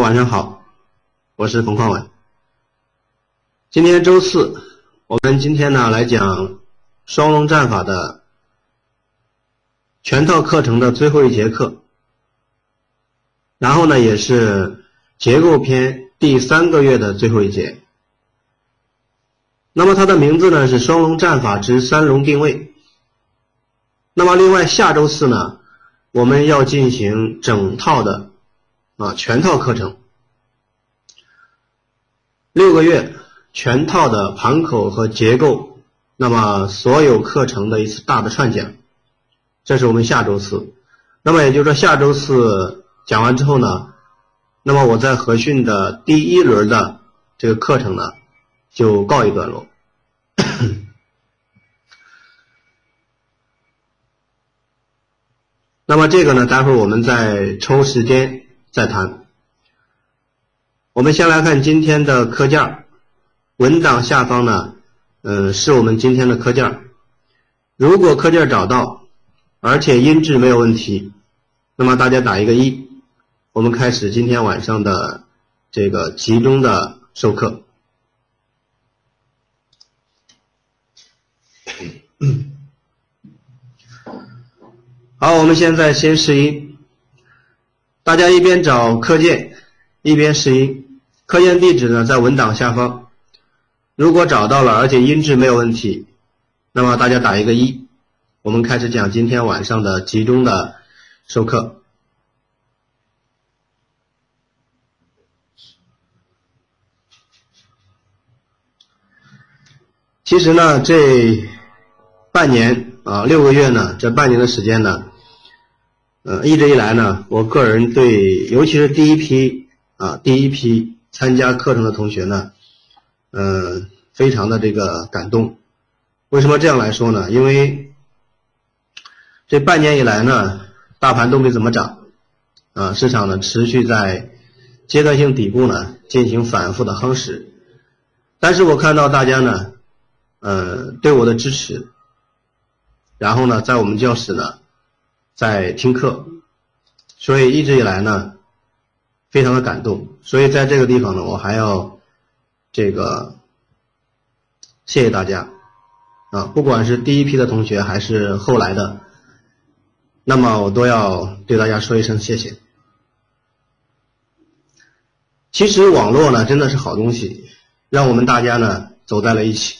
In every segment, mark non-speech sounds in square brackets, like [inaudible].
晚上好，我是冯矿文。今天周四，我们今天呢来讲双龙战法的全套课程的最后一节课，然后呢也是结构篇第三个月的最后一节。那么它的名字呢是双龙战法之三龙定位。那么另外下周四呢，我们要进行整套的。啊，全套课程，六个月全套的盘口和结构，那么所有课程的一次大的串讲，这是我们下周四。那么也就是说，下周四讲完之后呢，那么我在和讯的第一轮的这个课程呢，就告一段落。[coughs] 那么这个呢，待会儿我们再抽时间。再谈。我们先来看今天的课件文档下方呢，嗯，是我们今天的课件如果课件找到，而且音质没有问题，那么大家打一个一。我们开始今天晚上的这个集中的授课。[coughs] 好，我们现在先试音。大家一边找课件，一边试音。课件地址呢，在文档下方。如果找到了，而且音质没有问题，那么大家打一个一。我们开始讲今天晚上的集中的授课。其实呢，这半年啊，六个月呢，这半年的时间呢。呃，一直以来呢，我个人对，尤其是第一批啊，第一批参加课程的同学呢，呃，非常的这个感动。为什么这样来说呢？因为这半年以来呢，大盘都没怎么涨，啊，市场呢持续在阶段性底部呢进行反复的夯实。但是我看到大家呢，呃，对我的支持，然后呢，在我们教室呢。在听课，所以一直以来呢，非常的感动。所以在这个地方呢，我还要这个谢谢大家啊，不管是第一批的同学还是后来的，那么我都要对大家说一声谢谢。其实网络呢，真的是好东西，让我们大家呢走在了一起。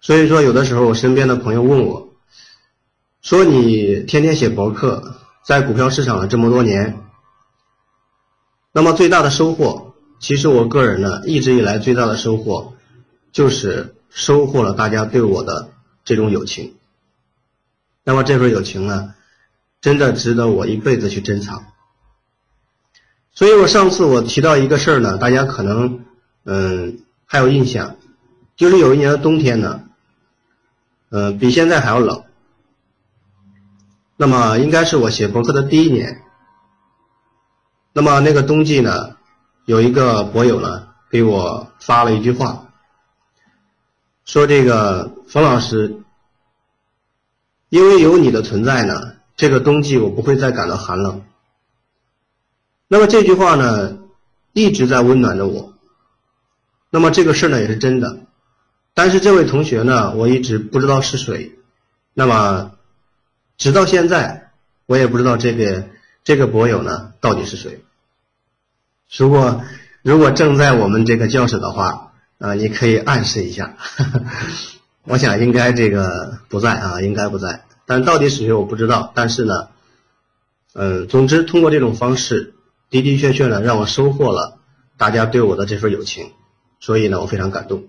所以说，有的时候我身边的朋友问我。说你天天写博客，在股票市场了这么多年，那么最大的收获，其实我个人呢，一直以来最大的收获，就是收获了大家对我的这种友情。那么这份友情呢，真的值得我一辈子去珍藏。所以我上次我提到一个事儿呢，大家可能嗯还有印象，就是有一年的冬天呢，嗯比现在还要冷。那么应该是我写博客的第一年。那么那个冬季呢，有一个博友呢给我发了一句话，说这个冯老师，因为有你的存在呢，这个冬季我不会再感到寒冷。那么这句话呢，一直在温暖着我。那么这个事呢也是真的，但是这位同学呢，我一直不知道是谁。那么。直到现在，我也不知道这个这个博友呢到底是谁。如果如果正在我们这个教室的话，啊，你可以暗示一下。[laughs] 我想应该这个不在啊，应该不在。但到底是谁我不知道。但是呢，嗯，总之通过这种方式，的的确确呢让我收获了大家对我的这份友情，所以呢我非常感动。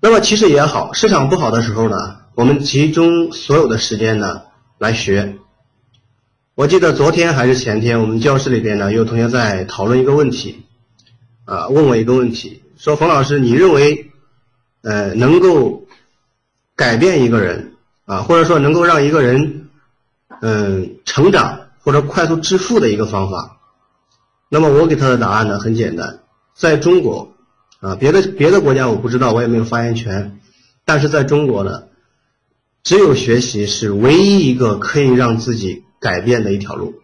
那么其实也好，市场不好的时候呢。我们集中所有的时间呢来学。我记得昨天还是前天，我们教室里边呢有同学在讨论一个问题，啊，问我一个问题，说冯老师，你认为，呃，能够改变一个人啊，或者说能够让一个人，嗯，成长或者快速致富的一个方法？那么我给他的答案呢很简单，在中国，啊，别的别的国家我不知道，我也没有发言权，但是在中国呢。只有学习是唯一一个可以让自己改变的一条路，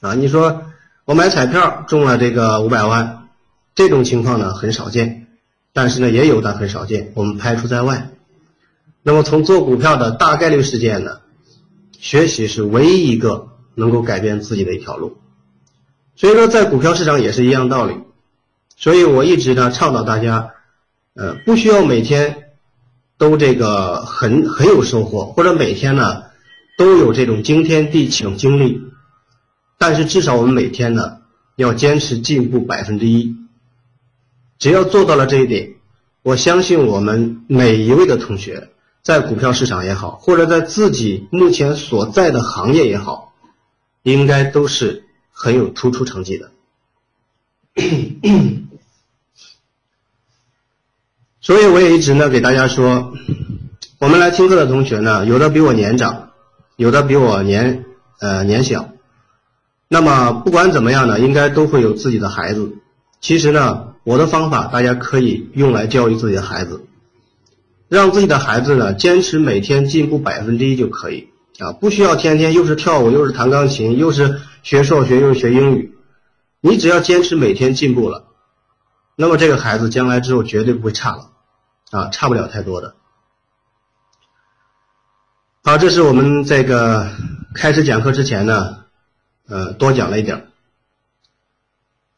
啊，你说我买彩票中了这个五百万，这种情况呢很少见，但是呢也有，但很少见，我们排除在外。那么从做股票的大概率事件呢，学习是唯一一个能够改变自己的一条路。所以说在股票市场也是一样道理。所以我一直呢倡导大家，呃，不需要每天都这个很很有收获，或者每天呢都有这种惊天地泣的经历。但是至少我们每天呢要坚持进步百分之一。只要做到了这一点，我相信我们每一位的同学在股票市场也好，或者在自己目前所在的行业也好，应该都是很有突出成绩的。所以我也一直呢给大家说，我们来听课的同学呢，有的比我年长，有的比我年呃年小。那么不管怎么样呢，应该都会有自己的孩子。其实呢，我的方法大家可以用来教育自己的孩子，让自己的孩子呢坚持每天进步百分之一就可以啊，不需要天天又是跳舞又是弹钢琴又是学数学又是学英语，你只要坚持每天进步了，那么这个孩子将来之后绝对不会差了。啊，差不了太多的。好，这是我们这个开始讲课之前呢，呃，多讲了一点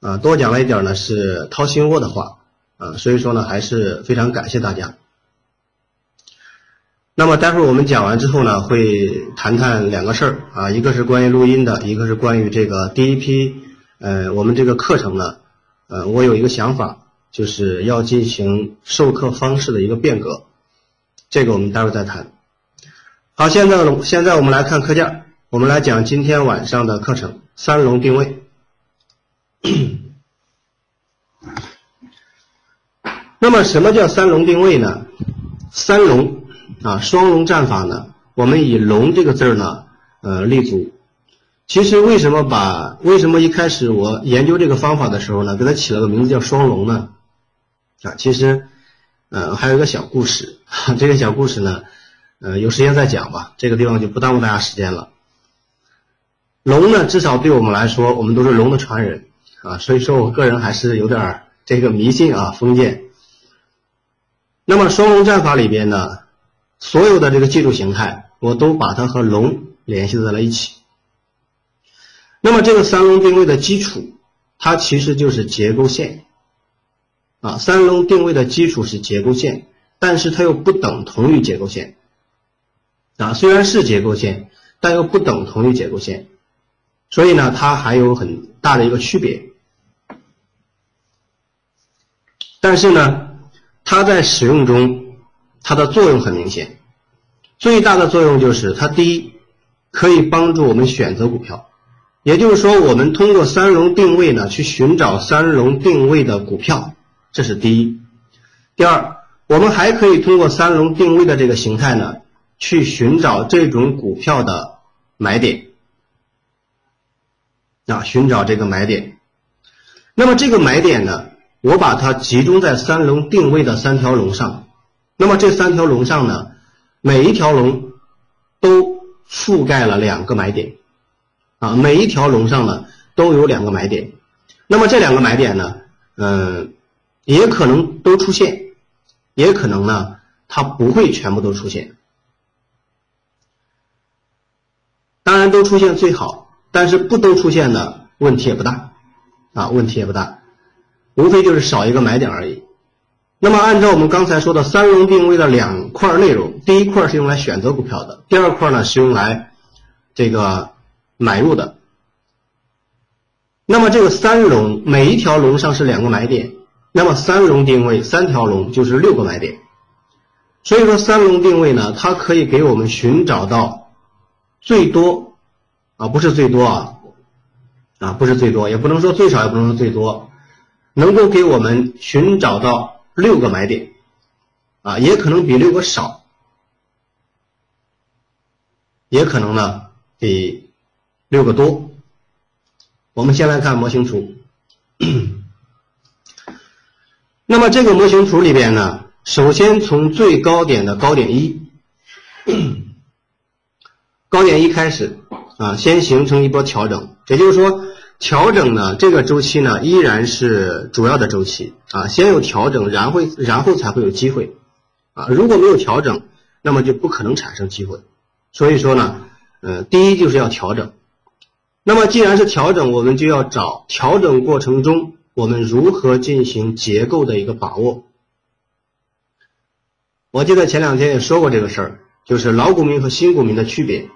啊，多讲了一点呢是掏心窝的话，啊，所以说呢还是非常感谢大家。那么待会儿我们讲完之后呢，会谈谈两个事儿啊，一个是关于录音的，一个是关于这个第一批，呃，我们这个课程呢，呃，我有一个想法。就是要进行授课方式的一个变革，这个我们待会儿再谈。好，现在，现在我们来看课件，我们来讲今天晚上的课程——三龙定位。那么，什么叫三龙定位呢？三龙啊，双龙战法呢？我们以“龙”这个字儿呢，呃，立足。其实，为什么把为什么一开始我研究这个方法的时候呢，给它起了个名字叫“双龙”呢？啊，其实，呃，还有一个小故事。[laughs] 这个小故事呢，呃，有时间再讲吧。这个地方就不耽误大家时间了。龙呢，至少对我们来说，我们都是龙的传人啊。所以说我个人还是有点这个迷信啊，封建。那么双龙战法里边呢，所有的这个技术形态，我都把它和龙联系在了一起。那么这个三龙定位的基础，它其实就是结构线。啊，三龙定位的基础是结构线，但是它又不等同于结构线。啊，虽然是结构线，但又不等同于结构线，所以呢，它还有很大的一个区别。但是呢，它在使用中，它的作用很明显。最大的作用就是它第一，可以帮助我们选择股票，也就是说，我们通过三龙定位呢，去寻找三龙定位的股票。这是第一，第二，我们还可以通过三龙定位的这个形态呢，去寻找这种股票的买点，啊，寻找这个买点。那么这个买点呢，我把它集中在三龙定位的三条龙上。那么这三条龙上呢，每一条龙都覆盖了两个买点，啊，每一条龙上呢都有两个买点。那么这两个买点呢，嗯。也可能都出现，也可能呢，它不会全部都出现。当然都出现最好，但是不都出现呢，问题也不大，啊，问题也不大，无非就是少一个买点而已。那么按照我们刚才说的三龙定位的两块内容，第一块是用来选择股票的，第二块呢是用来这个买入的。那么这个三龙每一条龙上是两个买点。那么三龙定位三条龙就是六个买点，所以说三龙定位呢，它可以给我们寻找到最多啊，不是最多啊，啊不是最多，也不能说最少，也不能说最多，能够给我们寻找到六个买点，啊也可能比六个少，也可能呢比六个多。我们先来看模型图。那么这个模型图里边呢，首先从最高点的高点一，高点一开始，啊，先形成一波调整，也就是说，调整呢这个周期呢依然是主要的周期啊，先有调整，然后然后才会有机会啊，如果没有调整，那么就不可能产生机会。所以说呢，呃，第一就是要调整。那么既然是调整，我们就要找调整过程中我们如何进行结构的一个把握。我记得前两天也说过这个事儿，就是老股民和新股民的区别。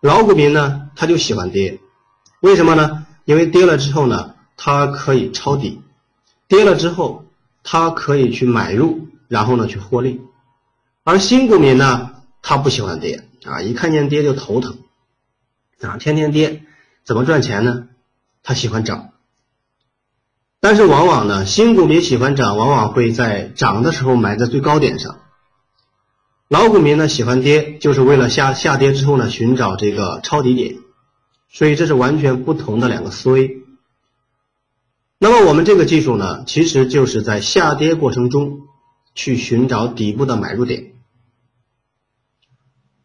老股民呢，他就喜欢跌，为什么呢？因为跌了之后呢，他可以抄底，跌了之后他可以去买入，然后呢去获利。而新股民呢，他不喜欢跌啊，一看见跌就头疼啊，天天跌，怎么赚钱呢？他喜欢涨。但是往往呢，新股民喜欢涨，往往会在涨的时候买在最高点上。老股民呢喜欢跌，就是为了下下跌之后呢寻找这个抄底点，所以这是完全不同的两个思维。那么我们这个技术呢，其实就是在下跌过程中去寻找底部的买入点。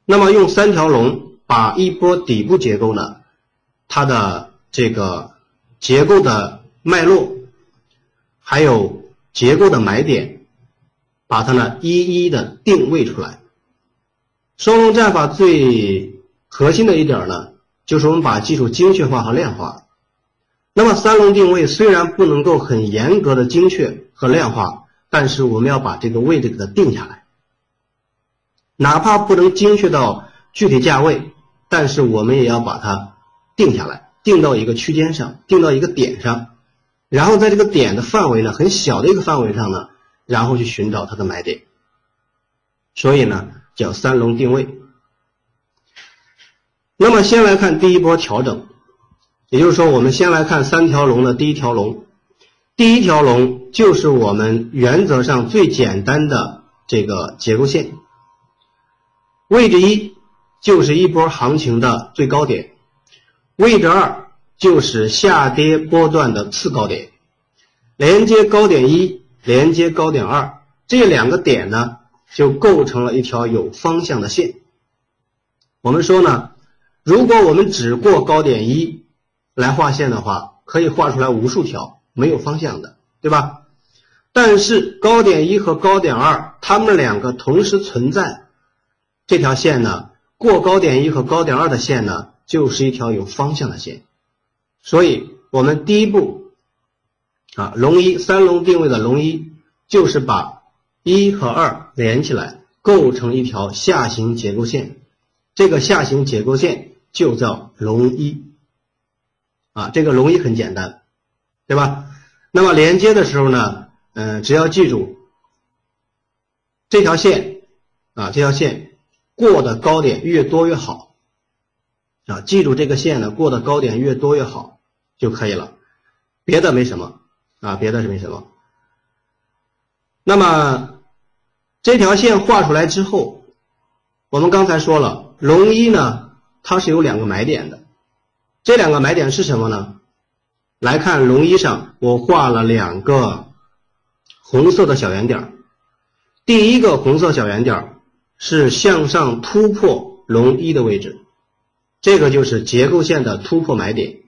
那么用三条龙把一波底部结构呢，它的这个结构的脉络，还有结构的买点。把它呢一一的定位出来。双龙战法最核心的一点呢，就是我们把技术精确化和量化。那么三龙定位虽然不能够很严格的精确和量化，但是我们要把这个位置给它定下来。哪怕不能精确到具体价位，但是我们也要把它定下来，定到一个区间上，定到一个点上，然后在这个点的范围呢，很小的一个范围上呢。然后去寻找它的买点，所以呢叫三龙定位。那么先来看第一波调整，也就是说我们先来看三条龙的第一条龙，第一条龙就是我们原则上最简单的这个结构线，位置一就是一波行情的最高点，位置二就是下跌波段的次高点，连接高点一。连接高点二这两个点呢，就构成了一条有方向的线。我们说呢，如果我们只过高点一来画线的话，可以画出来无数条没有方向的，对吧？但是高点一和高点二，它们两个同时存在，这条线呢，过高点一和高点二的线呢，就是一条有方向的线。所以，我们第一步。啊，龙一三龙定位的龙一就是把一和二连起来，构成一条下行结构线。这个下行结构线就叫龙一。啊，这个龙一很简单，对吧？那么连接的时候呢，嗯，只要记住这条线啊，这条线过的高点越多越好。啊，记住这个线呢，过的高点越多越好就可以了，别的没什么。啊，别的是没什么。那么这条线画出来之后，我们刚才说了，龙一呢，它是有两个买点的。这两个买点是什么呢？来看龙一上，我画了两个红色的小圆点。第一个红色小圆点是向上突破龙一的位置，这个就是结构线的突破买点。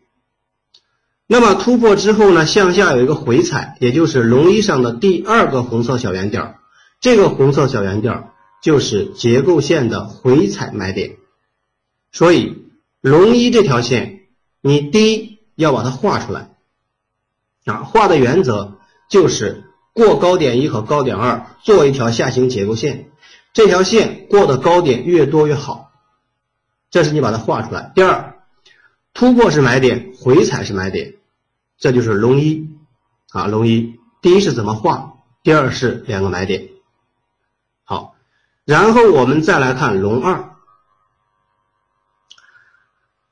那么突破之后呢，向下有一个回踩，也就是龙一上的第二个红色小圆点，这个红色小圆点就是结构线的回踩买点。所以龙一这条线，你第一要把它画出来啊，画的原则就是过高点一和高点二做一条下行结构线，这条线过的高点越多越好，这是你把它画出来。第二。突破是买点，回踩是买点，这就是龙一啊。龙一第一是怎么画，第二是两个买点。好，然后我们再来看龙二。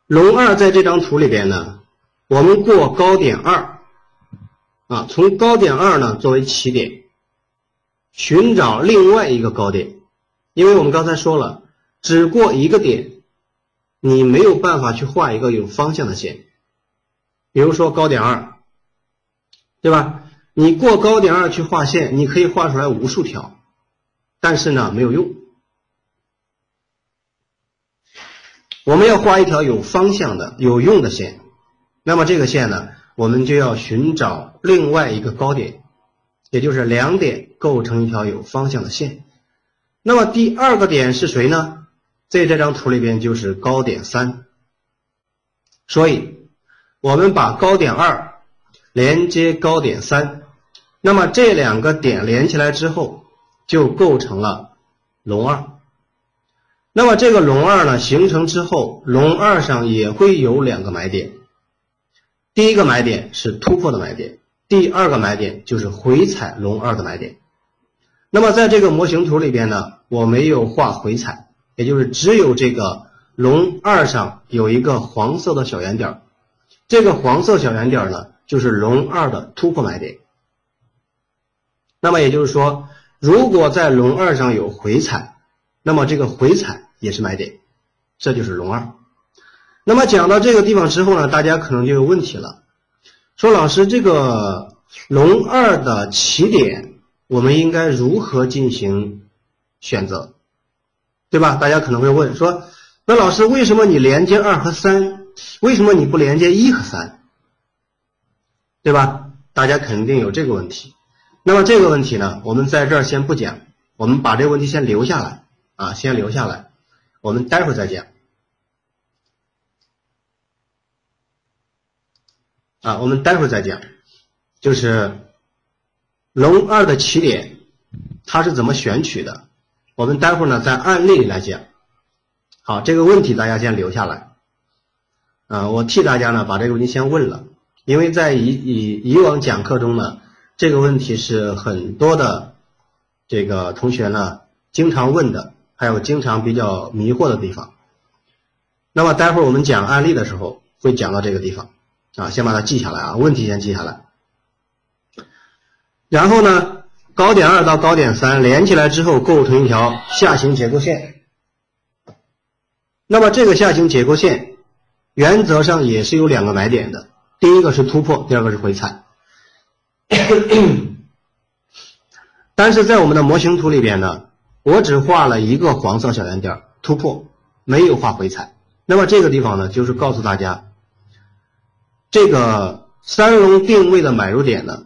龙二在这张图里边呢，我们过高点二啊，从高点二呢作为起点，寻找另外一个高点，因为我们刚才说了，只过一个点。你没有办法去画一个有方向的线，比如说高点二，对吧？你过高点二去画线，你可以画出来无数条，但是呢没有用。我们要画一条有方向的、有用的线。那么这个线呢，我们就要寻找另外一个高点，也就是两点构成一条有方向的线。那么第二个点是谁呢？在这张图里边就是高点三。所以，我们把高点二连接高点三，那么这两个点连起来之后，就构成了龙二。那么这个龙二呢形成之后，龙二上也会有两个买点。第一个买点是突破的买点，第二个买点就是回踩龙二的买点。那么在这个模型图里边呢，我没有画回踩，也就是只有这个龙二上有一个黄色的小圆点，这个黄色小圆点呢就是龙二的突破买点。那么也就是说，如果在龙二上有回踩，那么这个回踩也是买点，这就是龙二。那么讲到这个地方之后呢，大家可能就有问题了，说老师，这个龙二的起点我们应该如何进行选择，对吧？大家可能会问说，那老师为什么你连接二和三，为什么你不连接一和三，对吧？大家肯定有这个问题。那么这个问题呢，我们在这儿先不讲，我们把这个问题先留下来啊，先留下来，我们待会儿再讲。啊，我们待会儿再讲，就是龙二的起点，它是怎么选取的？我们待会儿呢，在案例来讲。好，这个问题大家先留下来。啊，我替大家呢把这个问题先问了，因为在以以以往讲课中呢，这个问题是很多的这个同学呢经常问的，还有经常比较迷惑的地方。那么待会儿我们讲案例的时候会讲到这个地方。啊，先把它记下来啊，问题先记下来。然后呢，高点二到高点三连起来之后，构成一条下行结构线。那么这个下行结构线，原则上也是有两个买点的，第一个是突破，第二个是回踩。[coughs] 但是在我们的模型图里边呢，我只画了一个黄色小圆点突破，没有画回踩。那么这个地方呢，就是告诉大家。这个三龙定位的买入点呢，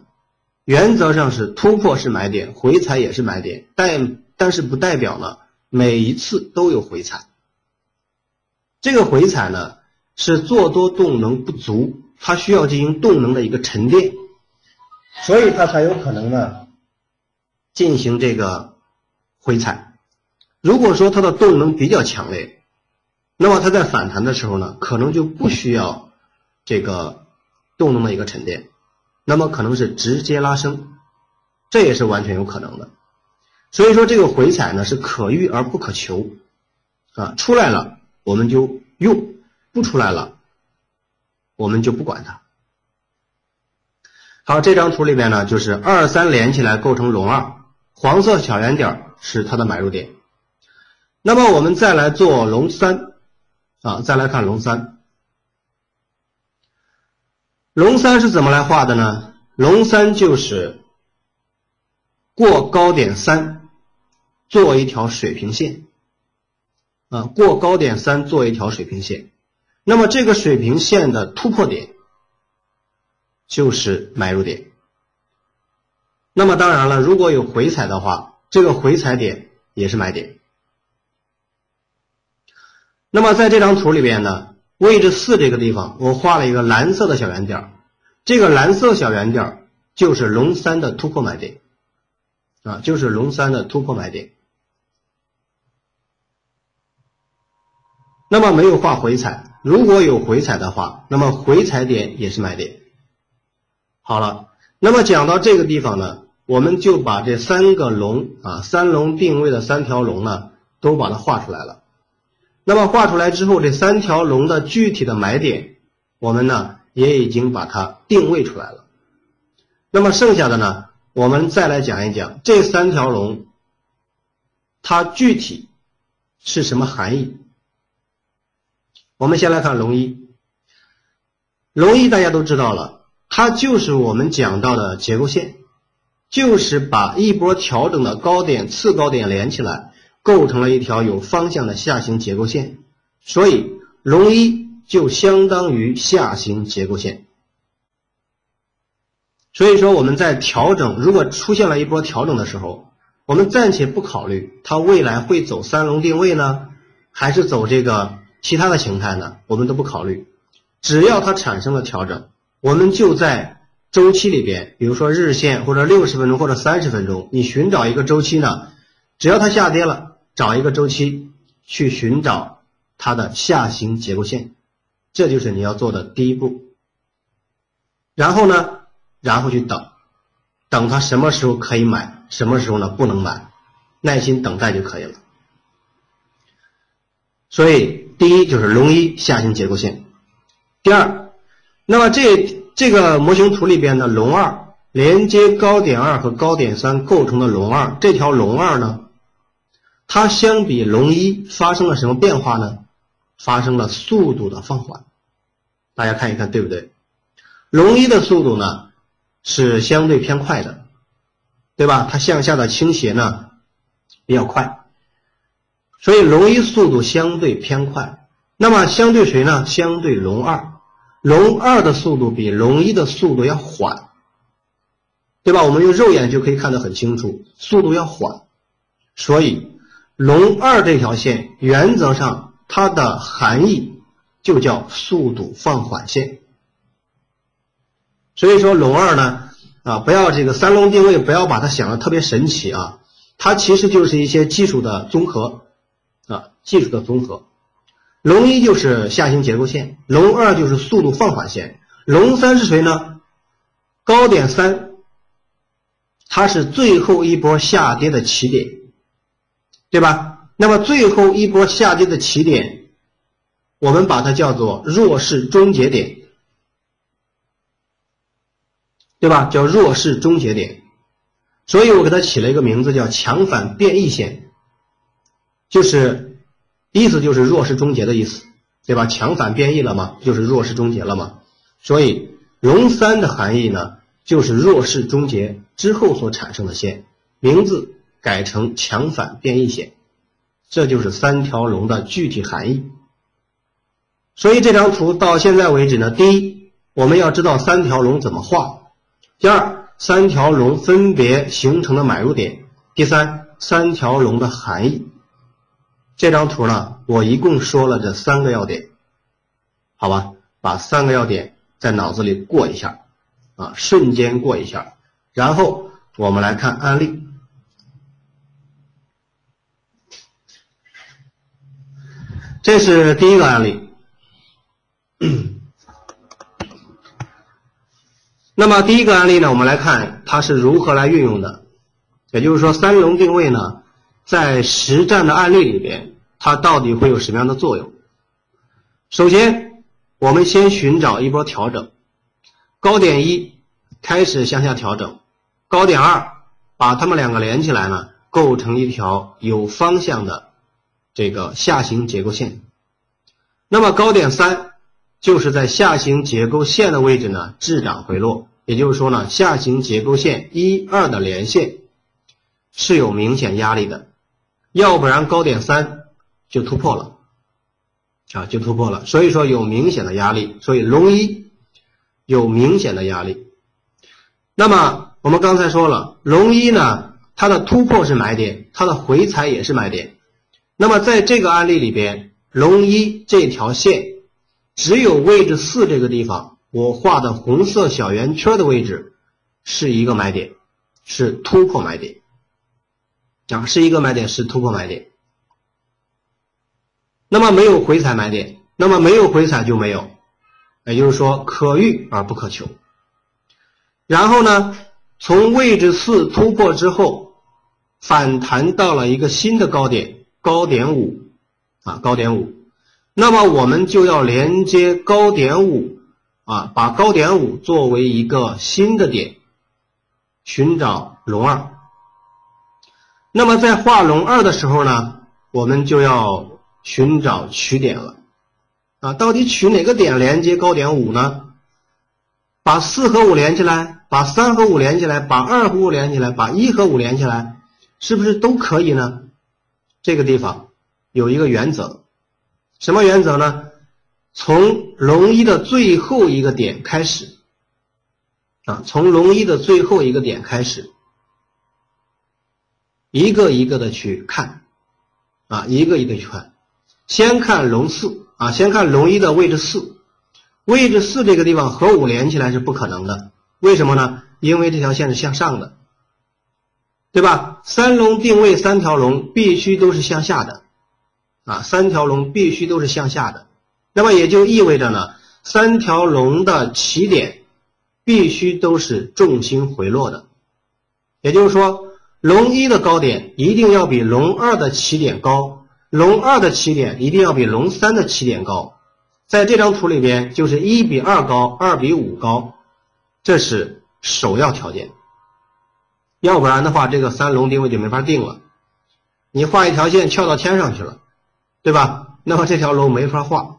原则上是突破是买点，回踩也是买点，但但是不代表呢每一次都有回踩。这个回踩呢是做多动能不足，它需要进行动能的一个沉淀，所以它才有可能呢进行这个回踩。如果说它的动能比较强烈，那么它在反弹的时候呢，可能就不需要。这个动能的一个沉淀，那么可能是直接拉升，这也是完全有可能的。所以说这个回踩呢是可遇而不可求啊，出来了我们就用，不出来了我们就不管它。好，这张图里面呢就是二三连起来构成龙二，黄色小圆点是它的买入点。那么我们再来做龙三啊，再来看龙三。龙三是怎么来画的呢？龙三就是过高点三做一条水平线，啊，过高点三做一条水平线，那么这个水平线的突破点就是买入点。那么当然了，如果有回踩的话，这个回踩点也是买点。那么在这张图里边呢？位置四这个地方，我画了一个蓝色的小圆点这个蓝色小圆点就是龙三的突破买点，啊，就是龙三的突破买点。那么没有画回踩，如果有回踩的话，那么回踩点也是买点。好了，那么讲到这个地方呢，我们就把这三个龙啊，三龙定位的三条龙呢，都把它画出来了。那么画出来之后，这三条龙的具体的买点，我们呢也已经把它定位出来了。那么剩下的呢，我们再来讲一讲这三条龙，它具体是什么含义？我们先来看龙一，龙一大家都知道了，它就是我们讲到的结构线，就是把一波调整的高点、次高点连起来。构成了一条有方向的下行结构线，所以龙一就相当于下行结构线。所以说我们在调整，如果出现了一波调整的时候，我们暂且不考虑它未来会走三龙定位呢，还是走这个其他的形态呢？我们都不考虑，只要它产生了调整，我们就在周期里边，比如说日线或者六十分钟或者三十分钟，你寻找一个周期呢，只要它下跌了，找一个周期去寻找它的下行结构线，这就是你要做的第一步。然后呢？然后去等，等它什么时候可以买，什么时候呢不能买，耐心等待就可以了。所以第一就是龙一下行结构线，第二，那么这这个模型图里边的龙二连接高点二和高点三构成的龙二，这条龙二呢，它相比龙一发生了什么变化呢？发生了速度的放缓，大家看一看对不对？龙一的速度呢？是相对偏快的，对吧？它向下的倾斜呢比较快，所以龙一速度相对偏快。那么相对谁呢？相对龙二，龙二的速度比龙一的速度要缓，对吧？我们用肉眼就可以看得很清楚，速度要缓。所以龙二这条线原则上它的含义就叫速度放缓线。所以说龙二呢，啊，不要这个三龙定位，不要把它想的特别神奇啊，它其实就是一些技术的综合，啊，技术的综合。龙一就是下行结构线，龙二就是速度放缓线，龙三是谁呢？高点三，它是最后一波下跌的起点，对吧？那么最后一波下跌的起点，我们把它叫做弱势终结点。对吧？叫弱势终结点，所以我给它起了一个名字叫强反变异线，就是意思就是弱势终结的意思，对吧？强反变异了嘛，就是弱势终结了嘛。所以融三的含义呢，就是弱势终结之后所产生的线，名字改成强反变异线，这就是三条龙的具体含义。所以这张图到现在为止呢，第一，我们要知道三条龙怎么画。第二，三条龙分别形成的买入点；第三，三条龙的含义。这张图呢，我一共说了这三个要点，好吧？把三个要点在脑子里过一下，啊，瞬间过一下，然后我们来看案例。这是第一个案例。那么第一个案例呢，我们来看它是如何来运用的。也就是说，三龙定位呢，在实战的案例里边，它到底会有什么样的作用？首先，我们先寻找一波调整，高点一开始向下调整，高点二把它们两个连起来呢，构成一条有方向的这个下行结构线。那么高点三就是在下行结构线的位置呢，滞涨回落。也就是说呢，下行结构线一二的连线是有明显压力的，要不然高点三就突破了，啊，就突破了。所以说有明显的压力，所以龙一有明显的压力。那么我们刚才说了，龙一呢，它的突破是买点，它的回踩也是买点。那么在这个案例里边，龙一这条线只有位置四这个地方。我画的红色小圆圈的位置是一个买点，是突破买点，啊，是一个买点，是突破买点。那么没有回踩买点，那么没有回踩就没有，也就是说可遇而不可求。然后呢，从位置四突破之后，反弹到了一个新的高点，高点五，啊，高点五，那么我们就要连接高点五。啊，把高点五作为一个新的点，寻找龙二。那么在画龙二的时候呢，我们就要寻找取点了。啊，到底取哪个点连接高点五呢？把四和五连起来，把三和五连起来，把二和五连起来，把一和五连起来，是不是都可以呢？这个地方有一个原则，什么原则呢？从龙一的最后一个点开始，啊，从龙一的最后一个点开始，一个一个的去看，啊，一个一个去看，先看龙四，啊，先看龙一的位置四，位置四这个地方和五连起来是不可能的，为什么呢？因为这条线是向上的，对吧？三龙定位三条龙必须都是向下的，啊，三条龙必须都是向下的。那么也就意味着呢，三条龙的起点必须都是重心回落的，也就是说，龙一的高点一定要比龙二的起点高，龙二的起点一定要比龙三的起点高。在这张图里边，就是一比二高，二比五高，这是首要条件。要不然的话，这个三龙定位就没法定了。你画一条线翘到天上去了，对吧？那么这条龙没法画。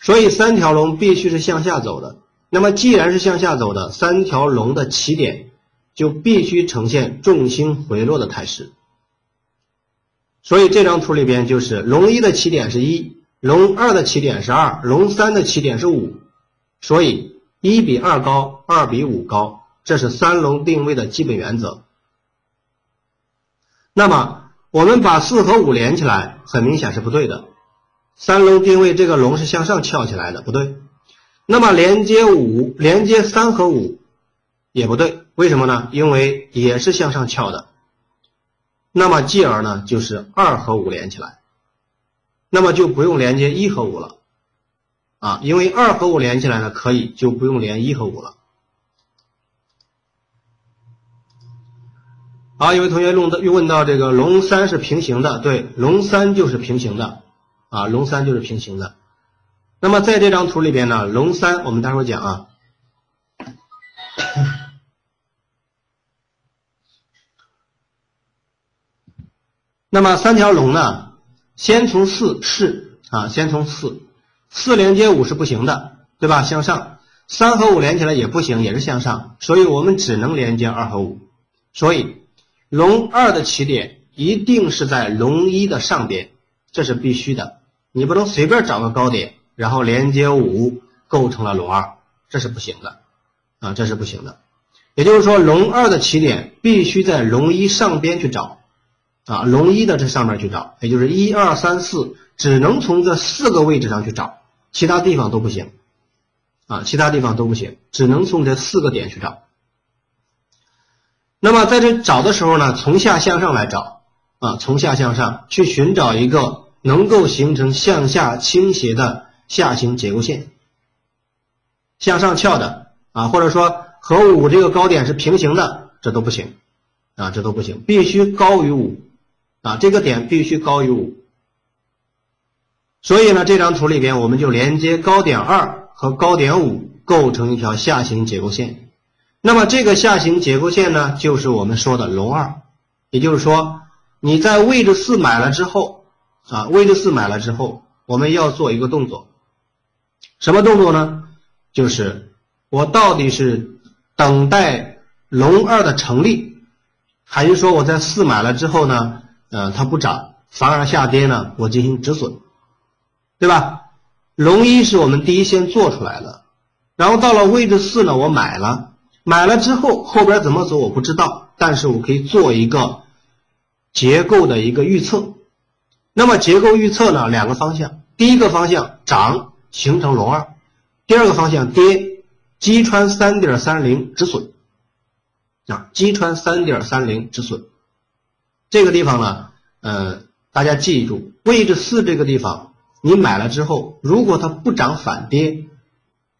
所以三条龙必须是向下走的。那么既然是向下走的，三条龙的起点就必须呈现重心回落的态势。所以这张图里边就是龙一的起点是一，龙二的起点是二，龙三的起点是五。所以一比二高，二比五高，这是三龙定位的基本原则。那么我们把四和五连起来，很明显是不对的。三龙定位，这个龙是向上翘起来的，不对。那么连接五，连接三和五也不对，为什么呢？因为也是向上翘的。那么继而呢，就是二和五连起来，那么就不用连接一和五了啊，因为二和五连起来呢，可以就不用连一和五了。好，有位同学问到，又问到这个龙三是平行的，对，龙三就是平行的。啊，龙三就是平行的。那么在这张图里边呢，龙三我们待会儿讲啊。[laughs] 那么三条龙呢，先从四是啊，先从四，四连接五是不行的，对吧？向上，三和五连起来也不行，也是向上，所以我们只能连接二和五。所以龙二的起点一定是在龙一的上边，这是必须的。你不能随便找个高点，然后连接五构成了龙二，这是不行的，啊，这是不行的。也就是说，龙二的起点必须在龙一上边去找，啊，龙一的这上面去找，也就是一二三四，只能从这四个位置上去找，其他地方都不行，啊，其他地方都不行，只能从这四个点去找。那么在这找的时候呢，从下向上来找，啊，从下向上去寻找一个。能够形成向下倾斜的下行结构线，向上翘的啊，或者说和五这个高点是平行的，这都不行啊，这都不行，必须高于五啊，这个点必须高于五。所以呢，这张图里边我们就连接高点二和高点五构成一条下行结构线。那么这个下行结构线呢，就是我们说的龙二，也就是说你在位置四买了之后。啊，位置四买了之后，我们要做一个动作，什么动作呢？就是我到底是等待龙二的成立，还是说我在四买了之后呢，呃，它不涨，反而下跌呢？我进行止损，对吧？龙一是我们第一先做出来的，然后到了位置四呢，我买了，买了之后后边怎么走我不知道，但是我可以做一个结构的一个预测。那么结构预测呢？两个方向，第一个方向涨形成龙二，第二个方向跌击穿三点三零止损啊，击穿三点三零止损。这个地方呢，呃，大家记住，位置四这个地方，你买了之后，如果它不涨反跌，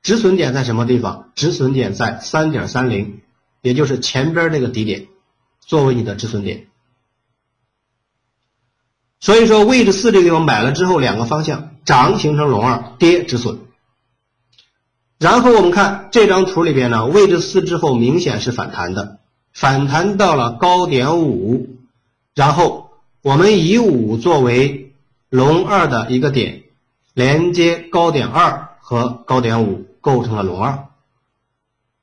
止损点在什么地方？止损点在三点三零，也就是前边这个底点，作为你的止损点。所以说，位置四这个地方买了之后，两个方向涨形成龙二，跌止损。然后我们看这张图里边呢，位置四之后明显是反弹的，反弹到了高点五，然后我们以五作为龙二的一个点，连接高点二和高点五，构成了龙二。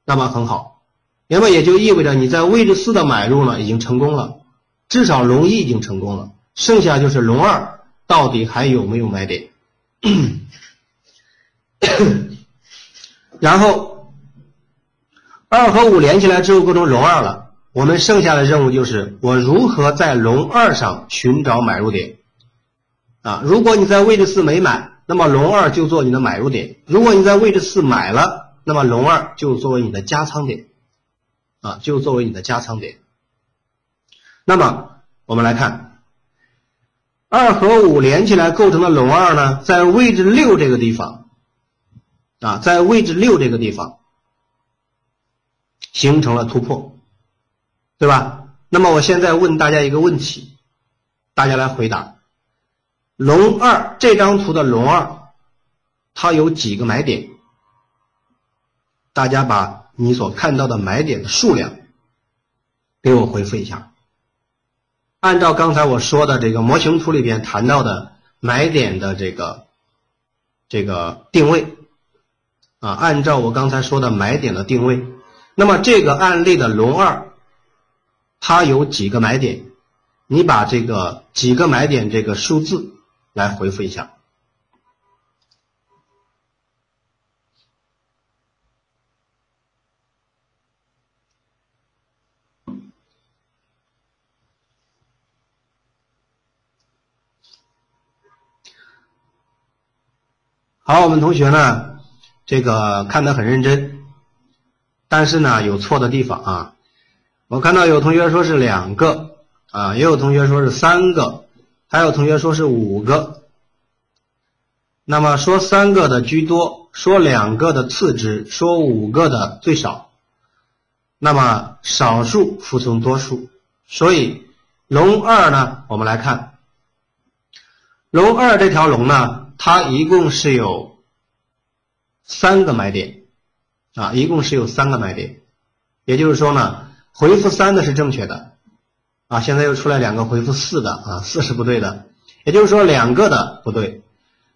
那么很好，那么也就意味着你在位置四的买入呢已经成功了，至少龙一已经成功了。剩下就是龙二到底还有没有买点？[coughs] 然后二和五连起来之后构成龙二了，我们剩下的任务就是我如何在龙二上寻找买入点啊？如果你在位置四没买，那么龙二就做你的买入点；如果你在位置四买了，那么龙二就作为你的加仓点啊，就作为你的加仓点。那么我们来看，二和五连起来构成的龙二呢，在位置六这个地方啊，在位置六这个地方形成了突破，对吧？那么我现在问大家一个问题，大家来回答：龙二这张图的龙二，它有几个买点？大家把你所看到的买点的数量给我回复一下。按照刚才我说的这个模型图里边谈到的买点的这个这个定位啊，按照我刚才说的买点的定位，那么这个案例的龙二它有几个买点？你把这个几个买点这个数字来回复一下。好，我们同学呢，这个看得很认真，但是呢有错的地方啊。我看到有同学说是两个啊，也有同学说是三个，还有同学说是五个。那么说三个的居多，说两个的次之，说五个的最少。那么少数服从多数，所以龙二呢，我们来看龙二这条龙呢。它一共是有三个买点啊，一共是有三个买点，也就是说呢，回复三的是正确的啊。现在又出来两个回复四的啊，四是不对的，也就是说两个的不对，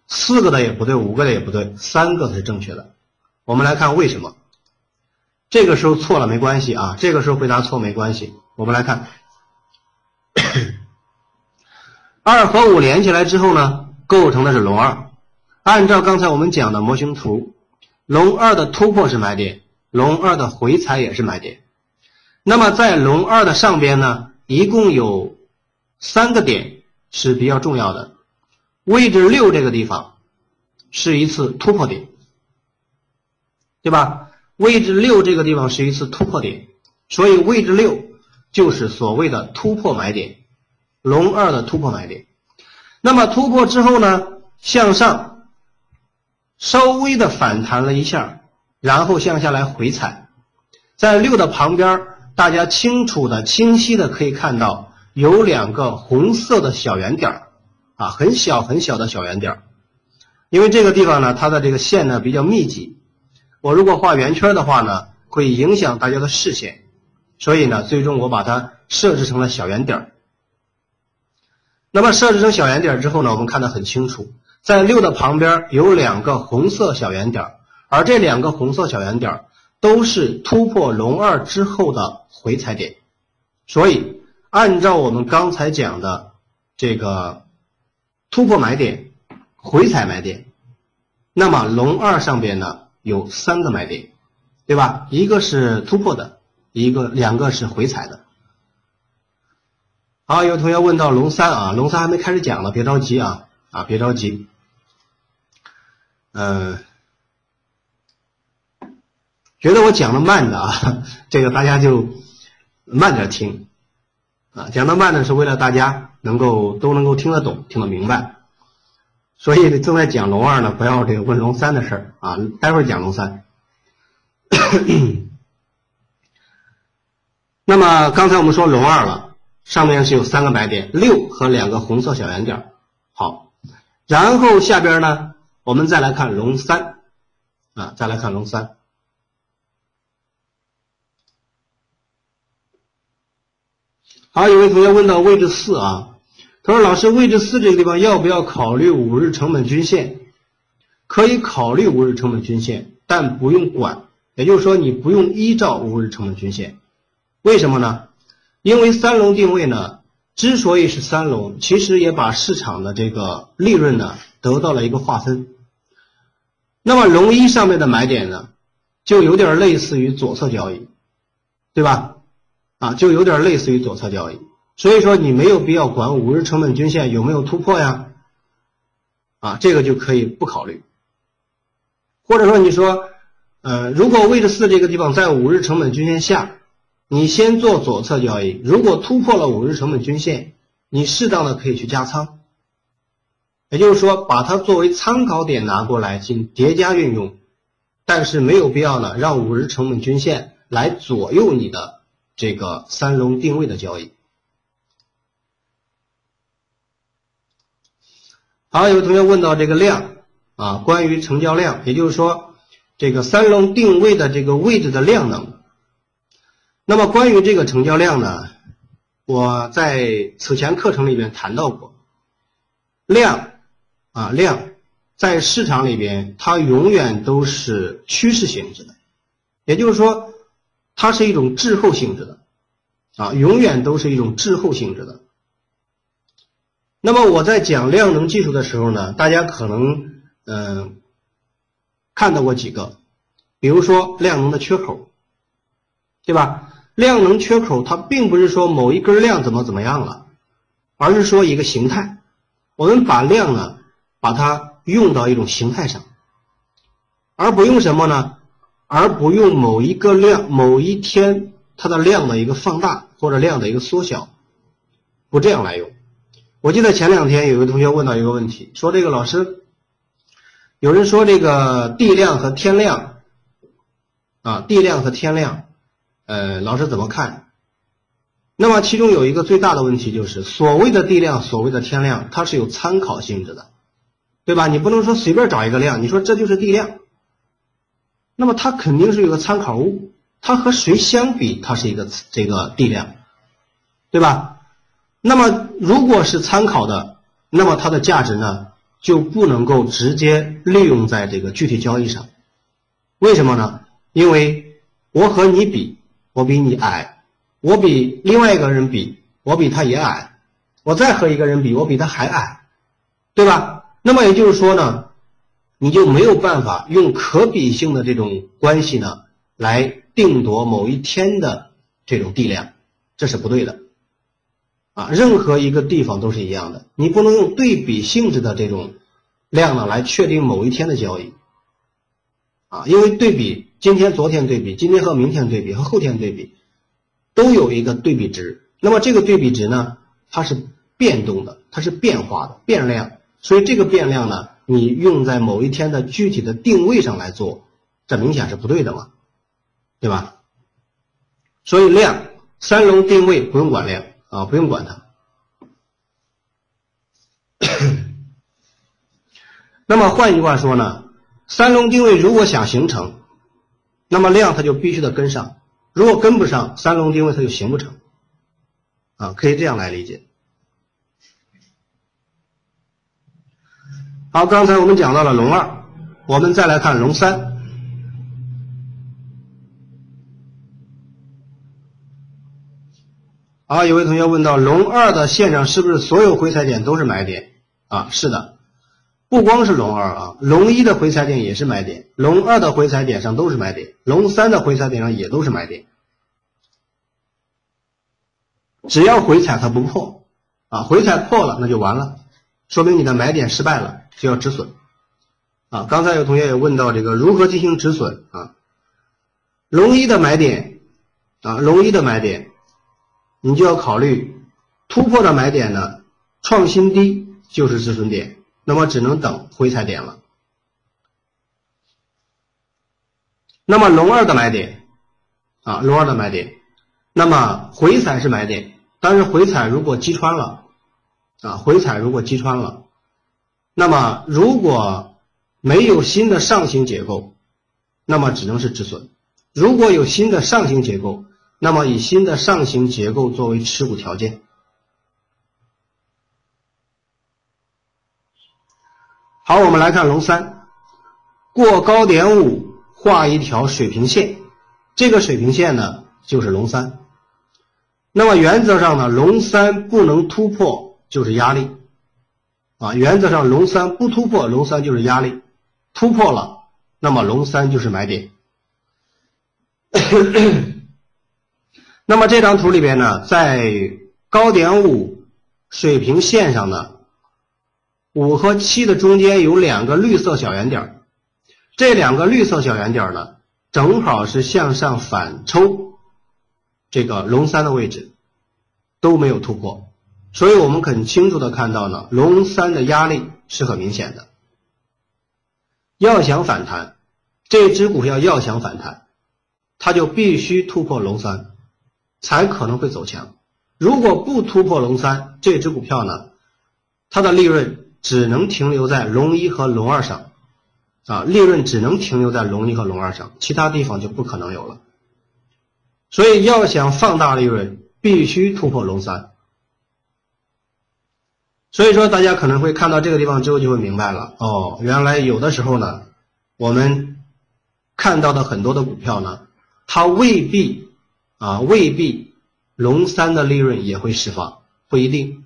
四个的也不对，五个的也不对，三个是正确的。我们来看为什么，这个时候错了没关系啊，这个时候回答错没关系。我们来看，二和五连起来之后呢？构成的是龙二，按照刚才我们讲的模型图，龙二的突破是买点，龙二的回踩也是买点。那么在龙二的上边呢，一共有三个点是比较重要的，位置六这个地方是一次突破点，对吧？位置六这个地方是一次突破点，所以位置六就是所谓的突破买点，龙二的突破买点。那么突破之后呢，向上稍微的反弹了一下，然后向下来回踩，在六的旁边，大家清楚的、清晰的可以看到有两个红色的小圆点儿，啊，很小很小的小圆点儿。因为这个地方呢，它的这个线呢比较密集，我如果画圆圈的话呢，会影响大家的视线，所以呢，最终我把它设置成了小圆点儿。那么设置成小圆点儿之后呢，我们看得很清楚，在六的旁边有两个红色小圆点儿，而这两个红色小圆点儿都是突破龙二之后的回踩点，所以按照我们刚才讲的这个突破买点、回踩买点，那么龙二上边呢有三个买点，对吧？一个是突破的，一个两个是回踩的。好，有同学问到龙三啊，龙三还没开始讲呢，别着急啊啊，别着急。嗯，觉得我讲的慢的啊，[laughs] 这个大家就慢点听啊，讲的慢呢是为了大家能够都能够听得懂、听得明白。所以正在讲龙二呢，不要这个问龙三的事儿啊，待会儿讲龙三。[coughs] 那么刚才我们说龙二了。上面是有三个白点，六和两个红色小圆点。好，然后下边呢，我们再来看龙三啊，再来看龙三。好，有位同学问到位置四啊，他说老师，位置四这个地方要不要考虑五日成本均线？可以考虑五日成本均线，但不用管，也就是说你不用依照五日成本均线，为什么呢？因为三龙定位呢，之所以是三龙，其实也把市场的这个利润呢得到了一个划分。那么龙一上面的买点呢，就有点类似于左侧交易，对吧？啊，就有点类似于左侧交易。所以说你没有必要管五日成本均线有没有突破呀，啊，这个就可以不考虑。或者说你说，呃，如果位置四这个地方在五日成本均线下，你先做左侧交易，如果突破了五日成本均线，你适当的可以去加仓。也就是说，把它作为参考点拿过来进行叠加运用，但是没有必要呢，让五日成本均线来左右你的这个三龙定位的交易。好，有同学问到这个量啊，关于成交量，也就是说这个三龙定位的这个位置的量能。那么关于这个成交量呢，我在此前课程里边谈到过，量。啊，量在市场里边，它永远都是趋势性质的，也就是说，它是一种滞后性质的，啊，永远都是一种滞后性质的。那么我在讲量能技术的时候呢，大家可能嗯看到过几个，比如说量能的缺口，对吧？量能缺口它并不是说某一根量怎么怎么样了，而是说一个形态，我们把量呢。把它用到一种形态上，而不用什么呢？而不用某一个量、某一天它的量的一个放大或者量的一个缩小，不这样来用。我记得前两天有个同学问到一个问题，说这个老师，有人说这个地量和天量，啊，地量和天量，呃，老师怎么看？那么其中有一个最大的问题就是，所谓的地量、所谓的天量，它是有参考性质的。对吧？你不能说随便找一个量，你说这就是地量，那么它肯定是有个参考物，它和谁相比，它是一个这个地量，对吧？那么如果是参考的，那么它的价值呢就不能够直接利用在这个具体交易上，为什么呢？因为我和你比，我比你矮，我比另外一个人比，我比他也矮，我再和一个人比，我比他还矮，对吧？那么也就是说呢，你就没有办法用可比性的这种关系呢，来定夺某一天的这种地量，这是不对的，啊，任何一个地方都是一样的，你不能用对比性质的这种量呢来确定某一天的交易，啊，因为对比今天、昨天对比，今天和明天对比和后天对比，都有一个对比值，那么这个对比值呢，它是变动的，它是变化的，变量。所以这个变量呢，你用在某一天的具体的定位上来做，这明显是不对的嘛，对吧？所以量三龙定位不用管量啊，不用管它。[coughs] 那么换句话说呢，三龙定位如果想形成，那么量它就必须得跟上，如果跟不上，三龙定位它就形不成，啊，可以这样来理解。好，刚才我们讲到了龙二，我们再来看龙三。好，有位同学问到，龙二的线上是不是所有回踩点都是买点？啊，是的，不光是龙二啊，龙一的回踩点也是买点，龙二的回踩点上都是买点，龙三的回踩点上也都是买点。只要回踩它不破，啊，回踩破了那就完了。说明你的买点失败了，就要止损啊！刚才有同学也问到这个如何进行止损啊？龙一的买点啊，龙一的买点，你就要考虑突破的买点呢，创新低就是止损点，那么只能等回踩点了。那么龙二的买点啊，龙二的买点，那么回踩是买点，但是回踩如果击穿了。啊，回踩如果击穿了，那么如果没有新的上行结构，那么只能是止损；如果有新的上行结构，那么以新的上行结构作为持股条件。好，我们来看龙三，过高点五画一条水平线，这个水平线呢就是龙三。那么原则上呢，龙三不能突破。就是压力，啊，原则上龙三不突破，龙三就是压力，突破了那么龙三就是买点。[coughs] 那么这张图里边呢，在高点五水平线上呢，五和七的中间有两个绿色小圆点，这两个绿色小圆点呢，正好是向上反抽这个龙三的位置，都没有突破，所以我们很清楚的看到呢，龙三的压力是很明显的。要想反弹，这只股票要想反弹，它就必须突破龙三。才可能会走强。如果不突破龙三，这只股票呢，它的利润只能停留在龙一和龙二上，啊，利润只能停留在龙一和龙二上，其他地方就不可能有了。所以要想放大利润，必须突破龙三。所以说，大家可能会看到这个地方之后就会明白了，哦，原来有的时候呢，我们看到的很多的股票呢，它未必。啊，未必龙三的利润也会释放，不一定。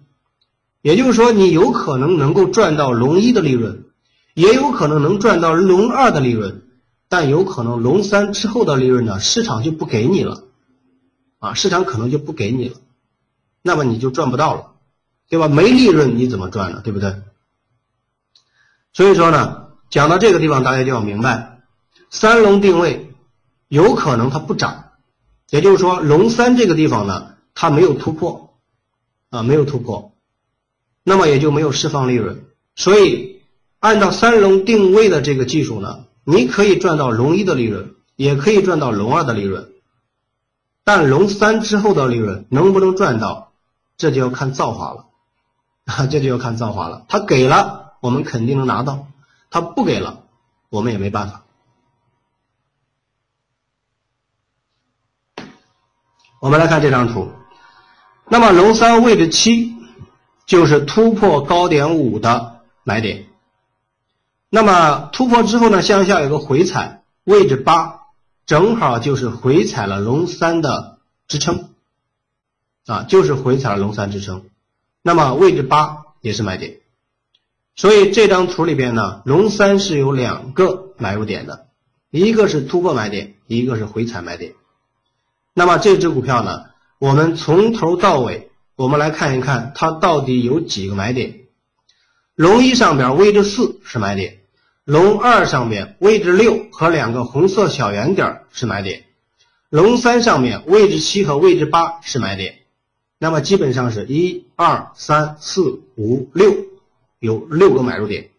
也就是说，你有可能能够赚到龙一的利润，也有可能能赚到龙二的利润，但有可能龙三之后的利润呢，市场就不给你了，啊，市场可能就不给你了，那么你就赚不到了，对吧？没利润你怎么赚呢？对不对？所以说呢，讲到这个地方，大家就要明白，三龙定位有可能它不涨。也就是说，龙三这个地方呢，它没有突破，啊，没有突破，那么也就没有释放利润。所以，按照三龙定位的这个技术呢，你可以赚到龙一的利润，也可以赚到龙二的利润，但龙三之后的利润能不能赚到，这就要看造化了，啊，[laughs] 这就要看造化了。他给了，我们肯定能拿到；他不给了，我们也没办法。我们来看这张图，那么龙三位置七就是突破高点五的买点，那么突破之后呢，向下有个回踩，位置八正好就是回踩了龙三的支撑，啊，就是回踩了龙三支撑，那么位置八也是买点，所以这张图里边呢，龙三是有两个买入点的，一个是突破买点，一个是回踩买点。那么这只股票呢？我们从头到尾，我们来看一看它到底有几个买点。龙一上边位置四是买点，龙二上面位置六和两个红色小圆点是买点，龙三上面位置七和位置八是买点。那么基本上是一二三四五六，有六个买入点。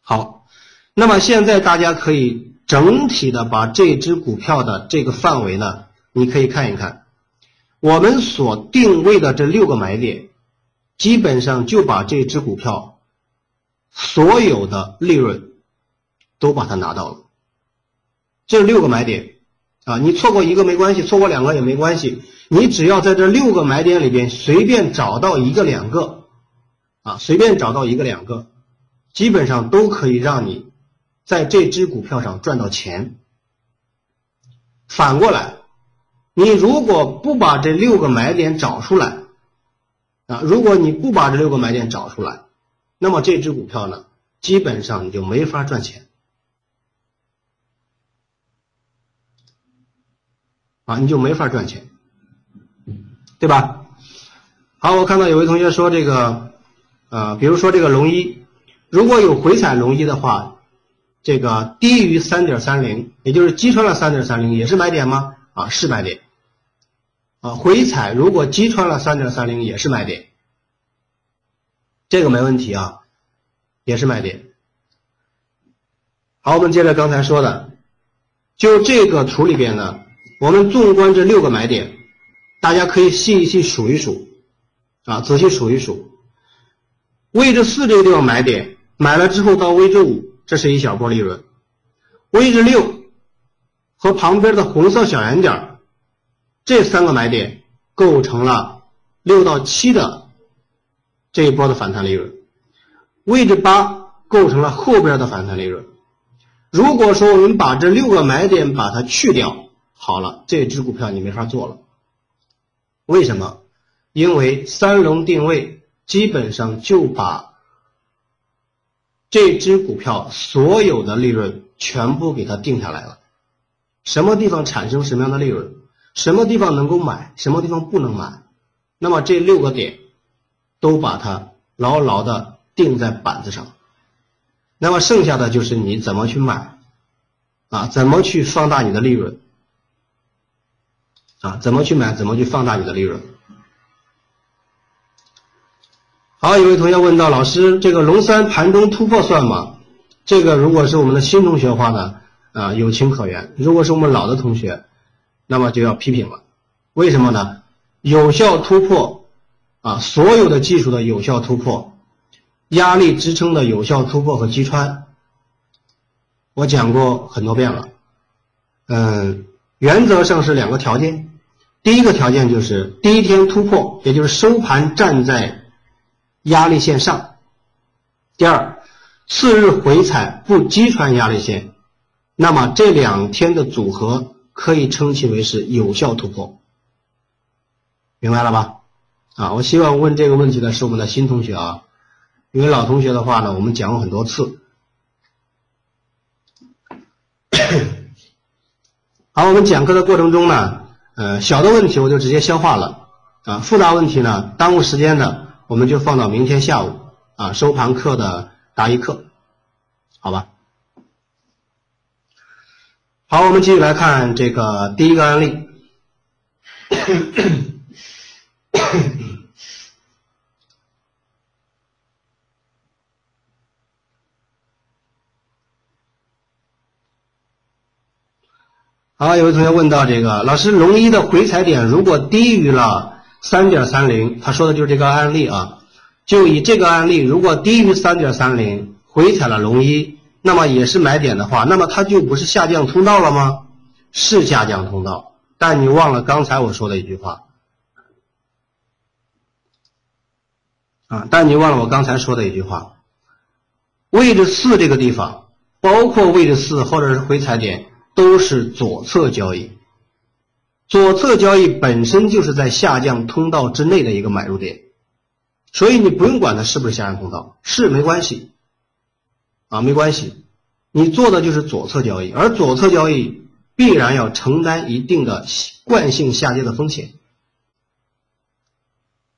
好，那么现在大家可以整体的把这只股票的这个范围呢？你可以看一看，我们所定位的这六个买点，基本上就把这只股票所有的利润都把它拿到了。这六个买点啊，你错过一个没关系，错过两个也没关系，你只要在这六个买点里边随便找到一个两个啊，随便找到一个两个，基本上都可以让你在这只股票上赚到钱。反过来。你如果不把这六个买点找出来，啊，如果你不把这六个买点找出来，那么这只股票呢，基本上你就没法赚钱，啊，你就没法赚钱，对吧？好，我看到有位同学说这个，呃，比如说这个龙一，如果有回踩龙一的话，这个低于三点三零，也就是击穿了三点三零，也是买点吗？啊，是买点，啊，回踩如果击穿了三点三零也是买点，这个没问题啊，也是买点。好，我们接着刚才说的，就这个图里边呢，我们纵观这六个买点，大家可以细一细数一数，啊，仔细数一数，位置四这个地方买点，买了之后到位置五，这是一小波利润，位置六。和旁边的红色小圆点，这三个买点构成了六到七的这一波的反弹利润，位置八构成了后边的反弹利润。如果说我们把这六个买点把它去掉，好了，这只股票你没法做了。为什么？因为三龙定位基本上就把这只股票所有的利润。全部给它定下来了。什么地方产生什么样的利润，什么地方能够买，什么地方不能买，那么这六个点都把它牢牢的定在板子上。那么剩下的就是你怎么去买，啊，怎么去放大你的利润，啊，怎么去买，怎么去放大你的利润。好，有位同学问到，老师，这个龙三盘中突破算吗？这个如果是我们的新同学的话呢，啊，有情可原；如果是我们老的同学，那么就要批评了。为什么呢？有效突破，啊，所有的技术的有效突破，压力支撑的有效突破和击穿，我讲过很多遍了。嗯，原则上是两个条件，第一个条件就是第一天突破，也就是收盘站在。压力线上，第二，次日回踩不击穿压力线，那么这两天的组合可以称其为是有效突破，明白了吧？啊，我希望问这个问题的是我们的新同学啊，因为老同学的话呢，我们讲过很多次。[coughs] 好，我们讲课的过程中呢，呃，小的问题我就直接消化了，啊，复杂问题呢，耽误时间的。我们就放到明天下午啊收盘课的答疑课，好吧？好，我们继续来看这个第一个案例。[coughs] 好，有位同学问到这个老师，龙一的回踩点如果低于了。三点三零，他说的就是这个案例啊。就以这个案例，如果低于三点三零，回踩了龙一，那么也是买点的话，那么它就不是下降通道了吗？是下降通道，但你忘了刚才我说的一句话啊！但你忘了我刚才说的一句话，位置四这个地方，包括位置四或者是回踩点，都是左侧交易。左侧交易本身就是在下降通道之内的一个买入点，所以你不用管它是不是下降通道，是没关系，啊，没关系，你做的就是左侧交易，而左侧交易必然要承担一定的惯性下跌的风险，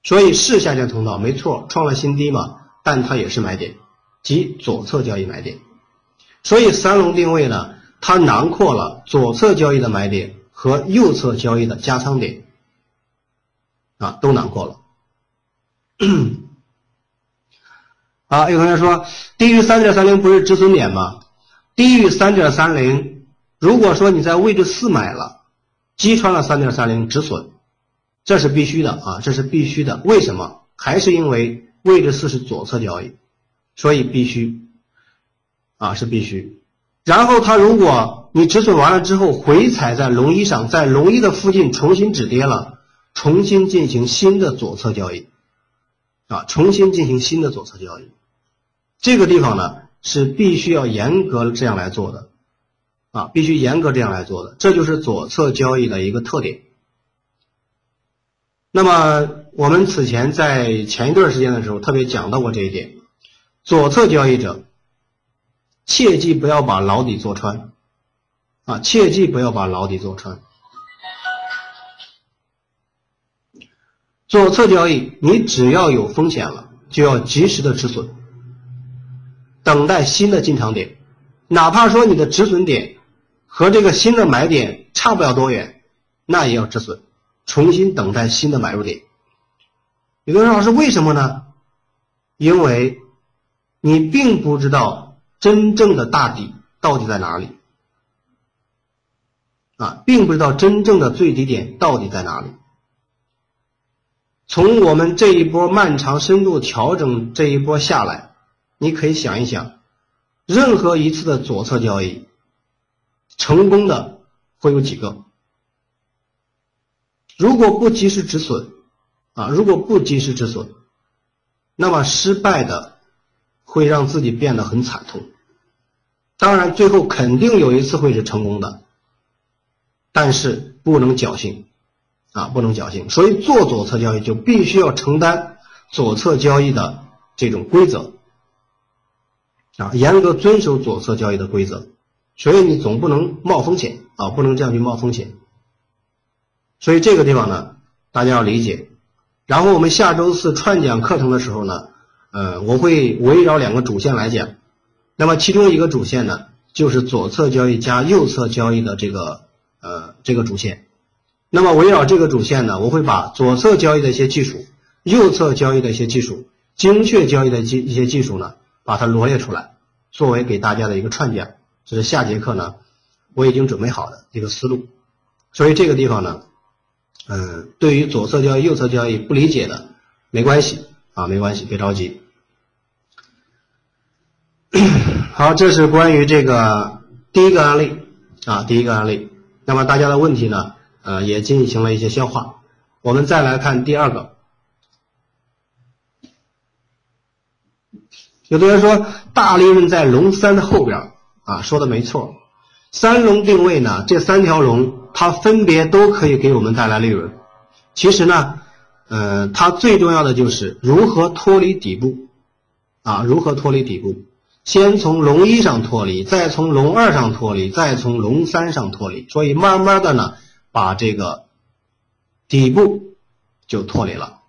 所以是下降通道没错，创了新低嘛，但它也是买点，即左侧交易买点，所以三龙定位呢，它囊括了左侧交易的买点。和右侧交易的加仓点啊，都囊括了。[coughs] 啊，有同学说，低于三点三零不是止损点吗？低于三点三零，如果说你在位置四买了，击穿了三点三零止损，这是必须的啊，这是必须的。为什么？还是因为位置四是左侧交易，所以必须啊，是必须。然后它如果。你止损完了之后，回踩在龙一上，在龙一的附近重新止跌了，重新进行新的左侧交易，啊，重新进行新的左侧交易，这个地方呢是必须要严格这样来做的，啊，必须严格这样来做的，这就是左侧交易的一个特点。那么我们此前在前一段时间的时候特别讲到过这一点，左侧交易者切记不要把牢底坐穿。啊，切记不要把牢底坐穿。左侧交易，你只要有风险了，就要及时的止损，等待新的进场点，哪怕说你的止损点和这个新的买点差不了多远，那也要止损，重新等待新的买入点。有的人老师为什么呢？因为你并不知道真正的大底到底在哪里。啊，并不知道真正的最低点到底在哪里。从我们这一波漫长深度调整这一波下来，你可以想一想，任何一次的左侧交易成功的会有几个？如果不及时止损，啊，如果不及时止损，那么失败的会让自己变得很惨痛。当然，最后肯定有一次会是成功的。但是不能侥幸，啊，不能侥幸，所以做左侧交易就必须要承担左侧交易的这种规则，啊，严格遵守左侧交易的规则，所以你总不能冒风险啊，不能这样去冒风险。所以这个地方呢，大家要理解。然后我们下周四串讲课程的时候呢，呃，我会围绕两个主线来讲。那么其中一个主线呢，就是左侧交易加右侧交易的这个呃这个主线。那么围绕这个主线呢，我会把左侧交易的一些技术、右侧交易的一些技术、精确交易的技一些技术呢，把它罗列出来，作为给大家的一个串讲。这是下节课呢，我已经准备好的一个思路。所以这个地方呢，嗯，对于左侧交易、右侧交易不理解的，没关系啊，没关系，别着急。好，这是关于这个第一个案例啊，第一个案例。那么大家的问题呢？呃，也进行了一些消化。我们再来看第二个。有的人说大利润在龙三的后边啊，说的没错。三龙定位呢，这三条龙它分别都可以给我们带来利润。其实呢，呃，它最重要的就是如何脱离底部啊，如何脱离底部。先从龙一上脱离，再从龙二上脱离，再从龙三上脱离。所以慢慢的呢。把这个底部就脱离了。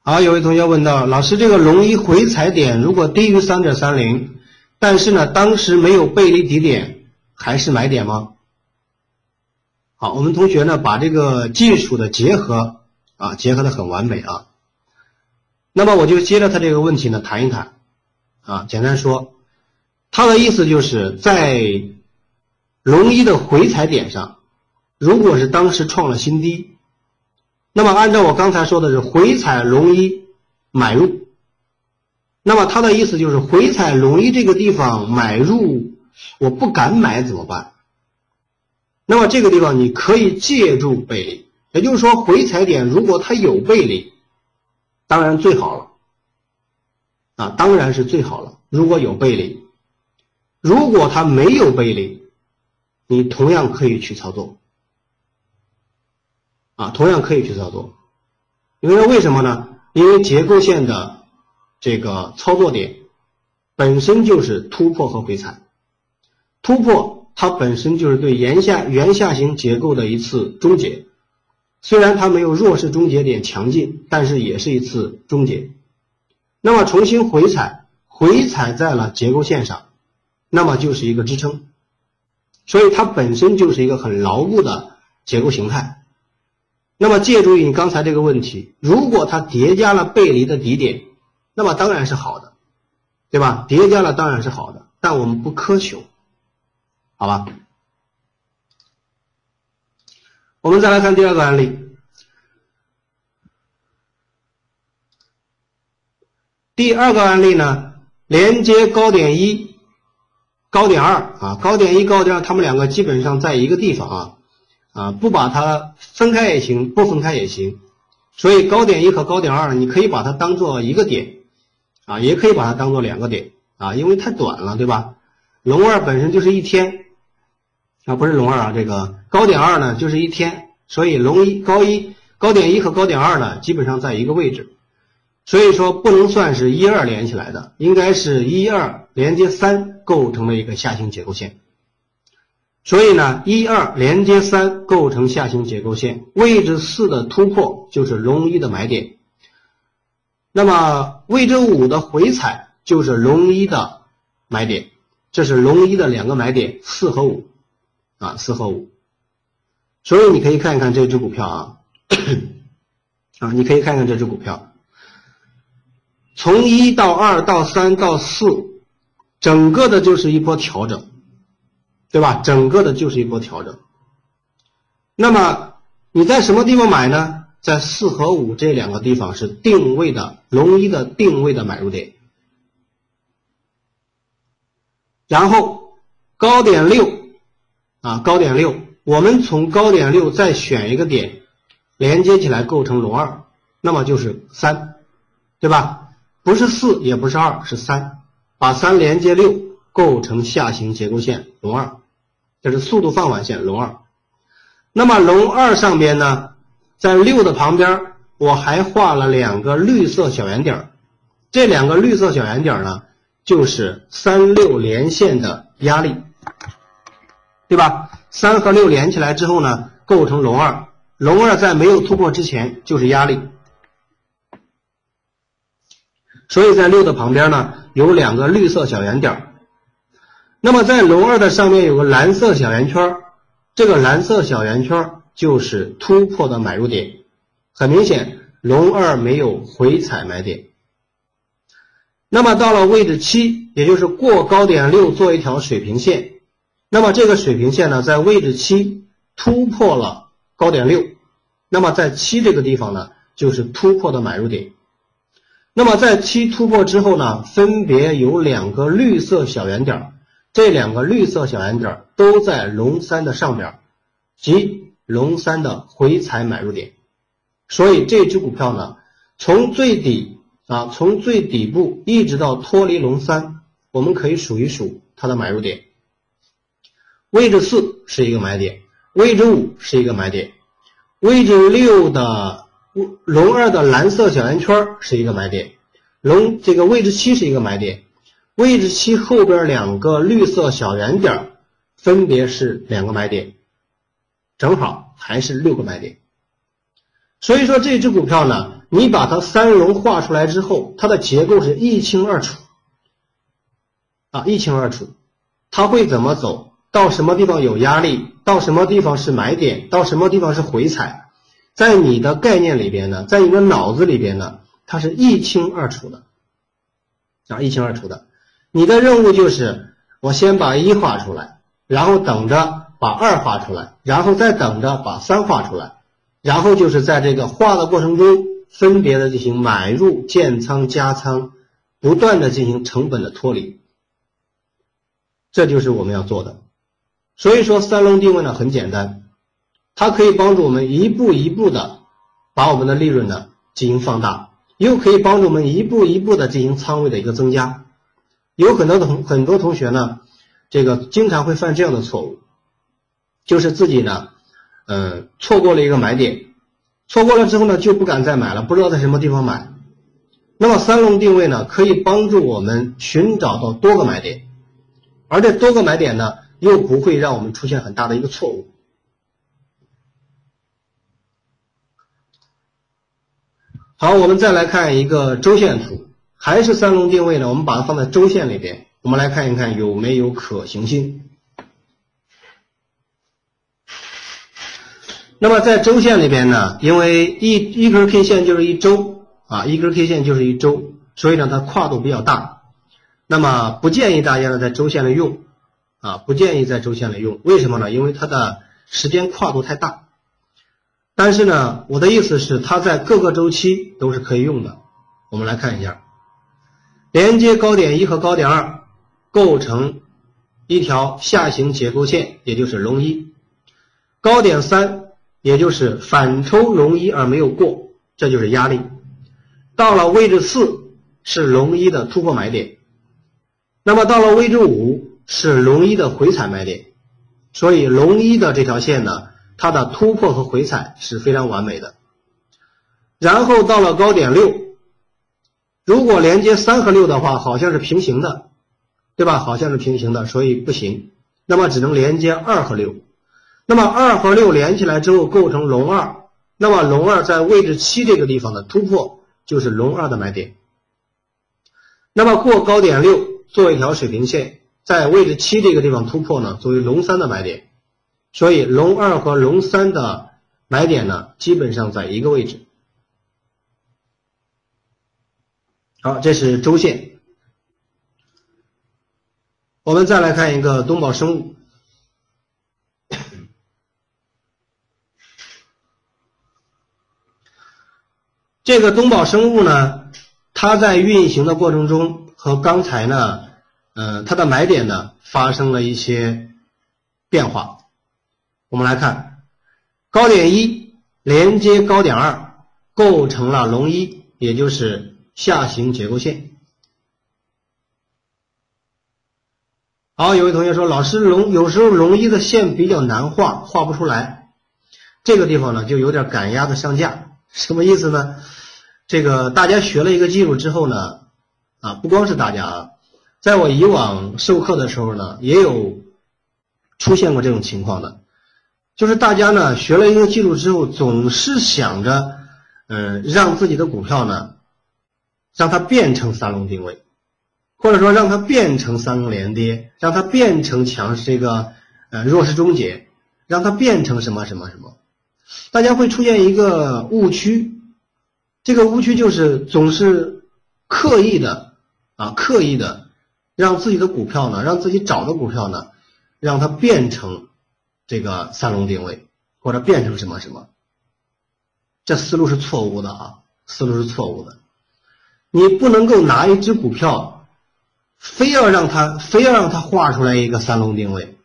好，有位同学问到，老师，这个龙一回踩点如果低于三点三零，但是呢，当时没有背离底点，还是买点吗？好，我们同学呢，把这个技术的结合啊，结合的很完美啊。那么我就接着他这个问题呢谈一谈，啊，简单说，他的意思就是在龙一的回踩点上，如果是当时创了新低，那么按照我刚才说的是回踩龙一买入，那么他的意思就是回踩龙一这个地方买入，我不敢买怎么办？那么这个地方你可以借助背离，也就是说回踩点如果它有背离。当然最好了，啊，当然是最好了。如果有背离，如果它没有背离，你同样可以去操作，啊，同样可以去操作。因为为什么呢？因为结构线的这个操作点本身就是突破和回踩，突破它本身就是对沿下原下行结构的一次终结。虽然它没有弱势终结点强劲，但是也是一次终结。那么重新回踩，回踩在了结构线上，那么就是一个支撑。所以它本身就是一个很牢固的结构形态。那么借助于你刚才这个问题，如果它叠加了背离的底点，那么当然是好的，对吧？叠加了当然是好的，但我们不苛求，好吧？我们再来看第二个案例。第二个案例呢，连接高点一、高点二啊，高点一、高点二，它们两个基本上在一个地方啊啊，不把它分开也行，不分开也行。所以高点一和高点二，你可以把它当做一个点啊，也可以把它当做两个点啊，因为太短了，对吧？龙二本身就是一天。啊，不是龙二啊，这个高点二呢就是一天，所以龙一高一高点一和高点二呢基本上在一个位置，所以说不能算是一二连起来的，应该是一二连接三构成了一个下行结构线，所以呢一二连接三构成下行结构线，位置四的突破就是龙一的买点，那么位置五的回踩就是龙一的买点，这是龙一的两个买点四和五。啊，四和五，所以你可以看一看这只股票啊，[coughs] 啊，你可以看看这只股票，从一到二到三到四，整个的就是一波调整，对吧？整个的就是一波调整。那么你在什么地方买呢？在四和五这两个地方是定位的龙一的定位的买入点，然后高点六。啊，高点六，我们从高点六再选一个点，连接起来构成龙二，那么就是三，对吧？不是四，也不是二，是三，把三连接六，构成下行结构线龙二，这是速度放缓线龙二。那么龙二上边呢，在六的旁边我还画了两个绿色小圆点这两个绿色小圆点呢，就是三六连线的压力，对吧？三和六连起来之后呢，构成龙二，龙二在没有突破之前就是压力，所以在六的旁边呢有两个绿色小圆点那么在龙二的上面有个蓝色小圆圈这个蓝色小圆圈就是突破的买入点，很明显，龙二没有回踩买点。那么到了位置七，也就是过高点六做一条水平线，那么这个水平线呢，在位置七突破了高点六，那么在七这个地方呢，就是突破的买入点。那么在七突破之后呢，分别有两个绿色小圆点，这两个绿色小圆点都在龙三的上边，即龙三的回踩买入点。所以这只股票呢，从最底。啊，从最底部一直到脱离龙三，我们可以数一数它的买入点。位置四是一个买点，位置五是一个买点，位置六的龙二的蓝色小圆圈是一个买点，龙这个位置七是一个买点，位置七后边两个绿色小圆点分别是两个买点，正好还是六个买点。所以说这只股票呢。你把它三龙画出来之后，它的结构是一清二楚，啊，一清二楚。它会怎么走到什么地方有压力，到什么地方是买点，到什么地方是回踩，在你的概念里边呢，在你的脑子里边呢，它是一清二楚的，啊，一清二楚的。你的任务就是，我先把一画出来，然后等着把二画出来，然后再等着把三画出来，然后就是在这个画的过程中。分别的进行买入、建仓、加仓，不断的进行成本的脱离，这就是我们要做的。所以说三龙定位呢很简单，它可以帮助我们一步一步的把我们的利润呢进行放大，又可以帮助我们一步一步的进行仓位的一个增加。有很多同很多同学呢，这个经常会犯这样的错误，就是自己呢，嗯，错过了一个买点。错过了之后呢，就不敢再买了，不知道在什么地方买。那么三龙定位呢，可以帮助我们寻找到多个买点，而这多个买点呢，又不会让我们出现很大的一个错误。好，我们再来看一个周线图，还是三龙定位呢？我们把它放在周线里边，我们来看一看有没有可行性。那么在周线里边呢，因为一一根 K 线就是一周啊，一根 K 线就是一周，所以呢它跨度比较大。那么不建议大家呢在周线里用啊，不建议在周线里用。为什么呢？因为它的时间跨度太大。但是呢，我的意思是它在各个周期都是可以用的。我们来看一下，连接高点一和高点二构成一条下行结构线，也就是龙一，高点三。也就是反抽龙一而没有过，这就是压力。到了位置四是龙一的突破买点，那么到了位置五是龙一的回踩买点。所以龙一的这条线呢，它的突破和回踩是非常完美的。然后到了高点六，如果连接三和六的话，好像是平行的，对吧？好像是平行的，所以不行。那么只能连接二和六。那么二和六连起来之后构成龙二，那么龙二在位置七这个地方的突破就是龙二的买点。那么过高点六做一条水平线，在位置七这个地方突破呢，作为龙三的买点。所以龙二和龙三的买点呢，基本上在一个位置。好，这是周线。我们再来看一个东宝生物。这个东宝生物呢，它在运行的过程中和刚才呢，嗯，它的买点呢发生了一些变化。我们来看，高点一连接高点二，构成了龙一，也就是下行结构线。好，有位同学说，老师龙有时候龙一的线比较难画，画不出来。这个地方呢，就有点赶鸭子上架。什么意思呢？这个大家学了一个技术之后呢，啊，不光是大家啊，在我以往授课的时候呢，也有出现过这种情况的，就是大家呢学了一个技术之后，总是想着，嗯，让自己的股票呢，让它变成三龙定位，或者说让它变成三个连跌，让它变成强这个呃弱势终结，让它变成什么什么什么，大家会出现一个误区。这个误区就是总是刻意的啊，刻意的让自己的股票呢，让自己找的股票呢，让它变成这个三龙定位，或者变成什么什么，这思路是错误的啊，思路是错误的。你不能够拿一只股票，非要让它非要让它画出来一个三龙定位，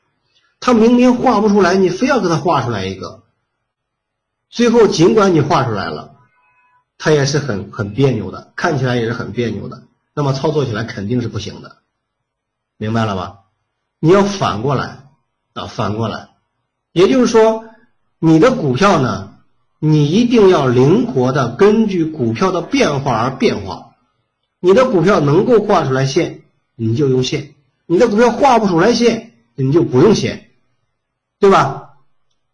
它明明画不出来，你非要给它画出来一个，最后尽管你画出来了。它也是很很别扭的，看起来也是很别扭的，那么操作起来肯定是不行的，明白了吧？你要反过来啊，反过来，也就是说，你的股票呢，你一定要灵活的根据股票的变化而变化。你的股票能够画出来线，你就用线；你的股票画不出来线，你就不用线，对吧？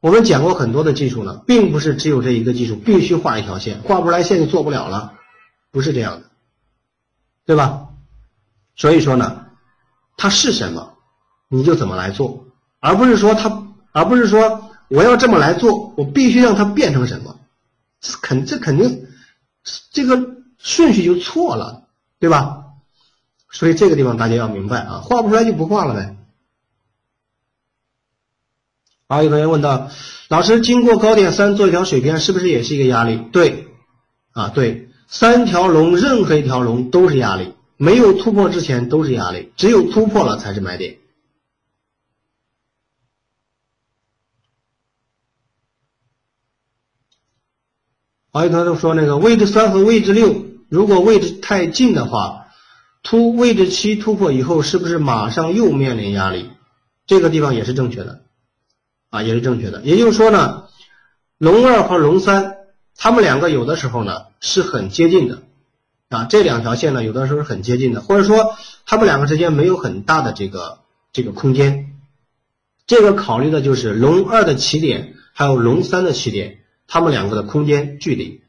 我们讲过很多的技术呢，并不是只有这一个技术，必须画一条线，画不出来线就做不了了，不是这样的，对吧？所以说呢，它是什么，你就怎么来做，而不是说它，而不是说我要这么来做，我必须让它变成什么，肯这肯定这个顺序就错了，对吧？所以这个地方大家要明白啊，画不出来就不画了呗。好，有同学问到，老师，经过高点三做一条水平，是不是也是一个压力？对，啊对，三条龙任何一条龙都是压力，没有突破之前都是压力，只有突破了才是买点。还，有同学说那个位置三和位置六，如果位置太近的话，突位置七突破以后，是不是马上又面临压力？这个地方也是正确的。啊，也是正确的。也就是说呢，龙二和龙三，他们两个有的时候呢是很接近的，啊，这两条线呢有的时候是很接近的，或者说他们两个之间没有很大的这个这个空间。这个考虑的就是龙二的起点还有龙三的起点，他们两个的空间距离，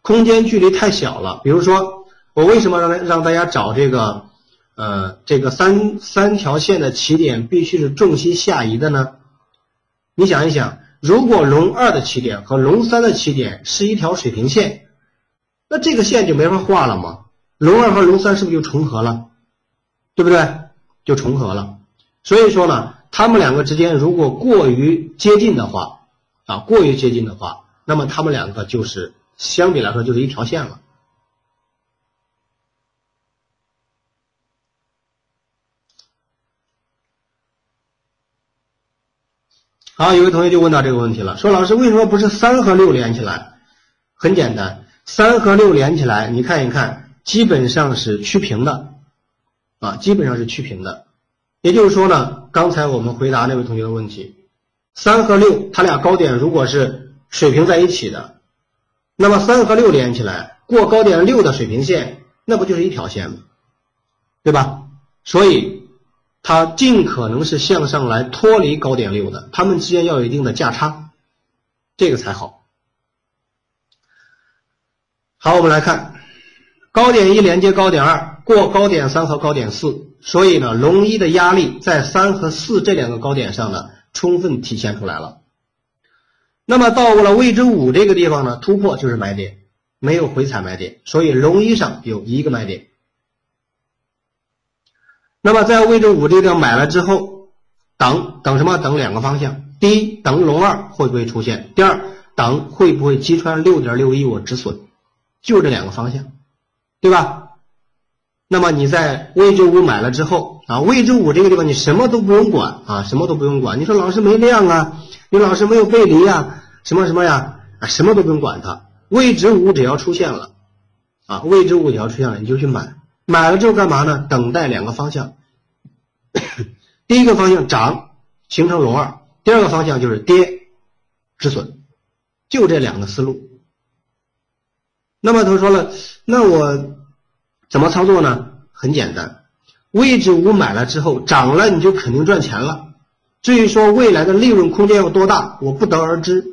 空间距离太小了。比如说，我为什么让让大家找这个呃这个三三条线的起点必须是重心下移的呢？你想一想，如果龙二的起点和龙三的起点是一条水平线，那这个线就没法画了吗？龙二和龙三是不是就重合了？对不对？就重合了。所以说呢，他们两个之间如果过于接近的话，啊，过于接近的话，那么他们两个就是相比来说就是一条线了。好，有位同学就问到这个问题了，说老师为什么不是三和六连起来？很简单，三和六连起来，你看一看，基本上是趋平的，啊，基本上是趋平的。也就是说呢，刚才我们回答那位同学的问题，三和六它俩高点如果是水平在一起的，那么三和六连起来过高点六的水平线，那不就是一条线吗？对吧？所以。它尽可能是向上来脱离高点六的，它们之间要有一定的价差，这个才好。好，我们来看高点一连接高点二，过高点三和高点四，所以呢，龙一的压力在三和四这两个高点上呢，充分体现出来了。那么到了位置五这个地方呢，突破就是买点，没有回踩买点，所以龙一上有一个买点。那么在位置五这个地方买了之后，等等什么？等两个方向。第一，等龙二会不会出现？第二，等会不会击穿六点六一我止损？就这两个方向，对吧？那么你在位置五买了之后啊，位置五这个地方你什么都不用管啊，什么都不用管。你说老师没量啊，你老师没有背离啊，什么什么呀？什么都不用管它。位置五只要出现了啊，位置五只要出现了，你就去买。买了之后干嘛呢？等待两个方向，[coughs] 第一个方向涨形成龙二，第二个方向就是跌止损，就这两个思路，那么他说了，那我怎么操作呢？很简单，位置五买了之后涨了，你就肯定赚钱了。至于说未来的利润空间有多大，我不得而知。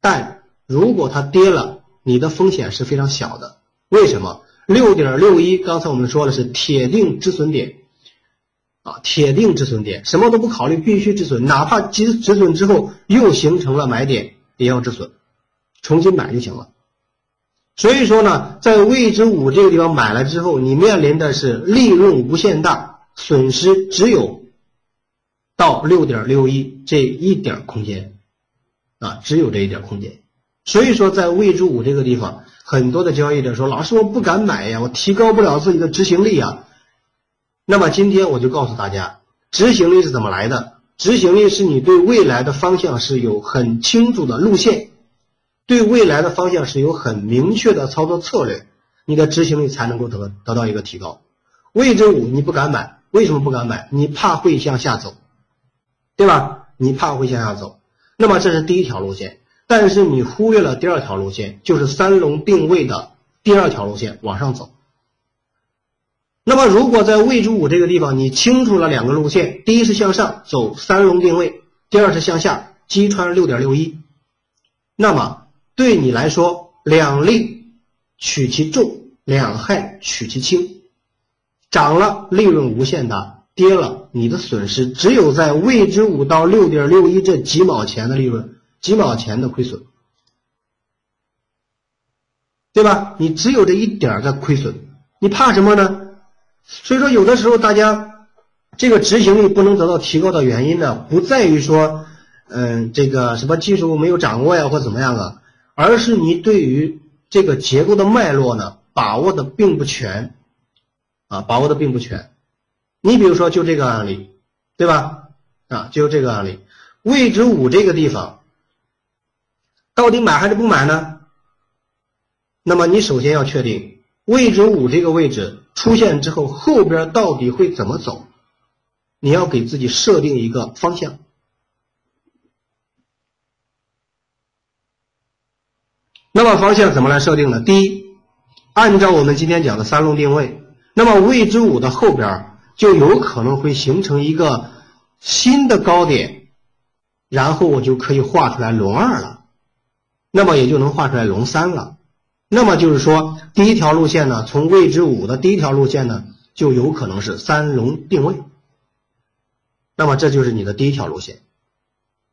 但如果它跌了，你的风险是非常小的。为什么？六点六一，刚才我们说的是铁定止损点，啊，铁定止损点，什么都不考虑，必须止损，哪怕止止损之后又形成了买点，也要止损，重新买就行了。所以说呢，在位置五这个地方买了之后，你面临的是利润无限大，损失只有到六点六一这一点空间，啊，只有这一点空间。所以说，在位置五这个地方。很多的交易者说：“老师，我不敢买呀，我提高不了自己的执行力呀。”那么今天我就告诉大家，执行力是怎么来的？执行力是你对未来的方向是有很清楚的路线，对未来的方向是有很明确的操作策略，你的执行力才能够得得到一个提高。位置五你不敢买，为什么不敢买？你怕会向下走，对吧？你怕会向下走。那么这是第一条路线。但是你忽略了第二条路线，就是三龙定位的第二条路线往上走。那么如果在位置五这个地方，你清楚了两个路线，第一是向上走三龙定位，第二是向下击穿六点六一，那么对你来说，两利取其重，两害取其轻。涨了利润无限大，跌了你的损失只有在未知五到六点六一这几毛钱的利润。几毛钱的亏损，对吧？你只有这一点在亏损，你怕什么呢？所以说，有的时候大家这个执行力不能得到提高的原因呢，不在于说，嗯，这个什么技术没有掌握呀，或怎么样啊，而是你对于这个结构的脉络呢，把握的并不全，啊，把握的并不全。你比如说，就这个案例，对吧？啊，就这个案例，位置五这个地方。到底买还是不买呢？那么你首先要确定位置五这个位置出现之后，后边到底会怎么走？你要给自己设定一个方向。那么方向怎么来设定呢？第一，按照我们今天讲的三龙定位，那么位置五的后边就有可能会形成一个新的高点，然后我就可以画出来龙二了。那么也就能画出来龙三了，那么就是说，第一条路线呢，从位置五的第一条路线呢，就有可能是三龙定位。那么这就是你的第一条路线。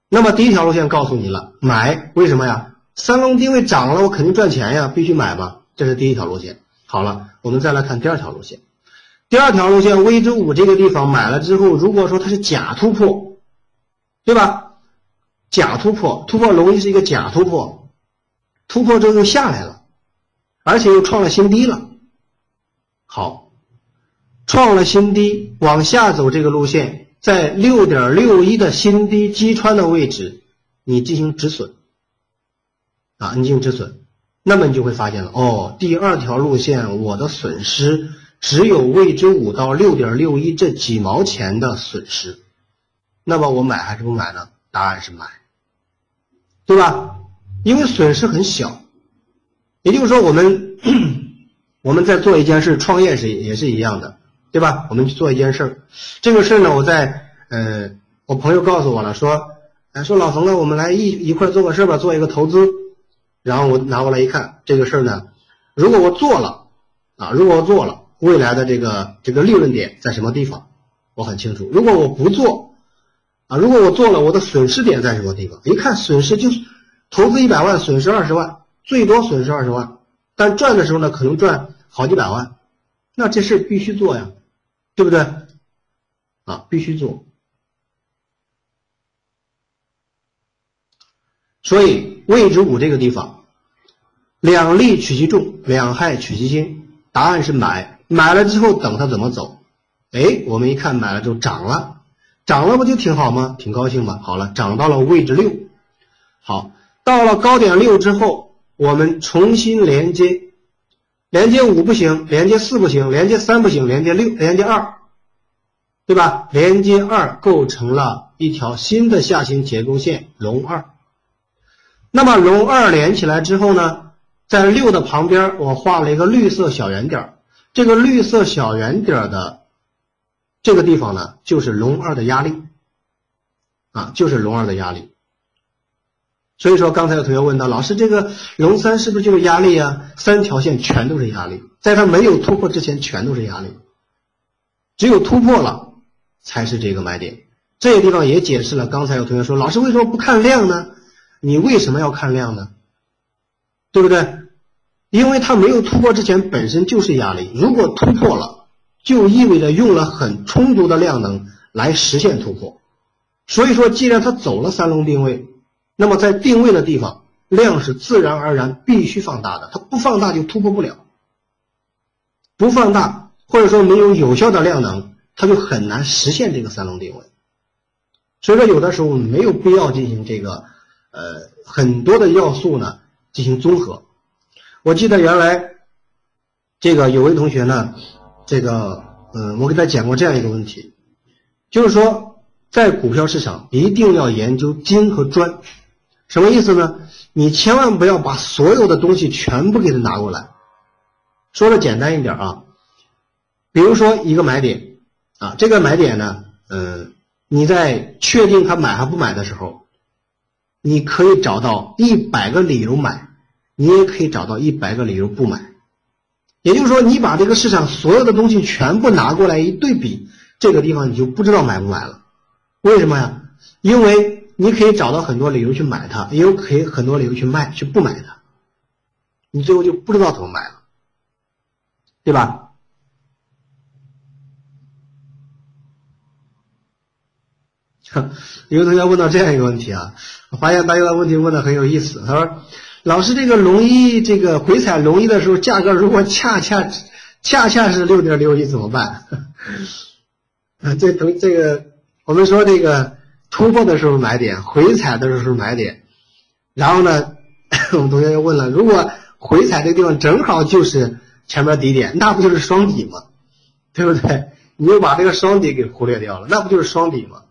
那么第一条路线告诉你了，买，为什么呀？三龙定位涨了，我肯定赚钱呀，必须买吧。这是第一条路线。好了，我们再来看第二条路线。第二条路线，位置五这个地方买了之后，如果说它是假突破，对吧？假突破，突破龙一是一个假突破。突破之后又下来了，而且又创了新低了。好，创了新低，往下走这个路线，在六点六一的新低击穿的位置，你进行止损啊，你进止损，那么你就会发现了，哦，第二条路线我的损失只有未知五到六点六一这几毛钱的损失，那么我买还是不买呢？答案是买，对吧？因为损失很小，也就是说，我们我们在做一件事，创业是也是一样的，对吧？我们去做一件事，这个事呢，我在呃，我朋友告诉我了，说，哎，说老冯啊，我们来一一块做个事吧，做一个投资。然后我拿过来一看，这个事儿呢，如果我做了啊，如果我做了，未来的这个这个利润点在什么地方，我很清楚。如果我不做啊，如果我做了，我的损失点在什么地方？一看损失就是。投资一百万，损失二十万，最多损失二十万，但赚的时候呢，可能赚好几百万，那这事必须做呀，对不对？啊，必须做。所以位置五这个地方，两利取其重，两害取其轻，答案是买。买了之后等它怎么走？哎，我们一看买了之后涨了，涨了不就挺好吗？挺高兴吗？好了，涨到了位置六，好。到了高点六之后，我们重新连接，连接五不行，连接四不行，连接三不行，连接六，连接二，对吧？连接二构成了一条新的下行结构线龙二。那么龙二连起来之后呢，在六的旁边，我画了一个绿色小圆点。这个绿色小圆点的这个地方呢，就是龙二的压力啊，就是龙二的压力。所以说，刚才有同学问到，老师，这个龙三是不是就是压力啊？三条线全都是压力，在它没有突破之前，全都是压力。只有突破了，才是这个买点。这个地方也解释了，刚才有同学说，老师为什么不看量呢？你为什么要看量呢？对不对？因为它没有突破之前本身就是压力，如果突破了，就意味着用了很充足的量能来实现突破。所以说，既然它走了三龙定位，那么在定位的地方，量是自然而然必须放大的，它不放大就突破不了。不放大或者说没有有效的量能，它就很难实现这个三龙定位。所以说，有的时候没有必要进行这个。呃，很多的要素呢进行综合。我记得原来这个有位同学呢，这个嗯，我给他讲过这样一个问题，就是说在股票市场一定要研究金和砖，什么意思呢？你千万不要把所有的东西全部给它拿过来。说的简单一点啊，比如说一个买点啊，这个买点呢，嗯，你在确定他买还不买的时候。你可以找到一百个理由买，你也可以找到一百个理由不买。也就是说，你把这个市场所有的东西全部拿过来一对比，这个地方你就不知道买不买了。为什么呀？因为你可以找到很多理由去买它，也有可以很多理由去卖去不买它，你最后就不知道怎么买了，对吧？[laughs] 有个同学问到这样一个问题啊，我发现大家的问题问的很有意思。他说：“老师，这个龙一这个回踩龙一的时候，价格如果恰恰恰恰是六点六一怎么办？” [laughs] 啊，这同这个我们说这个突破的时候买点，回踩的时候买点。然后呢，我们同学又问了：如果回踩这个地方正好就是前面低点，那不就是双底吗？对不对？你又把这个双底给忽略掉了，那不就是双底吗？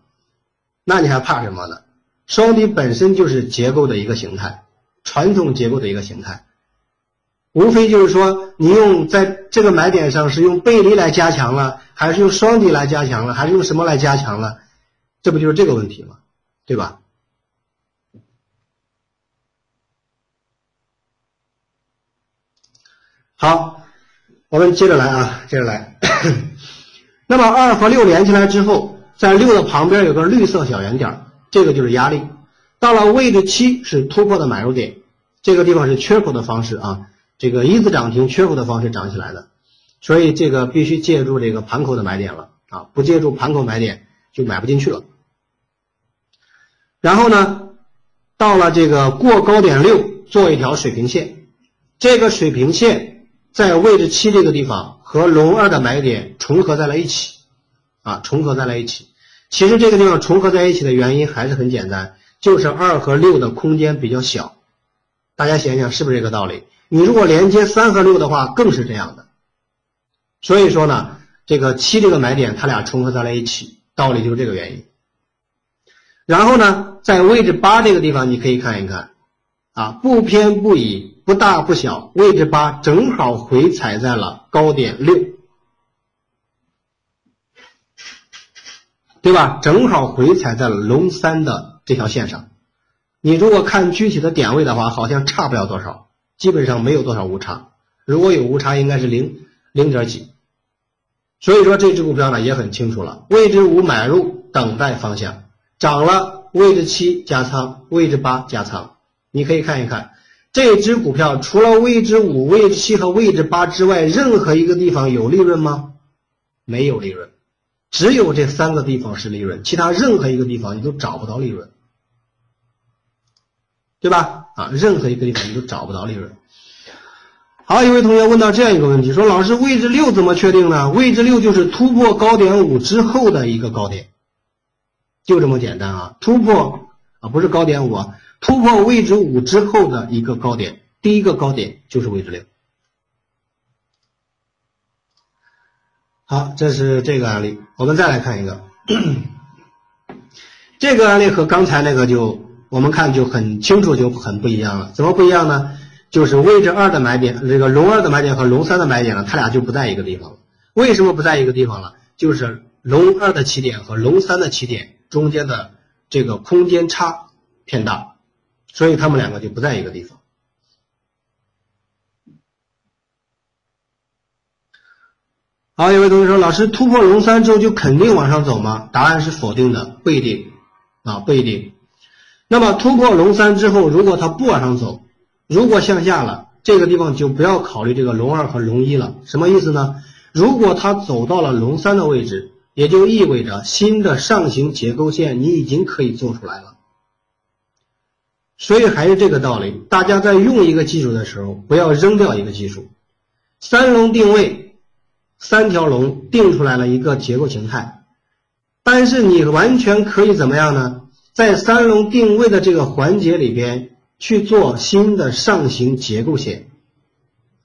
那你还怕什么呢？双底本身就是结构的一个形态，传统结构的一个形态，无非就是说你用在这个买点上是用背离来加强了，还是用双底来加强了，还是用什么来加强了？这不就是这个问题吗？对吧？好，我们接着来啊，接着来。[coughs] 那么二和六连起来之后。在六的旁边有个绿色小圆点，这个就是压力。到了位置七是突破的买入点，这个地方是缺口的方式啊，这个一字涨停缺口的方式涨起来的，所以这个必须借助这个盘口的买点了啊，不借助盘口买点就买不进去了。然后呢，到了这个过高点六做一条水平线，这个水平线在位置七这个地方和龙二的买点重合在了一起。啊，重合在了一起。其实这个地方重合在一起的原因还是很简单，就是二和六的空间比较小。大家想想是不是这个道理？你如果连接三和六的话，更是这样的。所以说呢，这个七这个买点，它俩重合在了一起，道理就是这个原因。然后呢，在位置八这个地方，你可以看一看，啊，不偏不倚，不大不小，位置八正好回踩在了高点六。对吧？正好回踩在了龙三的这条线上。你如果看具体的点位的话，好像差不了多少，基本上没有多少误差。如果有误差，应该是零零点几。所以说这只股票呢也很清楚了，位置五买入，等待方向，涨了位置七加仓，位置八加仓。你可以看一看这只股票，除了位置五、位置七和位置八之外，任何一个地方有利润吗？没有利润。只有这三个地方是利润，其他任何一个地方你都找不到利润，对吧？啊，任何一个地方你都找不到利润。好，一位同学问到这样一个问题，说老师，位置六怎么确定呢？位置六就是突破高点五之后的一个高点，就这么简单啊！突破啊，不是高点五啊，突破位置五之后的一个高点，第一个高点就是位置六。好，这是这个案例。我们再来看一个，[clears throat] 这个案例和刚才那个就我们看就很清楚，就很不一样了。怎么不一样呢？就是位置二的买点，这个龙二的买点和龙三的买点呢，它俩就不在一个地方了。为什么不在一个地方了？就是龙二的起点和龙三的起点中间的这个空间差偏大，所以它们两个就不在一个地方。好，有位同学说，老师突破龙三之后就肯定往上走吗？答案是否定的，不一定啊，不一定。那么突破龙三之后，如果它不往上走，如果向下了，这个地方就不要考虑这个龙二和龙一了。什么意思呢？如果它走到了龙三的位置，也就意味着新的上行结构线你已经可以做出来了。所以还是这个道理，大家在用一个技术的时候，不要扔掉一个技术。三龙定位。三条龙定出来了一个结构形态，但是你完全可以怎么样呢？在三龙定位的这个环节里边去做新的上行结构线，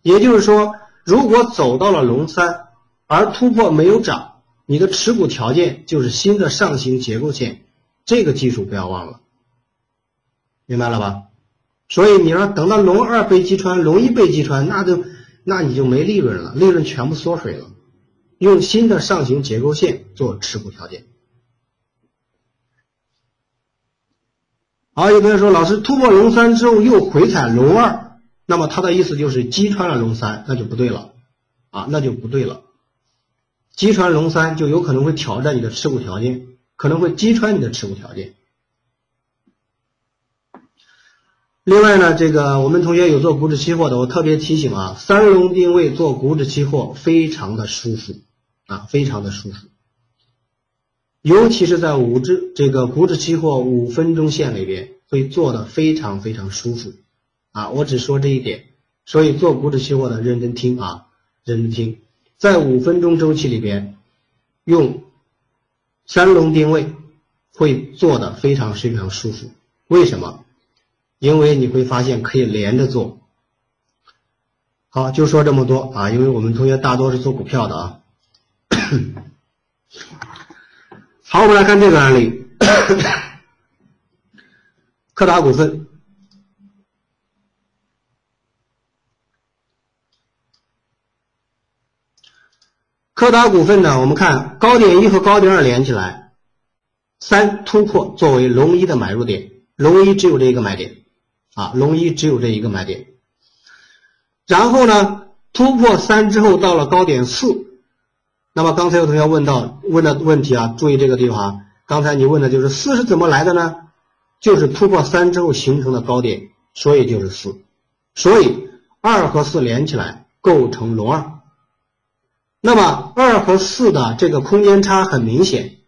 也就是说，如果走到了龙三而突破没有涨，你的持股条件就是新的上行结构线，这个技术不要忘了，明白了吧？所以你说等到龙二被击穿，龙一被击穿，那就。那你就没利润了，利润全部缩水了。用新的上行结构线做持股条件。好，有同学说，老师突破龙三之后又回踩龙二，那么他的意思就是击穿了龙三，那就不对了啊，那就不对了。击穿龙三就有可能会挑战你的持股条件，可能会击穿你的持股条件。另外呢，这个我们同学有做股指期货的，我特别提醒啊，三龙定位做股指期货非常的舒服啊，非常的舒服，尤其是在五只这个股指期货五分钟线里边会做的非常非常舒服。啊，我只说这一点，所以做股指期货的认真听啊，认真听，在五分钟周期里边用三龙定位会做的非常非常舒服，为什么？因为你会发现可以连着做，好，就说这么多啊！因为我们同学大多是做股票的啊。[coughs] 好，我们来看这个案例，[coughs] 柯达股份，柯达股份呢，我们看高点一和高点二连起来，三突破作为龙一的买入点，龙一只有这一个买点。啊，龙一只有这一个买点，然后呢，突破三之后到了高点四，那么刚才有同学问到问的问题啊，注意这个地方，刚才你问的就是四是怎么来的呢？就是突破三之后形成的高点，所以就是四，所以二和四连起来构成龙二，那么二和四的这个空间差很明显，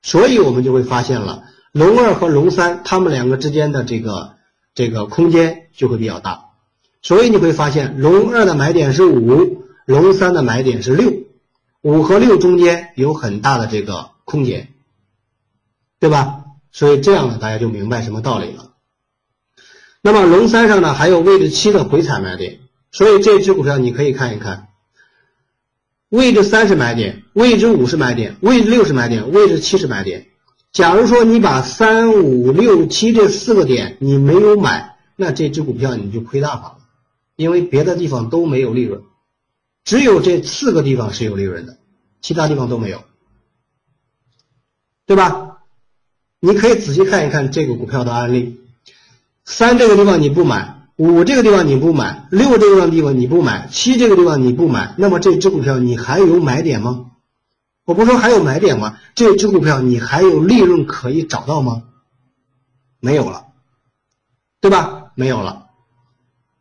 所以我们就会发现了龙二和龙三它们两个之间的这个。这个空间就会比较大，所以你会发现龙二的买点是五，龙三的买点是六，五和六中间有很大的这个空间，对吧？所以这样呢，大家就明白什么道理了。那么龙三上呢还有位置七的回踩买点，所以这只股票你可以看一看，位置三是买点，位置五是买点，位置六是买点，位置七是买点。假如说你把三五六七这四个点你没有买，那这只股票你就亏大发了，因为别的地方都没有利润，只有这四个地方是有利润的，其他地方都没有，对吧？你可以仔细看一看这个股票的案例，三这个地方你不买，五这个地方你不买，六这个地方你不买，七这个地方你不买，那么这只股票你还有买点吗？我不说还有买点吗？这只股票你还有利润可以找到吗？没有了，对吧？没有了。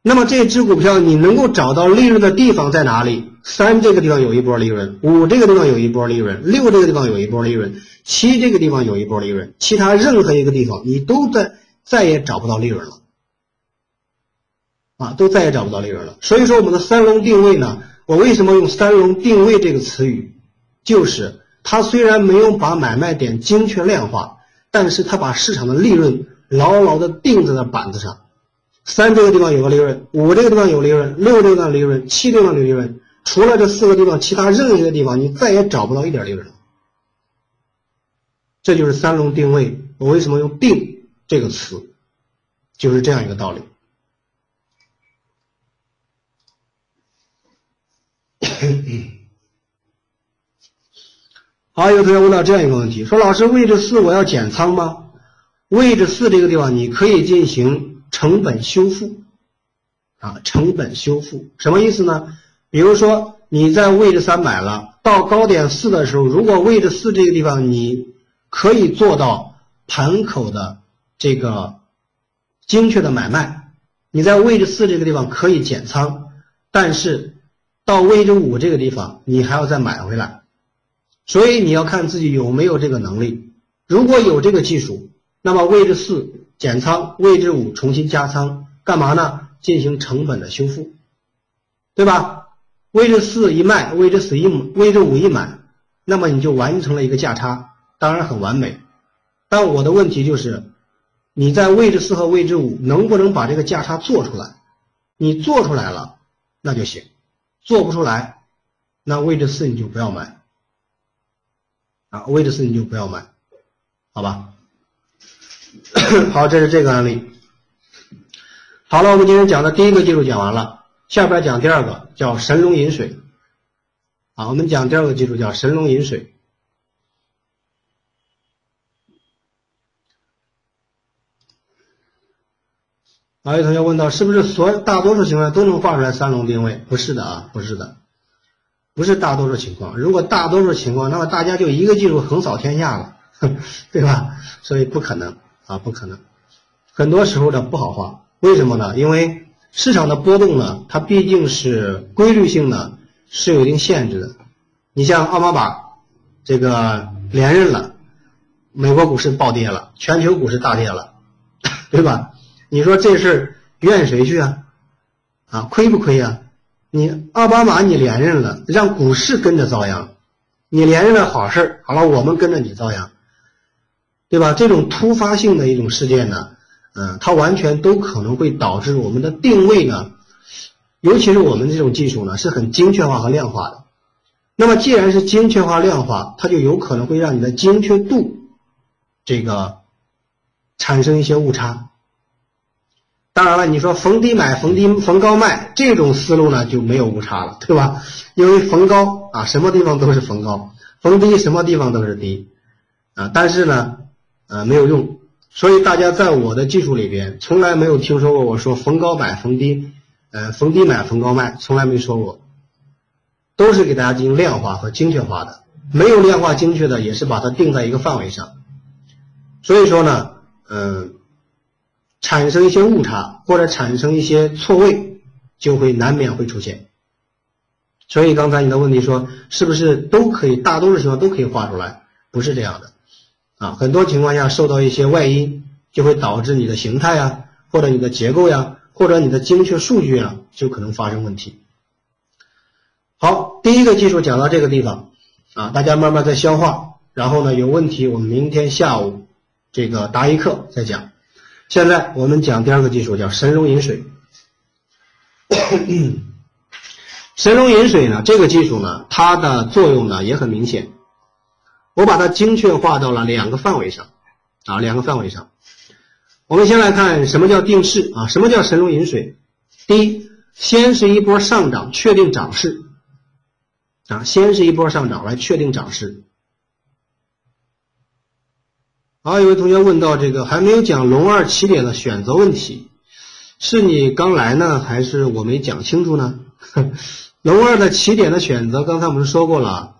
那么这只股票你能够找到利润的地方在哪里？三这个地方有一波利润，五这个地方有一波利润，六这个地方有一波利润，七这个地方有一波利润，其他任何一个地方你都在再也找不到利润了，啊，都再也找不到利润了。所以说我们的三龙定位呢，我为什么用三龙定位这个词语？就是它虽然没有把买卖点精确量化，但是它把市场的利润牢牢的定在了板子上。三这个地方有个利润，五这个地方有利润，六这个地方利润，七这个地方有利润。除了这四个地方，其他任何一个地方你再也找不到一点利润了。这就是三龙定位。我为什么用“定”这个词？就是这样一个道理。[coughs] 好，有同学问到这样一个问题，说老师位置四我要减仓吗？位置四这个地方你可以进行成本修复啊，成本修复什么意思呢？比如说你在位置三买了，到高点四的时候，如果位置四这个地方你可以做到盘口的这个精确的买卖，你在位置四这个地方可以减仓，但是到位置五这个地方你还要再买回来。所以你要看自己有没有这个能力，如果有这个技术，那么位置四减仓，位置五重新加仓，干嘛呢？进行成本的修复，对吧？位置四一卖，位置四一位置五一买，那么你就完成了一个价差，当然很完美。但我的问题就是，你在位置四和位置五能不能把这个价差做出来？你做出来了，那就行；做不出来，那位置四你就不要买。位置四你就不要买，好吧？[coughs] 好，这是这个案例。好了，我们今天讲的第一个技术讲完了，下边讲第二个，叫神龙饮水。好，我们讲第二个技术叫神龙饮水。啊，有同学问到，是不是所大多数情况下都能画出来三龙定位？不是的啊，不是的。不是大多数情况，如果大多数情况，那么大家就一个技术横扫天下了，[laughs] 对吧？所以不可能啊，不可能。很多时候呢不好画，为什么呢？因为市场的波动呢，它毕竟是规律性呢是有一定限制的。你像奥巴马这个连任了，美国股市暴跌了，全球股市大跌了，[laughs] 对吧？你说这事儿怨谁去啊？啊，亏不亏呀？你奥巴马你连任了，让股市跟着遭殃，你连任了好事儿，好了，我们跟着你遭殃，对吧？这种突发性的一种事件呢，嗯，它完全都可能会导致我们的定位呢，尤其是我们这种技术呢，是很精确化和量化的。那么既然是精确化量化，它就有可能会让你的精确度这个产生一些误差。当然了，你说逢低买、逢低逢高卖这种思路呢就没有误差了，对吧？因为逢高啊，什么地方都是逢高；逢低，什么地方都是低啊。但是呢，呃，没有用。所以大家在我的技术里边从来没有听说过我说逢高买、逢低，呃，逢低买、逢高卖，从来没说过，都是给大家进行量化和精确化的。没有量化精确的，也是把它定在一个范围上。所以说呢，嗯。产生一些误差或者产生一些错位，就会难免会出现。所以刚才你的问题说是不是都可以？大多数情况都可以画出来，不是这样的啊。很多情况下受到一些外因，就会导致你的形态呀，或者你的结构呀，或者你的精确数据啊，就可能发生问题。好，第一个技术讲到这个地方啊，大家慢慢再消化，然后呢有问题我们明天下午这个答疑课再讲。现在我们讲第二个技术，叫神龙饮水。[coughs] 神龙饮水呢，这个技术呢，它的作用呢也很明显。我把它精确化到了两个范围上，啊，两个范围上。我们先来看什么叫定势啊？什么叫神龙饮水？第一，先是一波上涨，确定涨势，啊，先是一波上涨来确定涨势。好，有位同学问到这个还没有讲龙二起点的选择问题，是你刚来呢，还是我没讲清楚呢？[laughs] 龙二的起点的选择，刚才我们说过了，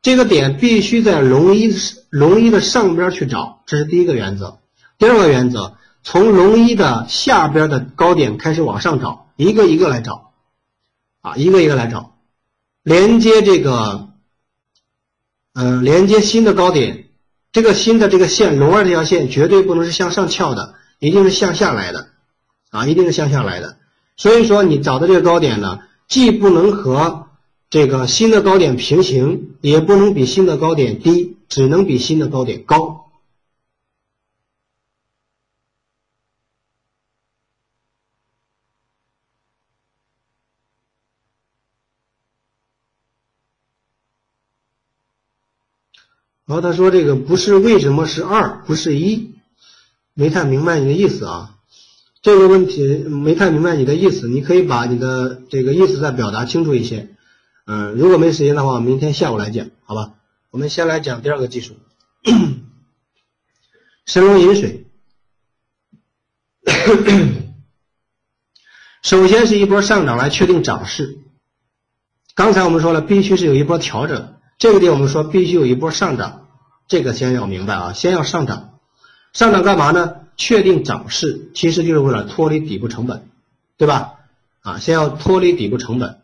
这个点必须在龙一龙一的上边去找，这是第一个原则。第二个原则，从龙一的下边的高点开始往上找，一个一个来找，啊，一个一个来找，连接这个，嗯，连接新的高点。这个新的这个线，龙二这条线绝对不能是向上翘的，一定是向下来的，啊，一定是向下来的。所以说，你找的这个高点呢，既不能和这个新的高点平行，也不能比新的高点低，只能比新的高点高。然后他说：“这个不是为什么是二，不是一，没太明白你的意思啊。这个问题没太明白你的意思，你可以把你的这个意思再表达清楚一些。嗯，如果没时间的话，明天下午来讲，好吧？我们先来讲第二个技术，[coughs] 神龙饮水。[coughs] 首先是一波上涨来确定涨势。刚才我们说了，必须是有一波调整。这个地方我们说必须有一波上涨，这个先要明白啊，先要上涨。上涨干嘛呢？确定涨势，其实就是为了脱离底部成本，对吧？啊，先要脱离底部成本，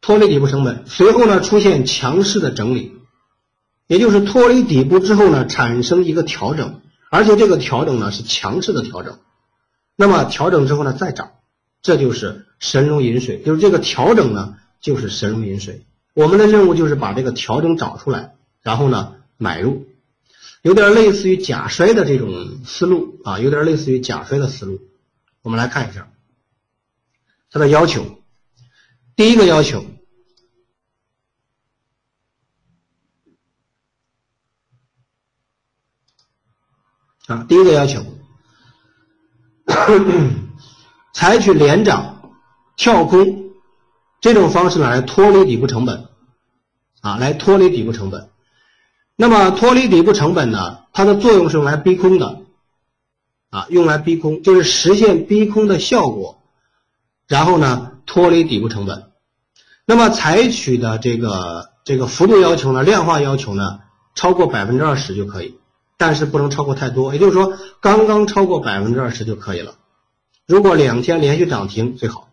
脱离底部成本，随后呢出现强势的整理。也就是脱离底部之后呢，产生一个调整，而且这个调整呢是强势的调整。那么调整之后呢再涨，这就是神龙饮水，就是这个调整呢就是神龙饮水。我们的任务就是把这个调整找出来，然后呢买入，有点类似于假摔的这种思路啊，有点类似于假摔的思路。我们来看一下它的要求，第一个要求。啊，第一个要求，[coughs] 采取连涨、跳空这种方式呢，来脱离底部成本，啊，来脱离底部成本。那么脱离底部成本呢，它的作用是用来逼空的，啊，用来逼空，就是实现逼空的效果，然后呢，脱离底部成本。那么采取的这个这个幅度要求呢，量化要求呢，超过百分之二十就可以。但是不能超过太多，也就是说，刚刚超过百分之二十就可以了。如果两天连续涨停最好。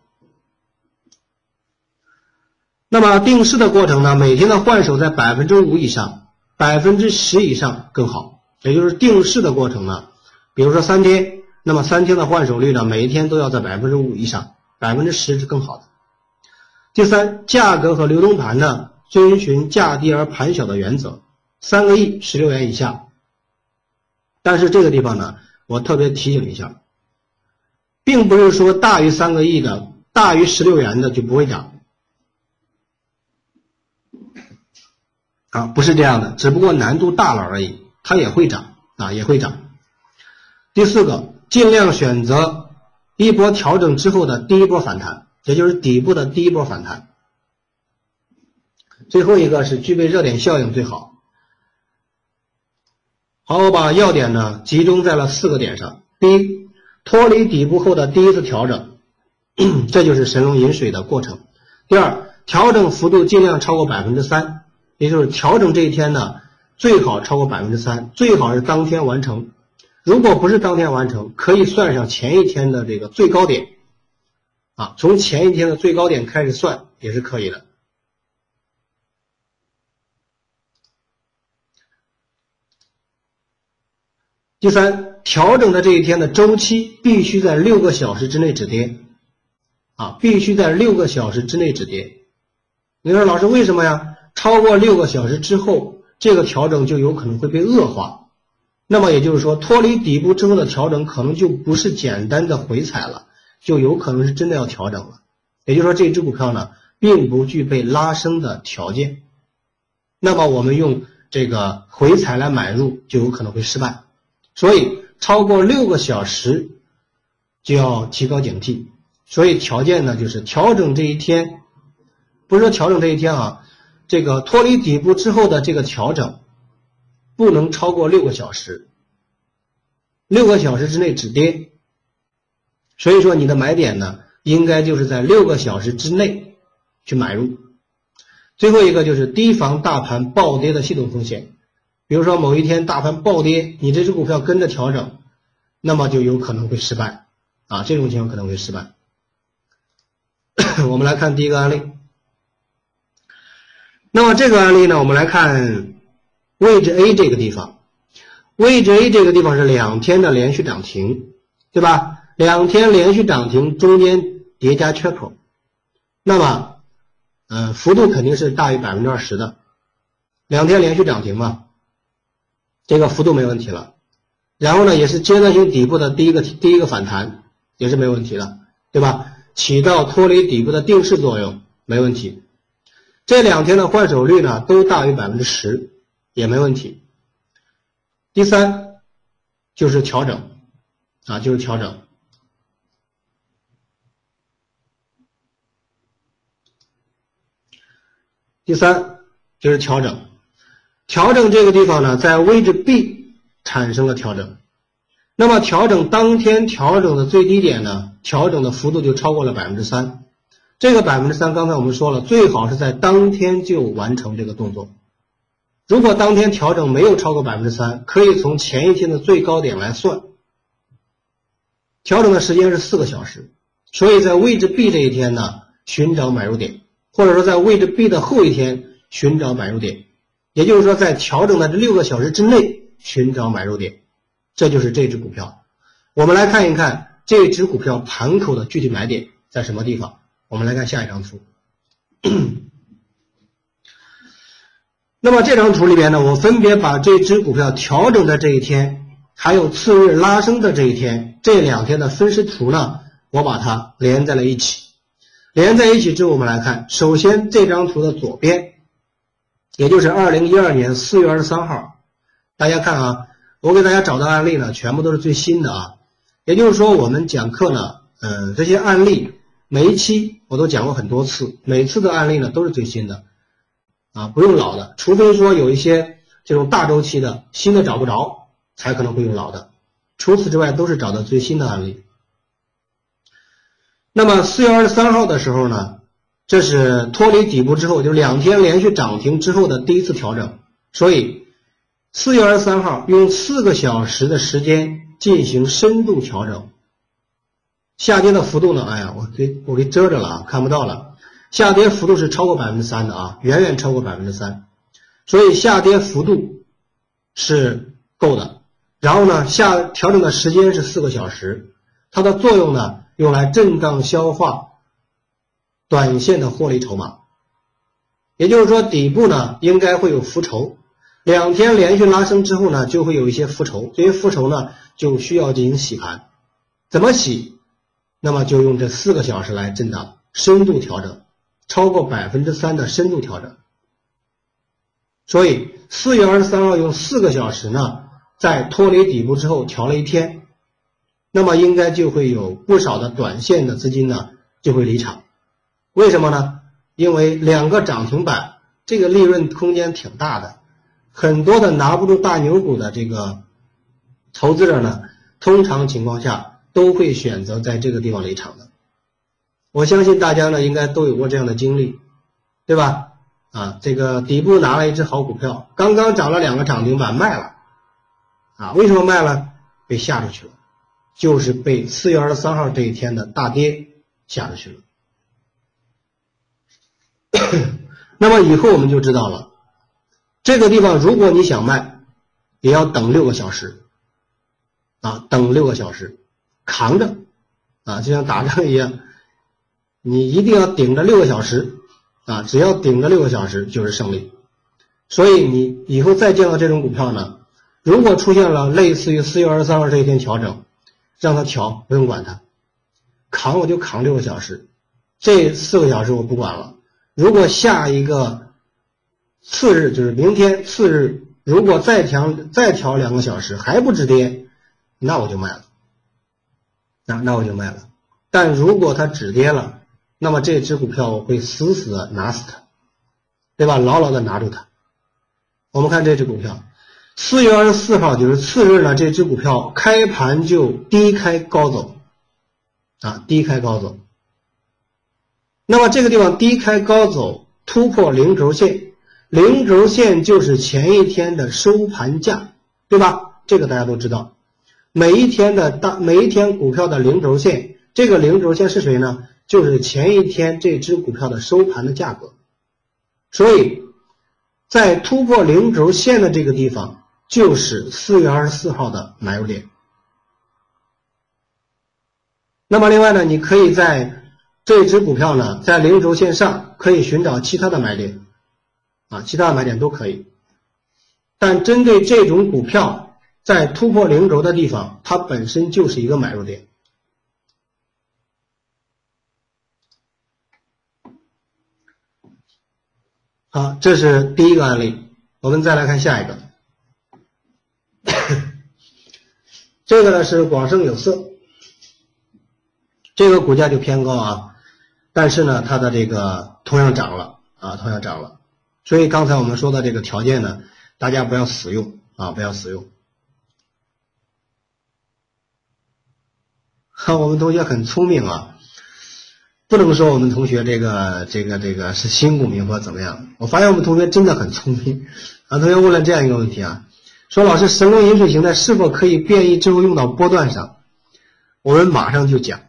那么定市的过程呢？每天的换手在百分之五以上，百分之十以上更好。也就是定市的过程呢，比如说三天，那么三天的换手率呢，每一天都要在百分之五以上，百分之十是更好的。第三，价格和流动盘呢，遵循价低而盘小的原则，三个亿十六元以下。但是这个地方呢，我特别提醒一下，并不是说大于三个亿的、大于十六元的就不会涨，啊，不是这样的，只不过难度大了而已，它也会涨啊，也会涨。第四个，尽量选择一波调整之后的第一波反弹，也就是底部的第一波反弹。最后一个是具备热点效应最好。好，我把要点呢集中在了四个点上。第一，脱离底部后的第一次调整，[clears throat] 这就是神龙饮水的过程。第二，调整幅度尽量超过百分之三，也就是调整这一天呢最好超过百分之三，最好是当天完成。如果不是当天完成，可以算上前一天的这个最高点，啊，从前一天的最高点开始算也是可以的。第三，调整的这一天的周期必须在六个小时之内止跌，啊，必须在六个小时之内止跌。你说老师为什么呀？超过六个小时之后，这个调整就有可能会被恶化。那么也就是说，脱离底部之后的调整可能就不是简单的回踩了，就有可能是真的要调整了。也就是说，这只股票呢，并不具备拉升的条件。那么我们用这个回踩来买入，就有可能会失败。所以超过六个小时就要提高警惕。所以条件呢，就是调整这一天，不是说调整这一天啊，这个脱离底部之后的这个调整不能超过六个小时，六个小时之内止跌。所以说你的买点呢，应该就是在六个小时之内去买入。最后一个就是提防大盘暴跌的系统风险。比如说某一天大盘暴跌，你这只股票跟着调整，那么就有可能会失败啊，这种情况可能会失败。[coughs] 我们来看第一个案例。那么这个案例呢，我们来看位置 A 这个地方，位置 A 这个地方是两天的连续涨停，对吧？两天连续涨停中间叠加缺口，那么，嗯，幅度肯定是大于百分之二十的，两天连续涨停嘛。这个幅度没问题了，然后呢，也是阶段性底部的第一个第一个反弹，也是没问题的，对吧？起到脱离底部的定势作用，没问题。这两天的换手率呢，都大于百分之十，也没问题。第三就是调整，啊，就是调整。第三就是调整，调整这个地方呢，在位置 B 产生了调整。那么调整当天调整的最低点呢，调整的幅度就超过了百分之三。这个百分之三，刚才我们说了，最好是在当天就完成这个动作。如果当天调整没有超过百分之三，可以从前一天的最高点来算。调整的时间是四个小时，所以在位置 B 这一天呢，寻找买入点，或者说在位置 B 的后一天寻找买入点，也就是说在调整的这六个小时之内寻找买入点，这就是这只股票。我们来看一看这只股票盘口的具体买点在什么地方。我们来看下一张图。[clears throat] 那么这张图里边呢，我分别把这只股票调整的这一天，还有次日拉升的这一天，这两天的分时图呢，我把它连在了一起。连在一起之后，我们来看，首先这张图的左边，也就是二零一二年四月二十三号，大家看啊，我给大家找的案例呢，全部都是最新的啊。也就是说，我们讲课呢，嗯，这些案例。每一期我都讲过很多次，每次的案例呢都是最新的，啊，不用老的，除非说有一些这种大周期的新的找不着，才可能会用老的，除此之外都是找的最新的案例。那么四月二十三号的时候呢，这是脱离底部之后，就两天连续涨停之后的第一次调整，所以四月二十三号用四个小时的时间进行深度调整。下跌的幅度呢？哎呀，我给我给遮着了啊，看不到了。下跌幅度是超过百分之三的啊，远远超过百分之三，所以下跌幅度是够的。然后呢，下调整的时间是四个小时，它的作用呢，用来震荡消化短线的获利筹码。也就是说，底部呢应该会有浮筹，两天连续拉升之后呢，就会有一些浮筹，这些浮筹呢就需要进行洗盘，怎么洗？那么就用这四个小时来震荡深度调整，超过百分之三的深度调整。所以四月二十三号用四个小时呢，在脱离底部之后调了一天，那么应该就会有不少的短线的资金呢就会离场。为什么呢？因为两个涨停板，这个利润空间挺大的，很多的拿不住大牛股的这个投资者呢，通常情况下。都会选择在这个地方离场的，我相信大家呢应该都有过这样的经历，对吧？啊，这个底部拿了一只好股票，刚刚涨了两个涨停板卖了，啊，为什么卖了？被吓出去了，就是被四月二十三号这一天的大跌吓出去了。[coughs] 那么以后我们就知道了，这个地方如果你想卖，也要等六个小时，啊，等六个小时。扛着，啊，就像打仗一样，你一定要顶着六个小时，啊，只要顶着六个小时就是胜利。所以你以后再见到这种股票呢，如果出现了类似于四月二十三号这一天调整，让它调，不用管它，扛我就扛六个小时，这四个小时我不管了。如果下一个次日就是明天次日，如果再调再调两个小时还不止跌，那我就卖了。那那我就卖了，但如果它止跌了，那么这只股票我会死死的拿死它，对吧？牢牢的拿住它。我们看这只股票，四月二十四号就是次日呢，这只股票开盘就低开高走，啊，低开高走。那么这个地方低开高走，突破零轴线，零轴线就是前一天的收盘价，对吧？这个大家都知道。每一天的大每一天股票的零轴线，这个零轴线是谁呢？就是前一天这只股票的收盘的价格。所以，在突破零轴线的这个地方，就是四月二十四号的买入点。那么另外呢，你可以在这只股票呢，在零轴线上可以寻找其他的买点，啊，其他的买点都可以。但针对这种股票。在突破零轴的地方，它本身就是一个买入点。好，这是第一个案例。我们再来看下一个。[coughs] 这个呢是广生有色，这个股价就偏高啊，但是呢它的这个同样涨了啊，同样涨了。所以刚才我们说的这个条件呢，大家不要死用啊，不要死用。哈，[laughs] 我们同学很聪明啊，不能说我们同学这个这个这个是新股民或怎么样。我发现我们同学真的很聪明。啊，同学问了这样一个问题啊，说老师神龙饮水形态是否可以变异之后用到波段上？我们马上就讲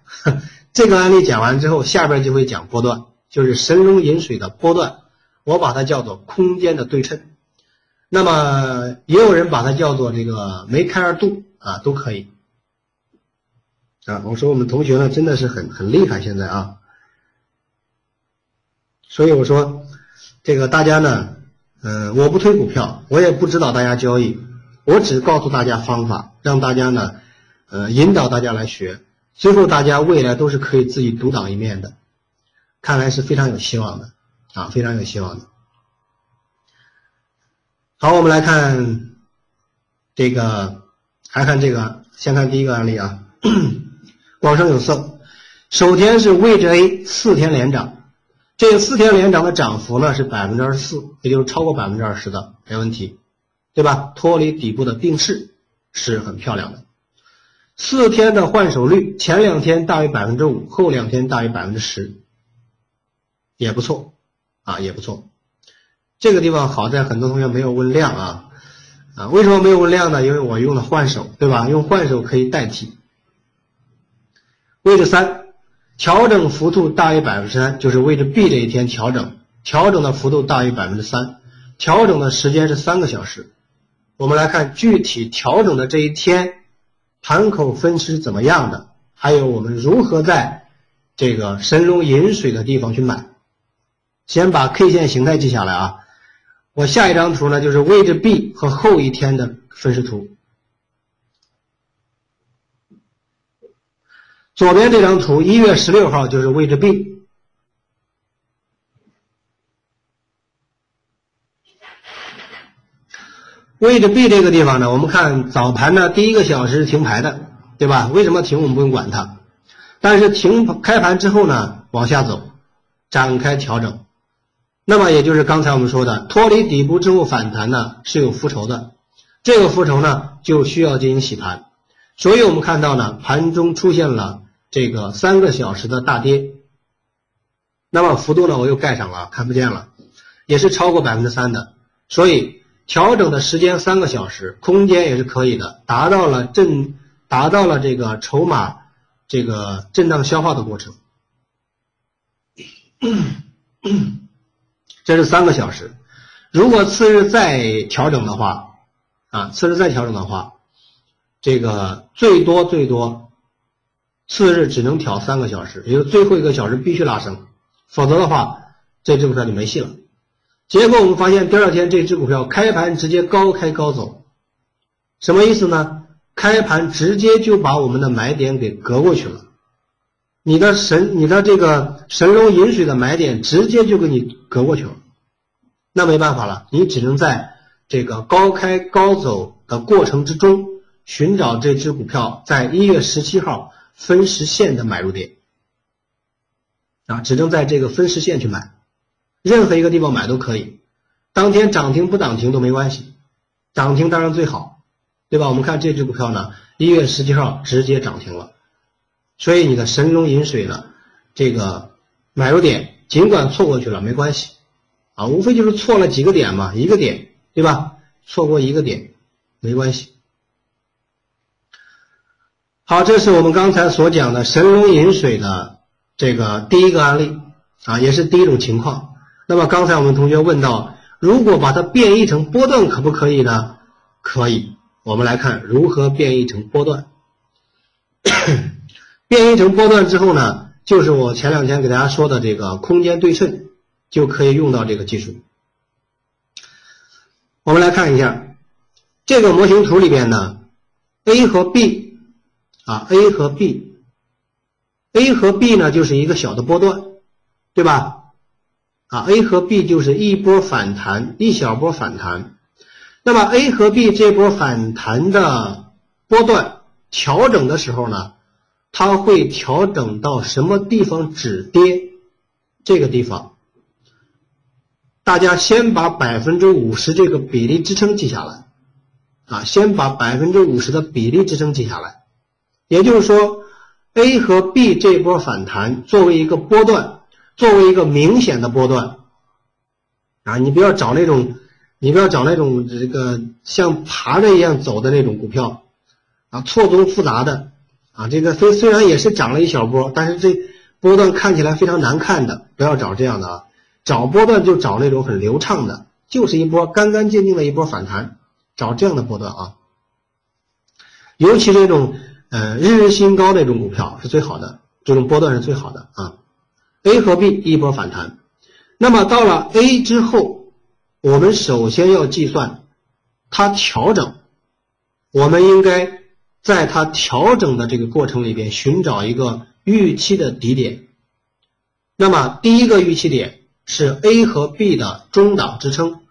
这个案例讲完之后，下边就会讲波段，就是神龙饮水的波段，我把它叫做空间的对称。那么也有人把它叫做这个梅开二度啊，都可以。啊，我说我们同学呢真的是很很厉害，现在啊，所以我说这个大家呢，嗯，我不推股票，我也不指导大家交易，我只告诉大家方法，让大家呢，呃，引导大家来学，最后大家未来都是可以自己独当一面的，看来是非常有希望的啊，非常有希望的。好，我们来看这个，还看这个，先看第一个案例啊。[coughs] 广生有色，首天是位置 A 四天连涨，这四天连涨的涨幅呢是百分之二十四，也就是超过百分之二十的，没问题，对吧？脱离底部的定势是很漂亮的。四天的换手率，前两天大于百分之五，后两天大于百分之十，也不错啊，也不错。这个地方好在很多同学没有问量啊啊，为什么没有问量呢？因为我用了换手，对吧？用换手可以代替。位置三，调整幅度大于百分之三，就是位置 B 这一天调整，调整的幅度大于百分之三，调整的时间是三个小时。我们来看具体调整的这一天，盘口分时怎么样的，还有我们如何在这个神龙饮水的地方去买。先把 K 线形态记下来啊，我下一张图呢就是位置 B 和后一天的分时图。左边这张图，一月十六号就是位置 B，位置 B 这个地方呢，我们看早盘呢第一个小时是停牌的，对吧？为什么停？我们不用管它，但是停开盘之后呢，往下走，展开调整，那么也就是刚才我们说的，脱离底部之后反弹呢是有浮筹的，这个浮筹呢就需要进行洗盘，所以我们看到呢盘中出现了。这个三个小时的大跌，那么幅度呢？我又盖上了，看不见了，也是超过百分之三的。所以调整的时间三个小时，空间也是可以的，达到了震，达到了这个筹码这个震荡消化的过程。[coughs] 这是三个小时。如果次日再调整的话，啊，次日再调整的话，这个最多最多。次日只能调三个小时，也就最后一个小时必须拉升，否则的话，这只股票就没戏了。结果我们发现，第二天这只股票开盘直接高开高走，什么意思呢？开盘直接就把我们的买点给隔过去了，你的神，你的这个神龙饮水的买点直接就给你隔过去了，那没办法了，你只能在这个高开高走的过程之中寻找这只股票在一月十七号。分时线的买入点啊，只能在这个分时线去买，任何一个地方买都可以，当天涨停不涨停都没关系，涨停当然最好，对吧？我们看这只股票呢，一月十七号直接涨停了，所以你的神龙饮水呢，这个买入点尽管错过去了没关系啊，无非就是错了几个点嘛，一个点对吧？错过一个点没关系。好，这是我们刚才所讲的神龙饮水的这个第一个案例啊，也是第一种情况。那么刚才我们同学问到，如果把它变异成波段可不可以呢？可以。我们来看如何变异成波段。[coughs] 变异成波段之后呢，就是我前两天给大家说的这个空间对称，就可以用到这个技术。我们来看一下这个模型图里边呢，A 和 B。啊，A 和 B，A 和 B 呢就是一个小的波段，对吧？啊，A 和 B 就是一波反弹，一小波反弹。那么 A 和 B 这波反弹的波段调整的时候呢，它会调整到什么地方止跌？这个地方，大家先把百分之五十这个比例支撑记下来，啊，先把百分之五十的比例支撑记下来。也就是说，A 和 B 这波反弹作为一个波段，作为一个明显的波段，啊，你不要找那种，你不要找那种这个像爬着一样走的那种股票。啊，错综复杂的，啊，这个虽虽然也是涨了一小波，但是这波段看起来非常难看的，不要找这样的啊，找波段就找那种很流畅的，就是一波干干净净的一波反弹，找这样的波段啊，尤其这种呃日日新高那种股票是最好的，这种波段是最好的啊。A 和 B 一波反弹，那么到了 A 之后，我们首先要计算它调整，我们应该。在它调整的这个过程里边，寻找一个预期的底点。那么第一个预期点是 A 和 B 的中档支撑，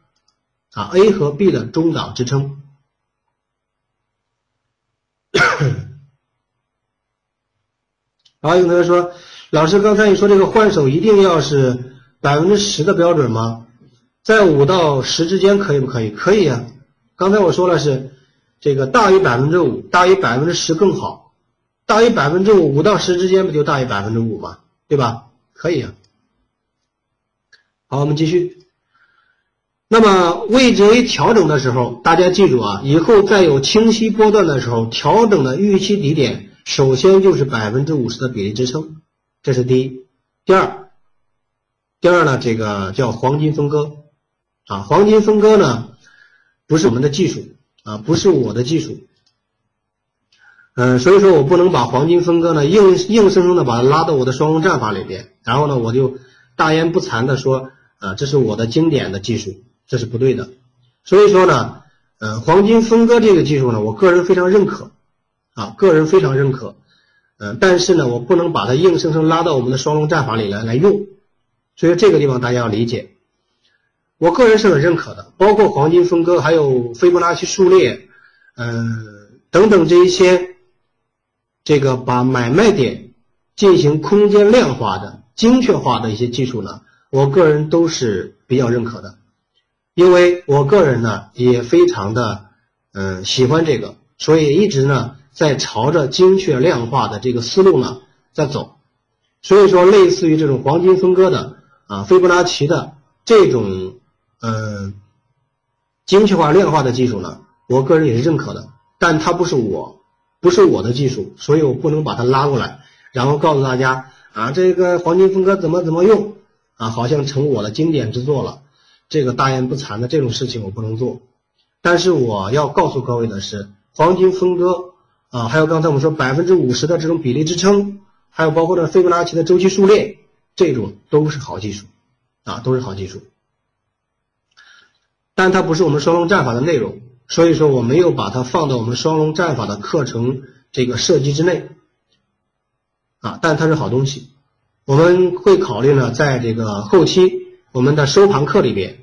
啊，A 和 B 的中档支撑。[coughs] 然后，有同学说，老师刚才你说这个换手一定要是百分之十的标准吗？在五到十之间可以不可以？可以啊。刚才我说了是。这个大于百分之五，大于百分之十更好，大于百分之五，五到十之间不就大于百分之五吗？对吧？可以啊。好，我们继续。那么位置 A 调整的时候，大家记住啊，以后再有清晰波段的时候，调整的预期底点首先就是百分之五十的比例支撑，这是第一。第二，第二呢，这个叫黄金分割啊，黄金分割呢不是我们的技术。啊，不是我的技术，嗯，所以说我不能把黄金分割呢硬硬生生的把它拉到我的双龙战法里边，然后呢，我就大言不惭的说，啊，这是我的经典的技术，这是不对的。所以说呢，呃，黄金分割这个技术呢，我个人非常认可，啊，个人非常认可，嗯，但是呢，我不能把它硬生生拉到我们的双龙战法里来来用，所以这个地方大家要理解。我个人是很认可的，包括黄金分割，还有斐波那契数列，嗯，等等这一些，这个把买卖点进行空间量化的、精确化的一些技术呢，我个人都是比较认可的，因为我个人呢也非常的嗯喜欢这个，所以一直呢在朝着精确量化的这个思路呢在走，所以说类似于这种黄金分割的啊，斐波那契的这种。嗯，精确化量化的技术呢，我个人也是认可的，但它不是我，不是我的技术，所以我不能把它拉过来，然后告诉大家啊，这个黄金分割怎么怎么用啊，好像成我的经典之作了。这个大言不惭的这种事情我不能做。但是我要告诉各位的是，黄金分割啊，还有刚才我们说百分之五十的这种比例支撑，还有包括这斐波那契的周期数列，这种都是好技术啊，都是好技术。但它不是我们双龙战法的内容，所以说我没有把它放到我们双龙战法的课程这个设计之内，啊，但它是好东西，我们会考虑呢，在这个后期我们的收盘课里边，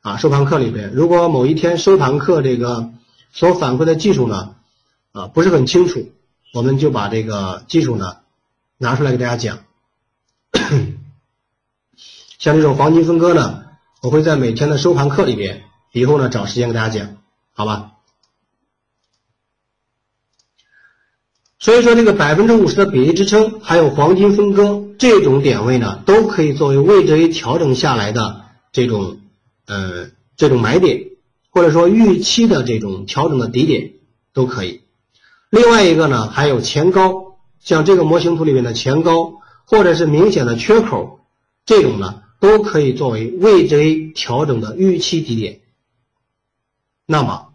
啊，收盘课里边，如果某一天收盘课这个所反馈的技术呢，啊，不是很清楚，我们就把这个技术呢拿出来给大家讲，像这种黄金分割呢。我会在每天的收盘课里边，以后呢找时间给大家讲，好吧？所以说这个百分之五十的比例支撑，还有黄金分割这种点位呢，都可以作为位置 A 调整下来的这种呃这种买点，或者说预期的这种调整的底点都可以。另外一个呢，还有前高，像这个模型图里面的前高，或者是明显的缺口这种呢。都可以作为位置 A 调整的预期底点。那么，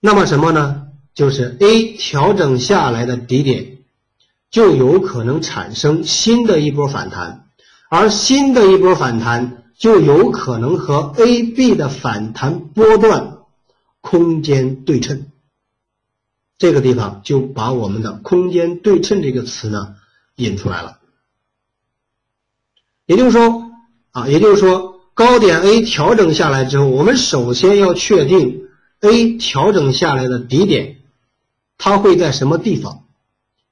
那么什么呢？就是 A 调整下来的底点，就有可能产生新的一波反弹，而新的一波反弹就有可能和 A、B 的反弹波段空间对称。这个地方就把我们的空间对称这个词呢引出来了。也就是说，啊，也就是说，高点 A 调整下来之后，我们首先要确定 A 调整下来的底点，它会在什么地方？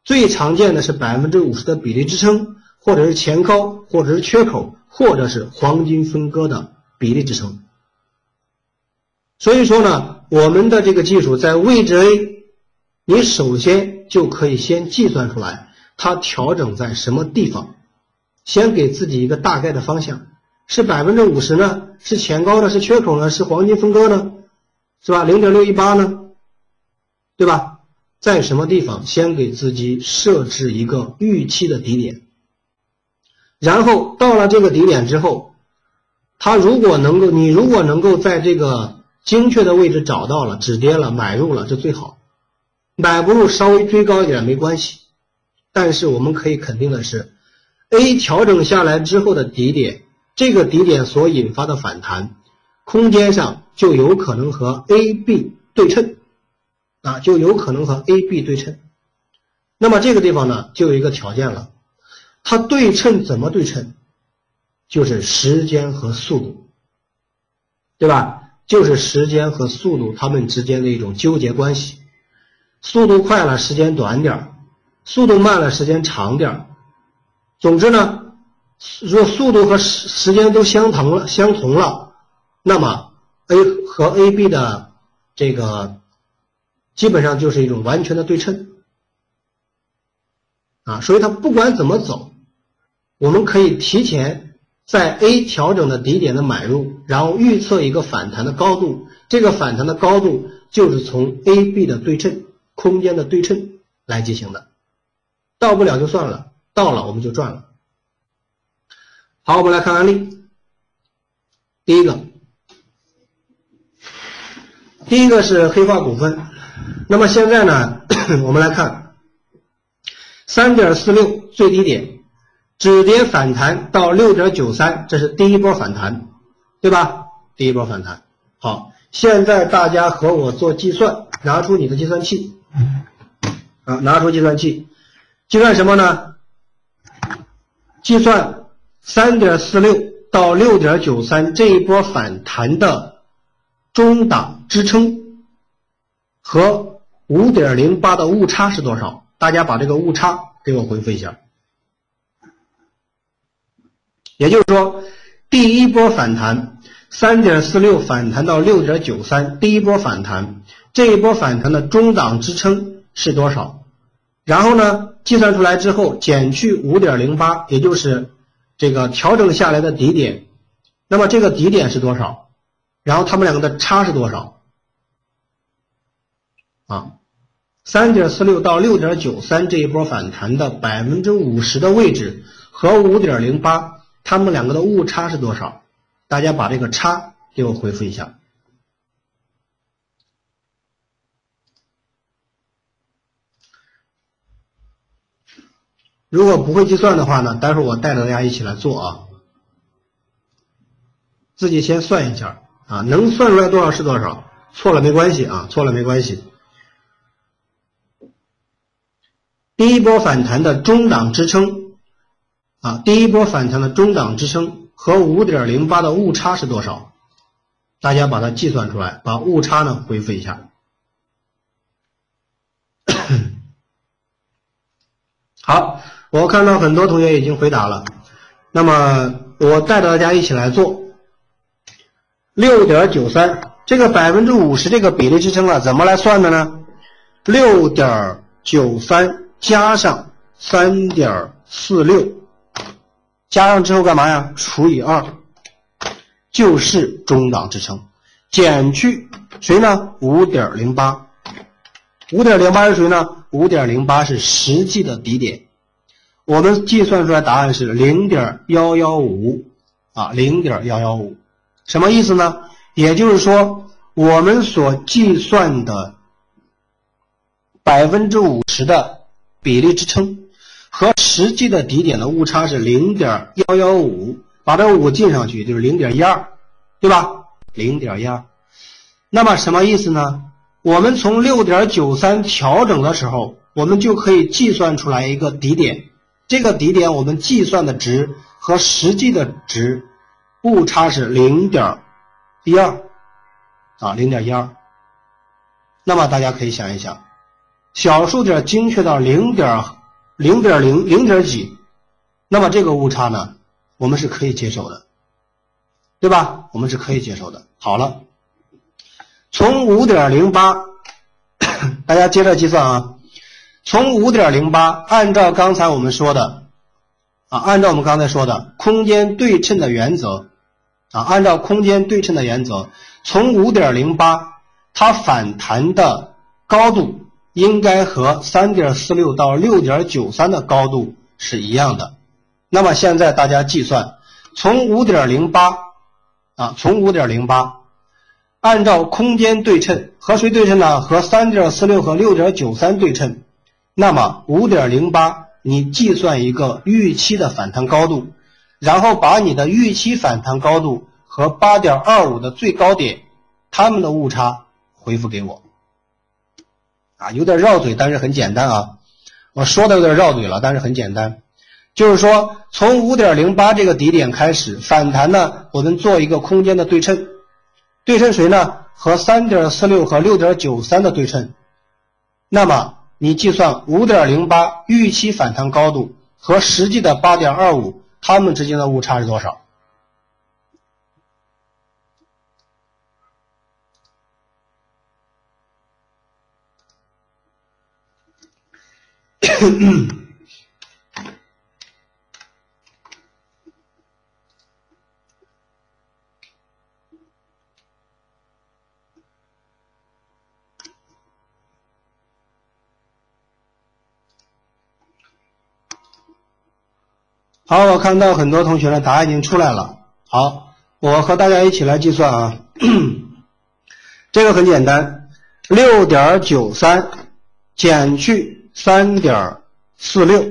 最常见的是百分之五十的比例支撑，或者是前高，或者是缺口，或者是黄金分割的比例支撑。所以说呢，我们的这个技术在位置 A，你首先就可以先计算出来它调整在什么地方，先给自己一个大概的方向，是百分之五十呢？是前高呢？是缺口呢？是黄金分割呢？是吧？零点六一八呢？对吧？在什么地方先给自己设置一个预期的底点，然后到了这个底点之后，它如果能够，你如果能够在这个精确的位置找到了止跌了买入了，这最好；买不入稍微追高一点没关系。但是我们可以肯定的是，A 调整下来之后的底点，这个底点所引发的反弹，空间上就有可能和 A、B 对称。啊，就有可能和 A、B 对称。那么这个地方呢，就有一个条件了，它对称怎么对称？就是时间和速度，对吧？就是时间和速度它们之间的一种纠结关系。速度快了，时间短点儿；速度慢了，时间长点儿。总之呢，若速度和时时间都相同了，相同了，那么 A 和 A、B 的这个。基本上就是一种完全的对称，啊，所以它不管怎么走，我们可以提前在 A 调整的底点的买入，然后预测一个反弹的高度，这个反弹的高度就是从 A、B 的对称空间的对称来进行的，到不了就算了，到了我们就赚了。好，我们来看案例，第一个，第一个是黑化股份。那么现在呢，[coughs] 我们来看三点四六最低点，止跌反弹到六点九三，这是第一波反弹，对吧？第一波反弹。好，现在大家和我做计算，拿出你的计算器，啊，拿出计算器，计算什么呢？计算三点四六到六点九三这一波反弹的中档支撑和。五点零八的误差是多少？大家把这个误差给我回复一下。也就是说，第一波反弹三点四六反弹到六点九三，第一波反弹这一波反弹的中档支撑是多少？然后呢，计算出来之后减去五点零八，也就是这个调整下来的底点，那么这个底点是多少？然后它们两个的差是多少？啊？三点四六到六点九三这一波反弹的百分之五十的位置和五点零八，它们两个的误差是多少？大家把这个差给我回复一下。如果不会计算的话呢，待会儿我带着大家一起来做啊，自己先算一下啊，能算出来多少是多少，错了没关系啊，错了没关系。第一波反弹的中档支撑，啊，第一波反弹的中档支撑和五点零八的误差是多少？大家把它计算出来，把误差呢回复一下。[coughs] 好，我看到很多同学已经回答了，那么我带着大家一起来做。六点九三这个百分之五十这个比例支撑啊，怎么来算的呢？六点九三。加上三点四六，加上之后干嘛呀？除以二，就是中档支撑。减去谁呢？五点零八，五点零八是谁呢？五点零八是实际的底点。我们计算出来答案是零点幺幺五啊，零点幺幺五，什么意思呢？也就是说，我们所计算的百分之五十的。比例支撑和实际的底点的误差是零点幺幺五，把这个五进上去就是零点一二，对吧？零点一二，那么什么意思呢？我们从六点九三调整的时候，我们就可以计算出来一个底点，这个底点我们计算的值和实际的值误差是零点一二，啊，零点一二。那么大家可以想一想。小数点精确到零点零点零零点几，那么这个误差呢，我们是可以接受的，对吧？我们是可以接受的。好了，从五点零八，[coughs] 大家接着计算啊，从五点零八，按照刚才我们说的啊，按照我们刚才说的空间对称的原则啊，按照空间对称的原则，从五点零八。它反弹的高度应该和三点四六到六点九三的高度是一样的。那么现在大家计算，从五点零八啊，从五点零八，按照空间对称和谁对称呢？和三点四六和六点九三对称。那么五点零八，你计算一个预期的反弹高度，然后把你的预期反弹高度和八点二五的最高点，它们的误差。回复给我，啊，有点绕嘴，但是很简单啊。我说的有点绕嘴了，但是很简单，就是说从五点零八这个底点开始反弹呢，我们做一个空间的对称，对称谁呢？和三点四六和六点九三的对称。那么你计算五点零八预期反弹高度和实际的八点二五，它们之间的误差是多少？好，我看到很多同学的答案已经出来了。好，我和大家一起来计算啊。[clears throat] 这个很简单，六点九三减去。三点四六，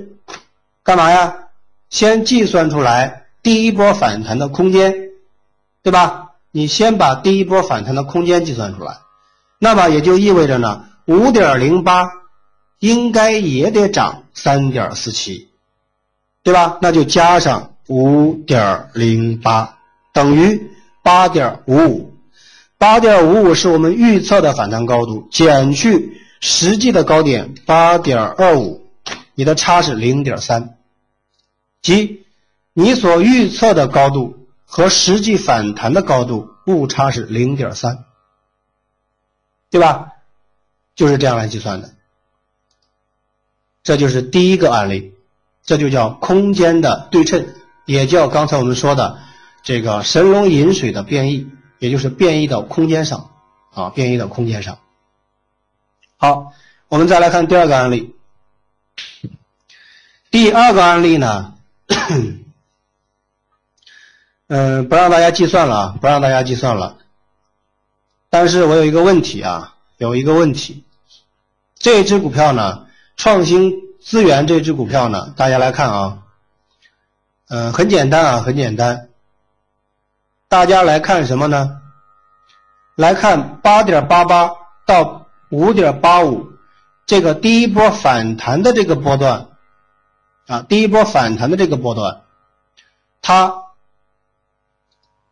干嘛呀？先计算出来第一波反弹的空间，对吧？你先把第一波反弹的空间计算出来，那么也就意味着呢，五点零八应该也得涨三点四七，对吧？那就加上五点零八等于八点五五，八点五五是我们预测的反弹高度，减去。实际的高点八点二五，你的差是零点三，即你所预测的高度和实际反弹的高度误差是零点三，对吧？就是这样来计算的。这就是第一个案例，这就叫空间的对称，也叫刚才我们说的这个神龙饮水的变异，也就是变异到空间上啊，变异到空间上。好，我们再来看第二个案例。第二个案例呢，嗯，[coughs] 不让大家计算了，不让大家计算了。但是我有一个问题啊，有一个问题，这只股票呢，创新资源这只股票呢，大家来看啊，嗯，很简单啊，很简单。大家来看什么呢？来看八点八八到。五点八五，这个第一波反弹的这个波段，啊，第一波反弹的这个波段，它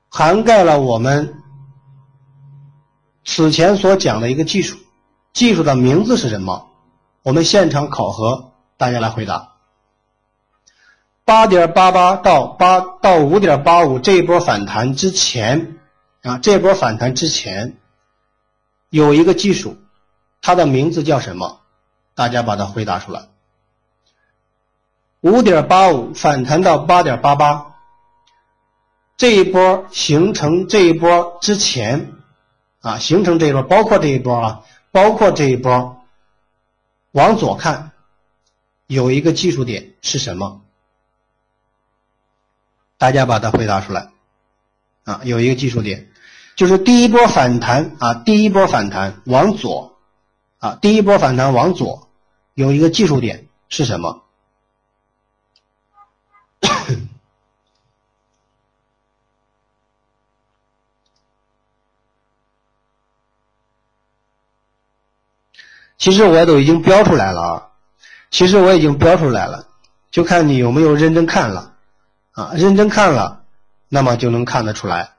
涵盖了我们此前所讲的一个技术，技术的名字是什么？我们现场考核，大家来回答。八点八八到八到五点八五这一波反弹之前，啊，这波反弹之前有一个技术。它的名字叫什么？大家把它回答出来。五点八五反弹到八点八八，这一波形成这一波之前，啊，形成这一波，包括这一波啊，包括这一波，往左看，有一个技术点是什么？大家把它回答出来。啊，有一个技术点，就是第一波反弹啊，第一波反弹往左。啊，第一波反弹往左，有一个技术点是什么？[coughs] 其实我都已经标出来了啊，其实我已经标出来了，就看你有没有认真看了啊，认真看了，那么就能看得出来。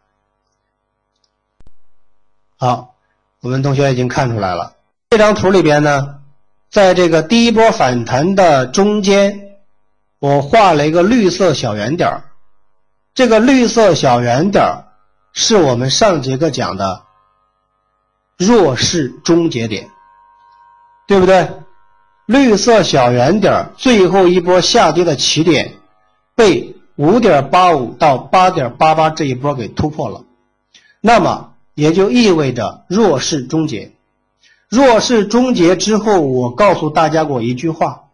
好，我们同学已经看出来了。这张图里边呢，在这个第一波反弹的中间，我画了一个绿色小圆点儿。这个绿色小圆点儿是我们上节课讲的弱势终结点，对不对？绿色小圆点最后一波下跌的起点被五点八五到八点八八这一波给突破了，那么也就意味着弱势终结。弱势终结之后，我告诉大家过一句话，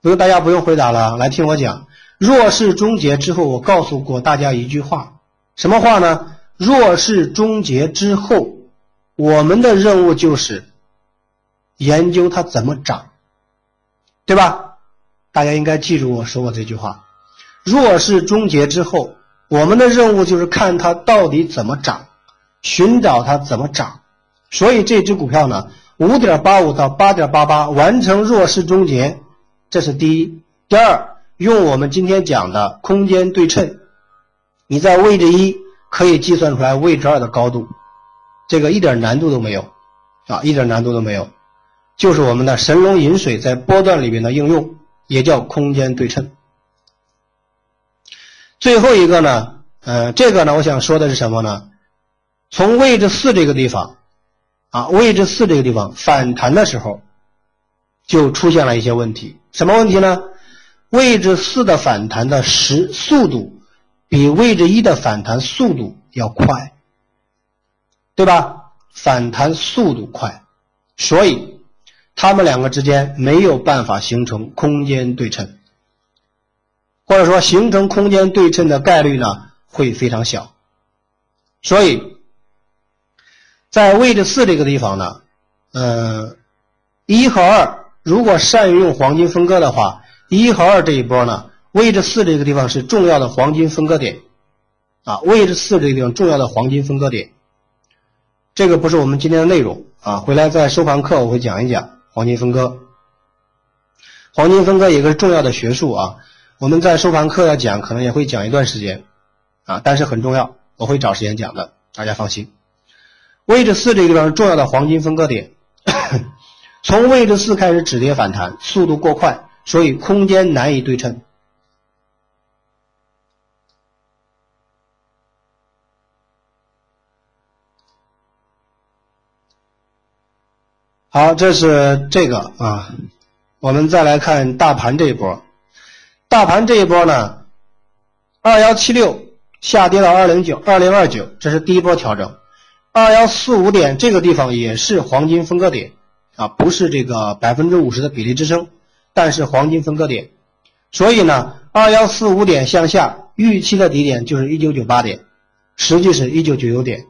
不用大家不用回答了，来听我讲。弱势终结之后，我告诉过大家一句话，什么话呢？弱势终结之后，我们的任务就是研究它怎么涨，对吧？大家应该记住我说过这句话。弱势终结之后，我们的任务就是看它到底怎么涨。寻找它怎么涨，所以这只股票呢，五点八五到八点八八完成弱势终结，这是第一。第二，用我们今天讲的空间对称，你在位置一可以计算出来位置二的高度，这个一点难度都没有啊，一点难度都没有，就是我们的神龙饮水在波段里边的应用，也叫空间对称。最后一个呢，呃，这个呢，我想说的是什么呢？从位置四这个地方，啊，位置四这个地方反弹的时候，就出现了一些问题。什么问题呢？位置四的反弹的时速度比位置一的反弹速度要快，对吧？反弹速度快，所以它们两个之间没有办法形成空间对称，或者说形成空间对称的概率呢会非常小，所以。在位置四这个地方呢，呃，一和二如果善于用黄金分割的话，一和二这一波呢，位置四这个地方是重要的黄金分割点，啊，位置四这个地方重要的黄金分割点。这个不是我们今天的内容啊，回来在收盘课我会讲一讲黄金分割。黄金分割也是重要的学术啊，我们在收盘课要讲，可能也会讲一段时间，啊，但是很重要，我会找时间讲的，大家放心。位置四这个地方是重要的黄金分割点，[coughs] 从位置四开始止跌反弹，速度过快，所以空间难以对称。好，这是这个啊，我们再来看大盘这一波，大盘这一波呢，二幺七六下跌到二零九二零二九，这是第一波调整。二幺四五点这个地方也是黄金分割点啊，不是这个百分之五十的比例支撑，但是黄金分割点，所以呢，二幺四五点向下预期的底点就是一九九八点，实际是一九九九点，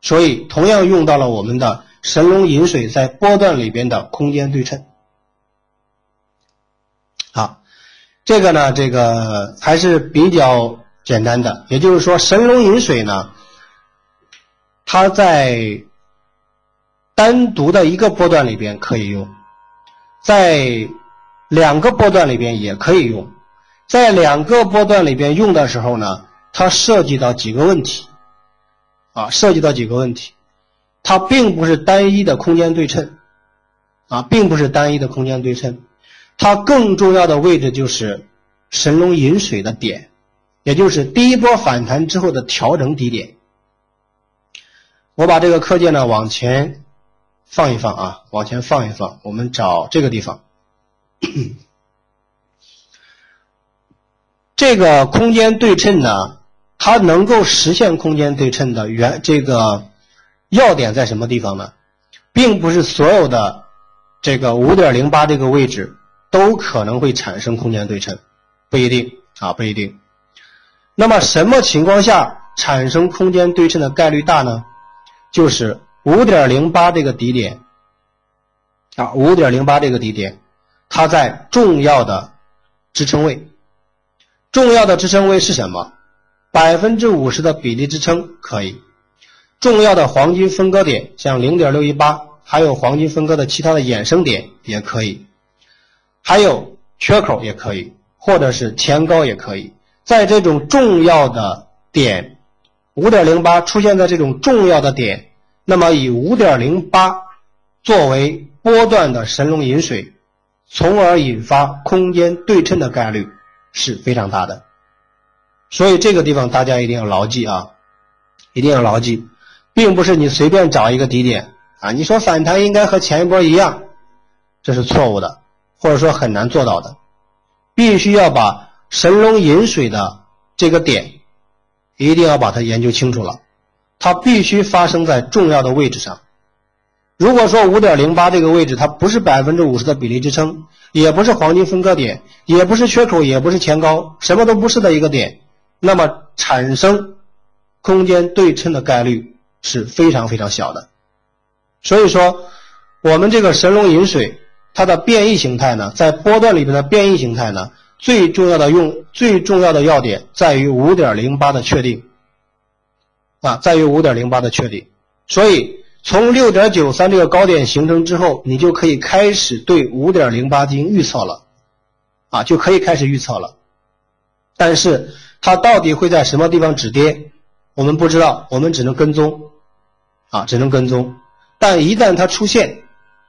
所以同样用到了我们的神龙饮水在波段里边的空间对称。好，这个呢，这个还是比较简单的，也就是说神龙饮水呢。它在单独的一个波段里边可以用，在两个波段里边也可以用，在两个波段里边用的时候呢，它涉及到几个问题，啊，涉及到几个问题，它并不是单一的空间对称，啊，并不是单一的空间对称，它更重要的位置就是神龙饮水的点，也就是第一波反弹之后的调整低点。我把这个课件呢往前放一放啊，往前放一放，我们找这个地方。这个空间对称呢，它能够实现空间对称的原这个要点在什么地方呢？并不是所有的这个五点零八这个位置都可能会产生空间对称，不一定啊，不一定。那么什么情况下产生空间对称的概率大呢？就是五点零八这个底点啊，五点零八这个底点，它在重要的支撑位。重要的支撑位是什么？百分之五十的比例支撑可以。重要的黄金分割点，像零点六一八，还有黄金分割的其他的衍生点也可以，还有缺口也可以，或者是前高也可以。在这种重要的点。五点零八出现在这种重要的点，那么以五点零八作为波段的神龙饮水，从而引发空间对称的概率是非常大的。所以这个地方大家一定要牢记啊，一定要牢记，并不是你随便找一个低点啊，你说反弹应该和前一波一样，这是错误的，或者说很难做到的，必须要把神龙饮水的这个点，一定要把它研究清楚了，它必须发生在重要的位置上。如果说五点零八这个位置它不是百分之五十的比例支撑，也不是黄金分割点，也不是缺口，也不是前高，什么都不是的一个点。那么产生空间对称的概率是非常非常小的，所以说我们这个神龙饮水它的变异形态呢，在波段里边的变异形态呢，最重要的用最重要的要点在于五点零八的确定啊，在于五点零八的确定，所以从六点九三这个高点形成之后，你就可以开始对五点零八进行预测了啊，就可以开始预测了，但是。它到底会在什么地方止跌？我们不知道，我们只能跟踪，啊，只能跟踪。但一旦它出现，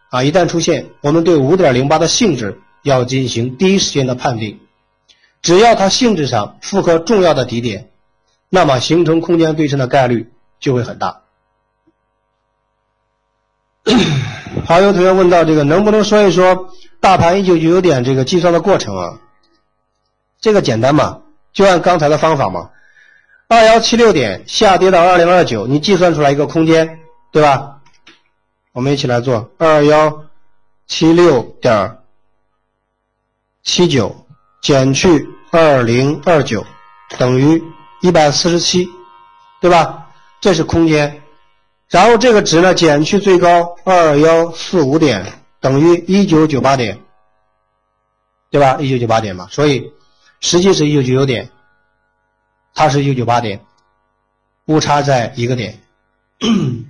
啊，一旦出现，我们对五点零八的性质要进行第一时间的判定。只要它性质上符合重要的底点，那么形成空间对称的概率就会很大。[coughs] 好，有同学问到这个，能不能说一说大盘一九九九点这个计算的过程啊？这个简单嘛？就按刚才的方法嘛，二幺七六点下跌到二零二九，你计算出来一个空间，对吧？我们一起来做二幺七六点七九减去二零二九等于一百四十七，对吧？这是空间，然后这个值呢减去最高二幺四五点等于一九九八点，对吧？一九九八点嘛，所以。实际是一九九九点，它是一九九八点，误差在一个点。[coughs]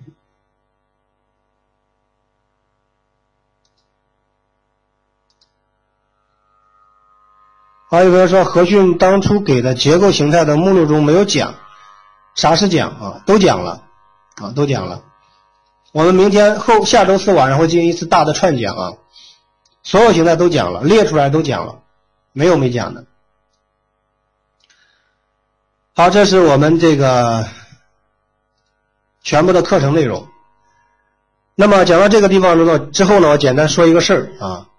还有个说和讯当初给的结构形态的目录中没有讲，啥是讲啊？都讲了啊，都讲了。我们明天后下周四晚上会进行一次大的串讲啊，所有形态都讲了，列出来都讲了，没有没讲的。好，这是我们这个全部的课程内容。那么讲到这个地方之后，之后呢，我简单说一个事儿啊，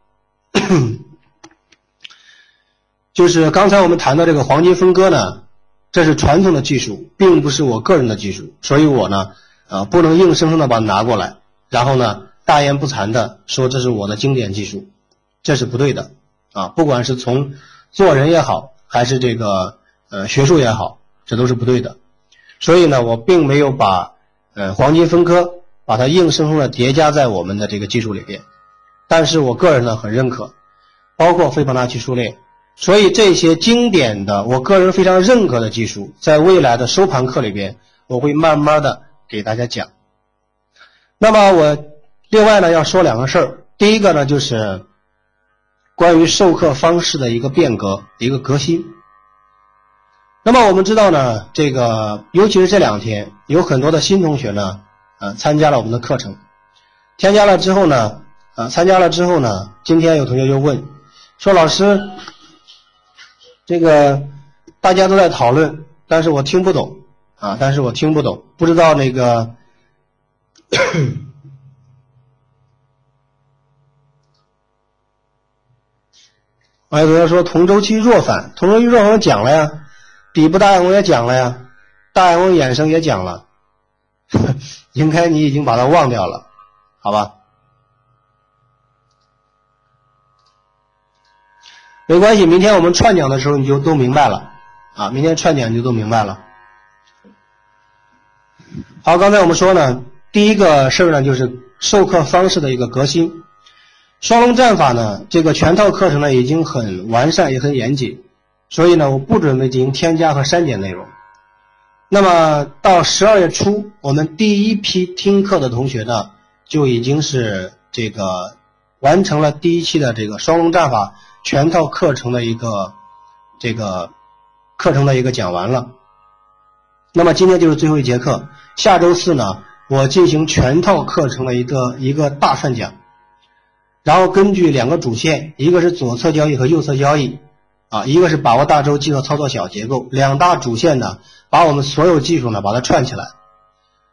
[coughs] 就是刚才我们谈到这个黄金分割呢，这是传统的技术，并不是我个人的技术，所以我呢，啊，不能硬生生的把它拿过来，然后呢，大言不惭的说这是我的经典技术，这是不对的啊，不管是从做人也好，还是这个呃学术也好。这都是不对的，所以呢，我并没有把呃黄金分割把它硬生生的叠加在我们的这个技术里边，但是我个人呢很认可，包括斐波那契数列，所以这些经典的我个人非常认可的技术，在未来的收盘课里边，我会慢慢的给大家讲。那么我另外呢要说两个事儿，第一个呢就是关于授课方式的一个变革，一个革新。那么我们知道呢，这个尤其是这两天，有很多的新同学呢，啊，参加了我们的课程，添加了之后呢，啊，参加了之后呢，今天有同学就问，说老师，这个大家都在讨论，但是我听不懂，啊，但是我听不懂，不知道那个，[coughs] 还有同学说同周期弱反，同周期弱反讲了呀。底部大阳光也讲了呀，大阳光衍生也讲了，应该你已经把它忘掉了，好吧？没关系，明天我们串讲的时候你就都明白了啊！明天串讲你就都明白了。好，刚才我们说呢，第一个事儿呢就是授课方式的一个革新，双龙战法呢这个全套课程呢已经很完善也很严谨。所以呢，我不准备进行添加和删减内容。那么到十二月初，我们第一批听课的同学呢，就已经是这个完成了第一期的这个双龙战法全套课程的一个这个课程的一个讲完了。那么今天就是最后一节课，下周四呢，我进行全套课程的一个一个大串讲，然后根据两个主线，一个是左侧交易和右侧交易，啊，一个是把握大周期和操作小结构，两大主线呢，把我们所有技术呢把它串起来。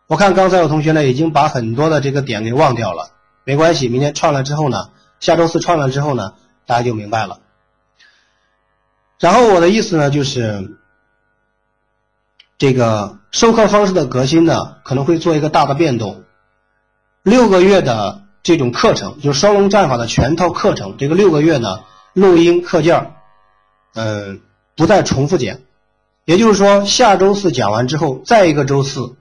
我看刚才有同学呢已经把很多的这个点给忘掉了，没关系，明天串了之后呢，下周四串了之后呢，大家就明白了。然后我的意思呢就是。这个授课方式的革新呢，可能会做一个大的变动。六个月的这种课程，就是双龙战法的全套课程。这个六个月呢，录音课件嗯，不再重复讲。也就是说，下周四讲完之后，再一个周四，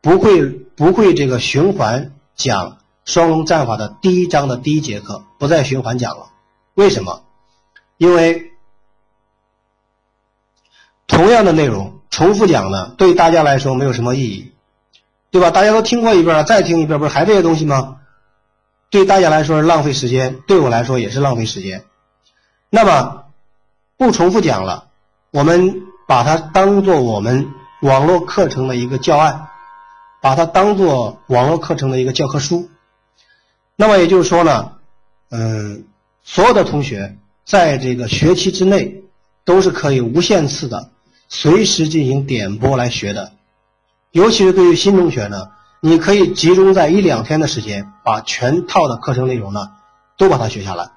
不会不会这个循环讲双龙战法的第一章的第一节课，不再循环讲了。为什么？因为同样的内容。重复讲呢，对大家来说没有什么意义，对吧？大家都听过一遍了，再听一遍，不是还这些东西吗？对大家来说是浪费时间，对我来说也是浪费时间。那么不重复讲了，我们把它当做我们网络课程的一个教案，把它当做网络课程的一个教科书。那么也就是说呢，嗯，所有的同学在这个学期之内都是可以无限次的。随时进行点播来学的，尤其是对于新同学呢，你可以集中在一两天的时间，把全套的课程内容呢都把它学下来。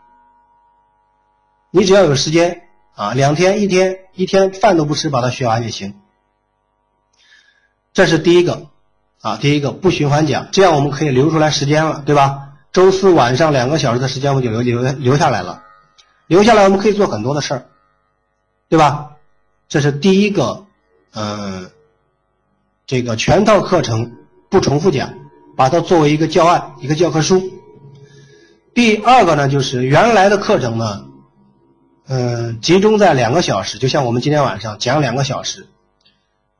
你只要有时间啊，两天、一天、一天饭都不吃，把它学完就行。这是第一个啊，第一个不循环讲，这样我们可以留出来时间了，对吧？周四晚上两个小时的时间，我们就留留留下来了，留下来我们可以做很多的事儿，对吧？这是第一个，嗯，这个全套课程不重复讲，把它作为一个教案、一个教科书。第二个呢，就是原来的课程呢，嗯，集中在两个小时，就像我们今天晚上讲两个小时。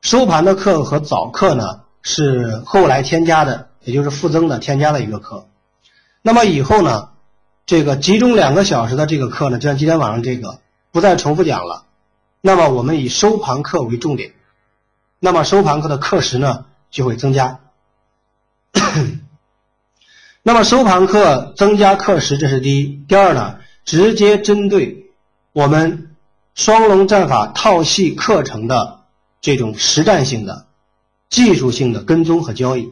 收盘的课和早课呢是后来添加的，也就是附增的添加的一个课。那么以后呢，这个集中两个小时的这个课呢，就像今天晚上这个，不再重复讲了。那么我们以收盘课为重点，那么收盘课的课时呢就会增加。[coughs] 那么收盘课增加课时，这是第一。第二呢，直接针对我们双龙战法套系课程的这种实战性的、技术性的跟踪和交易。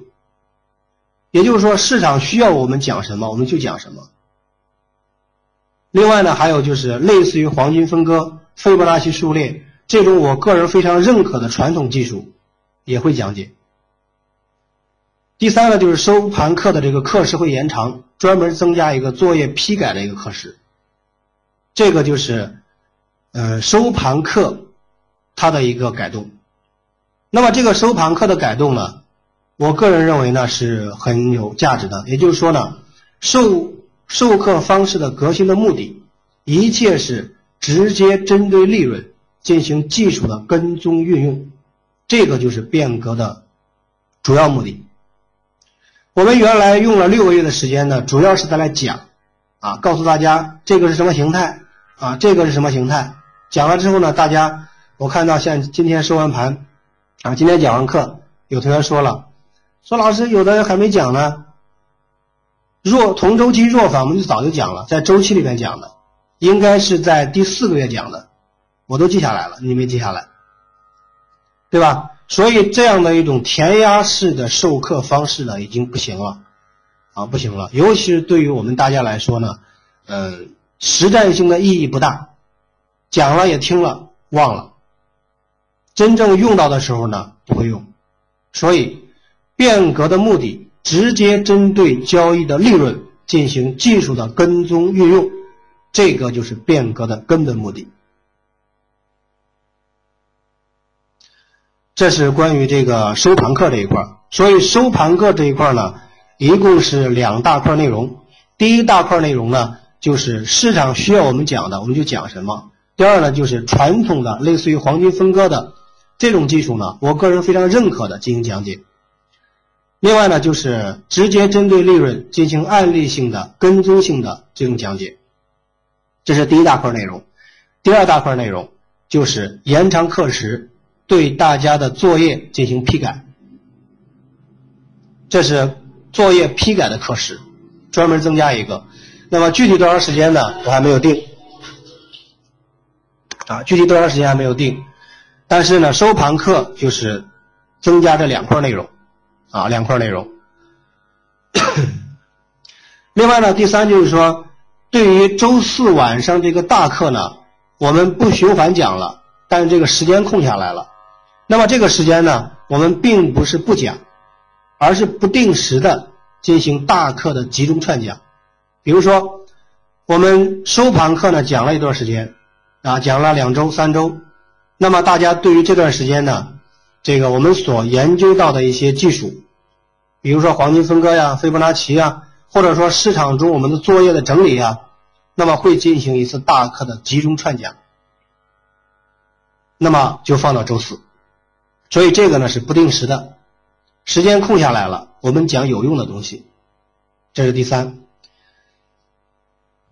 也就是说，市场需要我们讲什么，我们就讲什么。另外呢，还有就是类似于黄金分割。斐波那契数列这种我个人非常认可的传统技术也会讲解。第三个就是收盘课的这个课时会延长，专门增加一个作业批改的一个课时。这个就是，呃，收盘课它的一个改动。那么这个收盘课的改动呢，我个人认为呢是很有价值的。也就是说呢，授授课方式的革新的目的，一切是。直接针对利润进行技术的跟踪运用，这个就是变革的主要目的。我们原来用了六个月的时间呢，主要是在来讲，啊，告诉大家这个是什么形态，啊，这个是什么形态。讲了之后呢，大家我看到像今天收完盘，啊，今天讲完课，有同学说了，说老师有的人还没讲呢，弱同周期弱反我们就早就讲了，在周期里面讲的。应该是在第四个月讲的，我都记下来了，你没记下来，对吧？所以这样的一种填鸭式的授课方式呢，已经不行了，啊，不行了。尤其是对于我们大家来说呢，嗯，实战性的意义不大，讲了也听了忘了，真正用到的时候呢，不会用。所以，变革的目的直接针对交易的利润进行技术的跟踪运用。这个就是变革的根本目的。这是关于这个收盘课这一块所以收盘课这一块呢，一共是两大块内容。第一大块内容呢，就是市场需要我们讲的，我们就讲什么。第二呢，就是传统的类似于黄金分割的这种技术呢，我个人非常认可的进行讲解。另外呢，就是直接针对利润进行案例性的跟踪性的这种讲解。这是第一大块内容，第二大块内容就是延长课时，对大家的作业进行批改。这是作业批改的课时，专门增加一个。那么具体多长时间呢？我还没有定。啊，具体多长时间还没有定。但是呢，收盘课就是增加这两块内容，啊，两块内容。[coughs] 另外呢，第三就是说，对于周四晚上这个大课呢，我们不循环讲了，但是这个时间空下来了。那么这个时间呢，我们并不是不讲，而是不定时的进行大课的集中串讲。比如说，我们收盘课呢讲了一段时间，啊，讲了两周、三周。那么大家对于这段时间呢，这个我们所研究到的一些技术，比如说黄金分割呀、斐波那契呀，或者说市场中我们的作业的整理呀，那么会进行一次大课的集中串讲。那么就放到周四，所以这个呢是不定时的，时间空下来了，我们讲有用的东西，这是第三。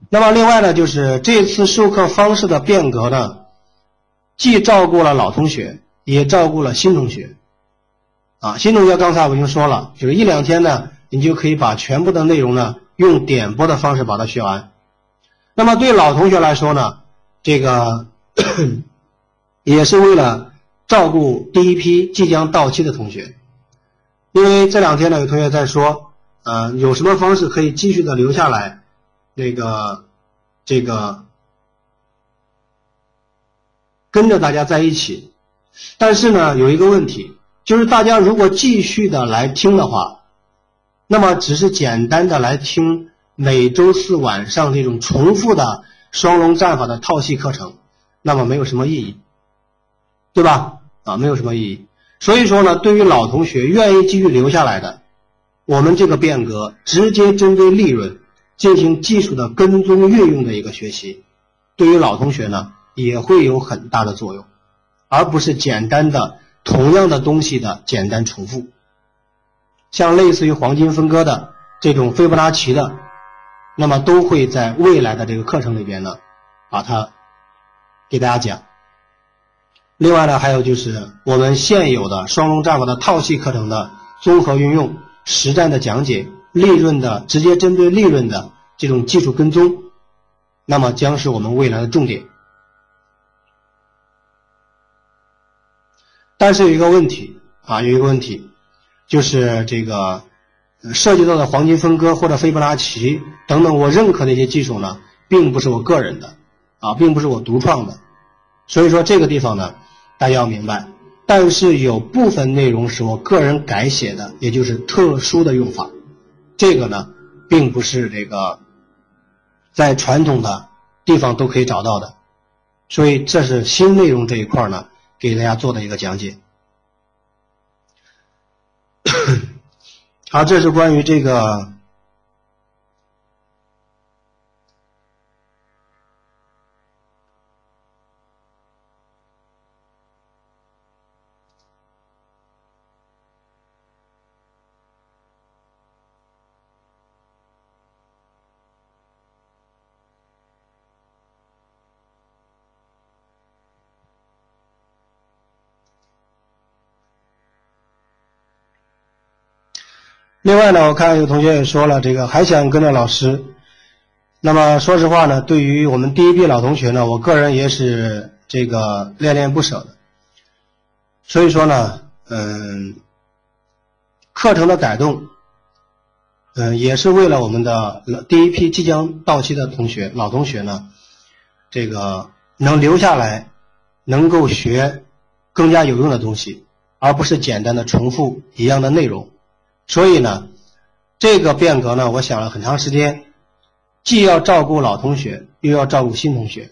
那么另外呢，就是这次授课方式的变革呢。既照顾了老同学，也照顾了新同学，啊，新同学刚才我已经说了，就是一两天呢，你就可以把全部的内容呢用点播的方式把它学完。那么对老同学来说呢，这个 [coughs] 也是为了照顾第一批即将到期的同学，因为这两天呢有同学在说，呃，有什么方式可以继续的留下来，那个，这个。跟着大家在一起，但是呢，有一个问题，就是大家如果继续的来听的话，那么只是简单的来听每周四晚上这种重复的双龙战法的套系课程，那么没有什么意义，对吧？啊，没有什么意义。所以说呢，对于老同学愿意继续留下来的，我们这个变革直接针对利润进行技术的跟踪运用的一个学习，对于老同学呢。也会有很大的作用，而不是简单的同样的东西的简单重复。像类似于黄金分割的这种斐波那契的，那么都会在未来的这个课程里边呢，把它给大家讲。另外呢，还有就是我们现有的双龙战法的套系课程的综合运用、实战的讲解、利润的直接针对利润的这种技术跟踪，那么将是我们未来的重点。但是有一个问题啊，有一个问题，就是这个涉及到的黄金分割或者斐波那契等等，我认可的一些技术呢，并不是我个人的啊，并不是我独创的，所以说这个地方呢，大家要明白。但是有部分内容是我个人改写的，也就是特殊的用法，这个呢，并不是这个在传统的地方都可以找到的，所以这是新内容这一块呢。给大家做的一个讲解。[coughs] 好，这是关于这个。另外呢，我看有同学也说了，这个还想跟着老师。那么说实话呢，对于我们第一批老同学呢，我个人也是这个恋恋不舍的。所以说呢，嗯，课程的改动，嗯，也是为了我们的第一批即将到期的同学、老同学呢，这个能留下来，能够学更加有用的东西，而不是简单的重复一样的内容。所以呢，这个变革呢，我想了很长时间，既要照顾老同学，又要照顾新同学，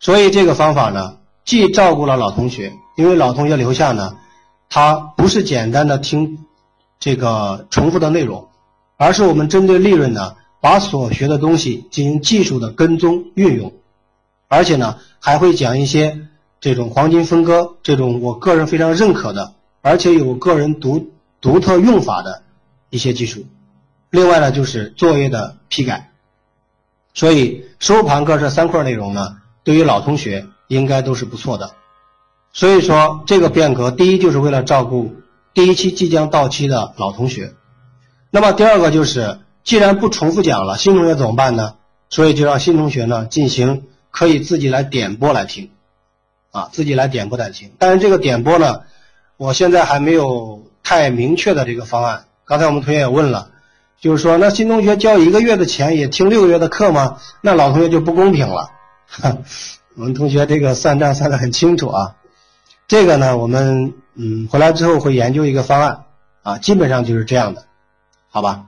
所以这个方法呢，既照顾了老同学，因为老同学留下呢，他不是简单的听这个重复的内容，而是我们针对利润呢，把所学的东西进行技术的跟踪运用，而且呢，还会讲一些这种黄金分割这种我个人非常认可的，而且有个人独。独特用法的一些技术，另外呢就是作业的批改，所以收盘课这三块内容呢，对于老同学应该都是不错的。所以说这个变革，第一就是为了照顾第一期即将到期的老同学，那么第二个就是，既然不重复讲了，新同学怎么办呢？所以就让新同学呢进行可以自己来点播来听，啊，自己来点播来听。但是这个点播呢，我现在还没有太明确的这个方案。刚才我们同学也问了，就是说，那新同学交一个月的钱也听六个月的课吗？那老同学就不公平了。[laughs] 我们同学这个算账算得很清楚啊。这个呢，我们嗯回来之后会研究一个方案啊，基本上就是这样的。好吧，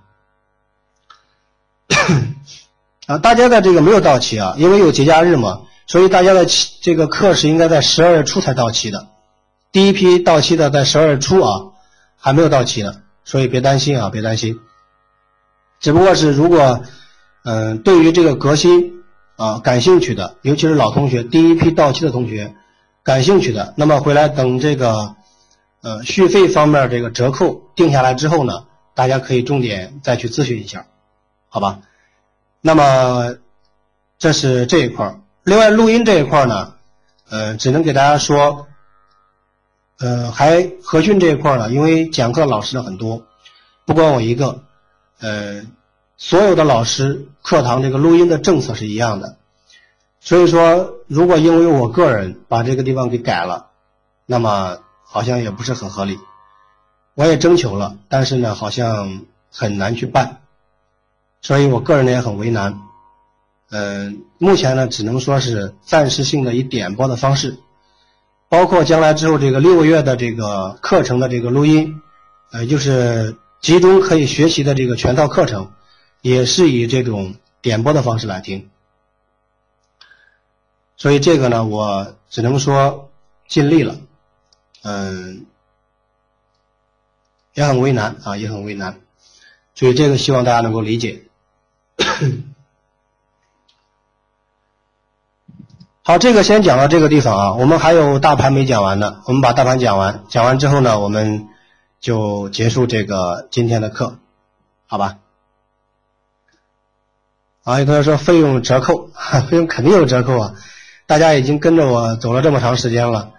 [coughs] 啊，大家的这个没有到期啊，因为有节假日嘛，所以大家的这个课是应该在十二月初才到期的。第一批到期的在十二月初啊，还没有到期的，所以别担心啊，别担心。只不过是如果嗯，对于这个革新啊感兴趣的，尤其是老同学，第一批到期的同学感兴趣的，那么回来等这个呃续费方面这个折扣定下来之后呢。大家可以重点再去咨询一下，好吧？那么这是这一块儿。另外，录音这一块儿呢，呃，只能给大家说，呃，还合训这一块呢，因为讲课老师的很多，不光我一个，呃，所有的老师课堂这个录音的政策是一样的，所以说，如果因为我个人把这个地方给改了，那么好像也不是很合理。我也征求了，但是呢，好像很难去办，所以我个人呢也很为难。嗯，目前呢只能说是暂时性的以点播的方式，包括将来之后这个六个月的这个课程的这个录音，呃，就是集中可以学习的这个全套课程，也是以这种点播的方式来听。所以这个呢，我只能说尽力了，嗯。也很为难啊，也很为难，所以这个希望大家能够理解。好，这个先讲到这个地方啊，我们还有大盘没讲完呢，我们把大盘讲完，讲完之后呢，我们就结束这个今天的课，好吧？啊，有同学说费用折扣，费用肯定有折扣啊，大家已经跟着我走了这么长时间了，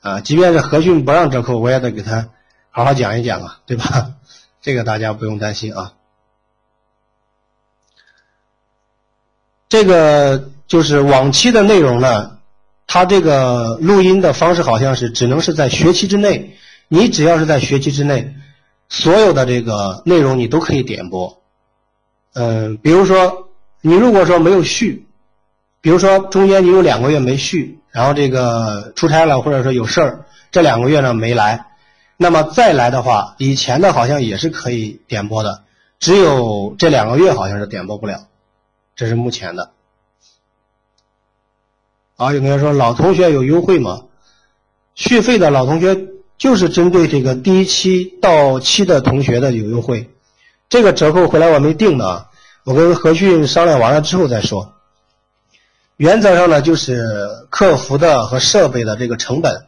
啊，即便是和讯不让折扣，我也得给他。好好讲一讲啊，对吧？这个大家不用担心啊。这个就是往期的内容呢，它这个录音的方式好像是只能是在学期之内，你只要是在学期之内，所有的这个内容你都可以点播。嗯，比如说你如果说没有续，比如说中间你有两个月没续，然后这个出差了或者说有事儿，这两个月呢没来。那么再来的话，以前的好像也是可以点播的，只有这两个月好像是点播不了，这是目前的。啊，有同学说老同学有优惠吗？续费的老同学就是针对这个第一期到期的同学的有优惠，这个折扣回来我没定呢，我跟何旭商量完了之后再说。原则上呢，就是客服的和设备的这个成本。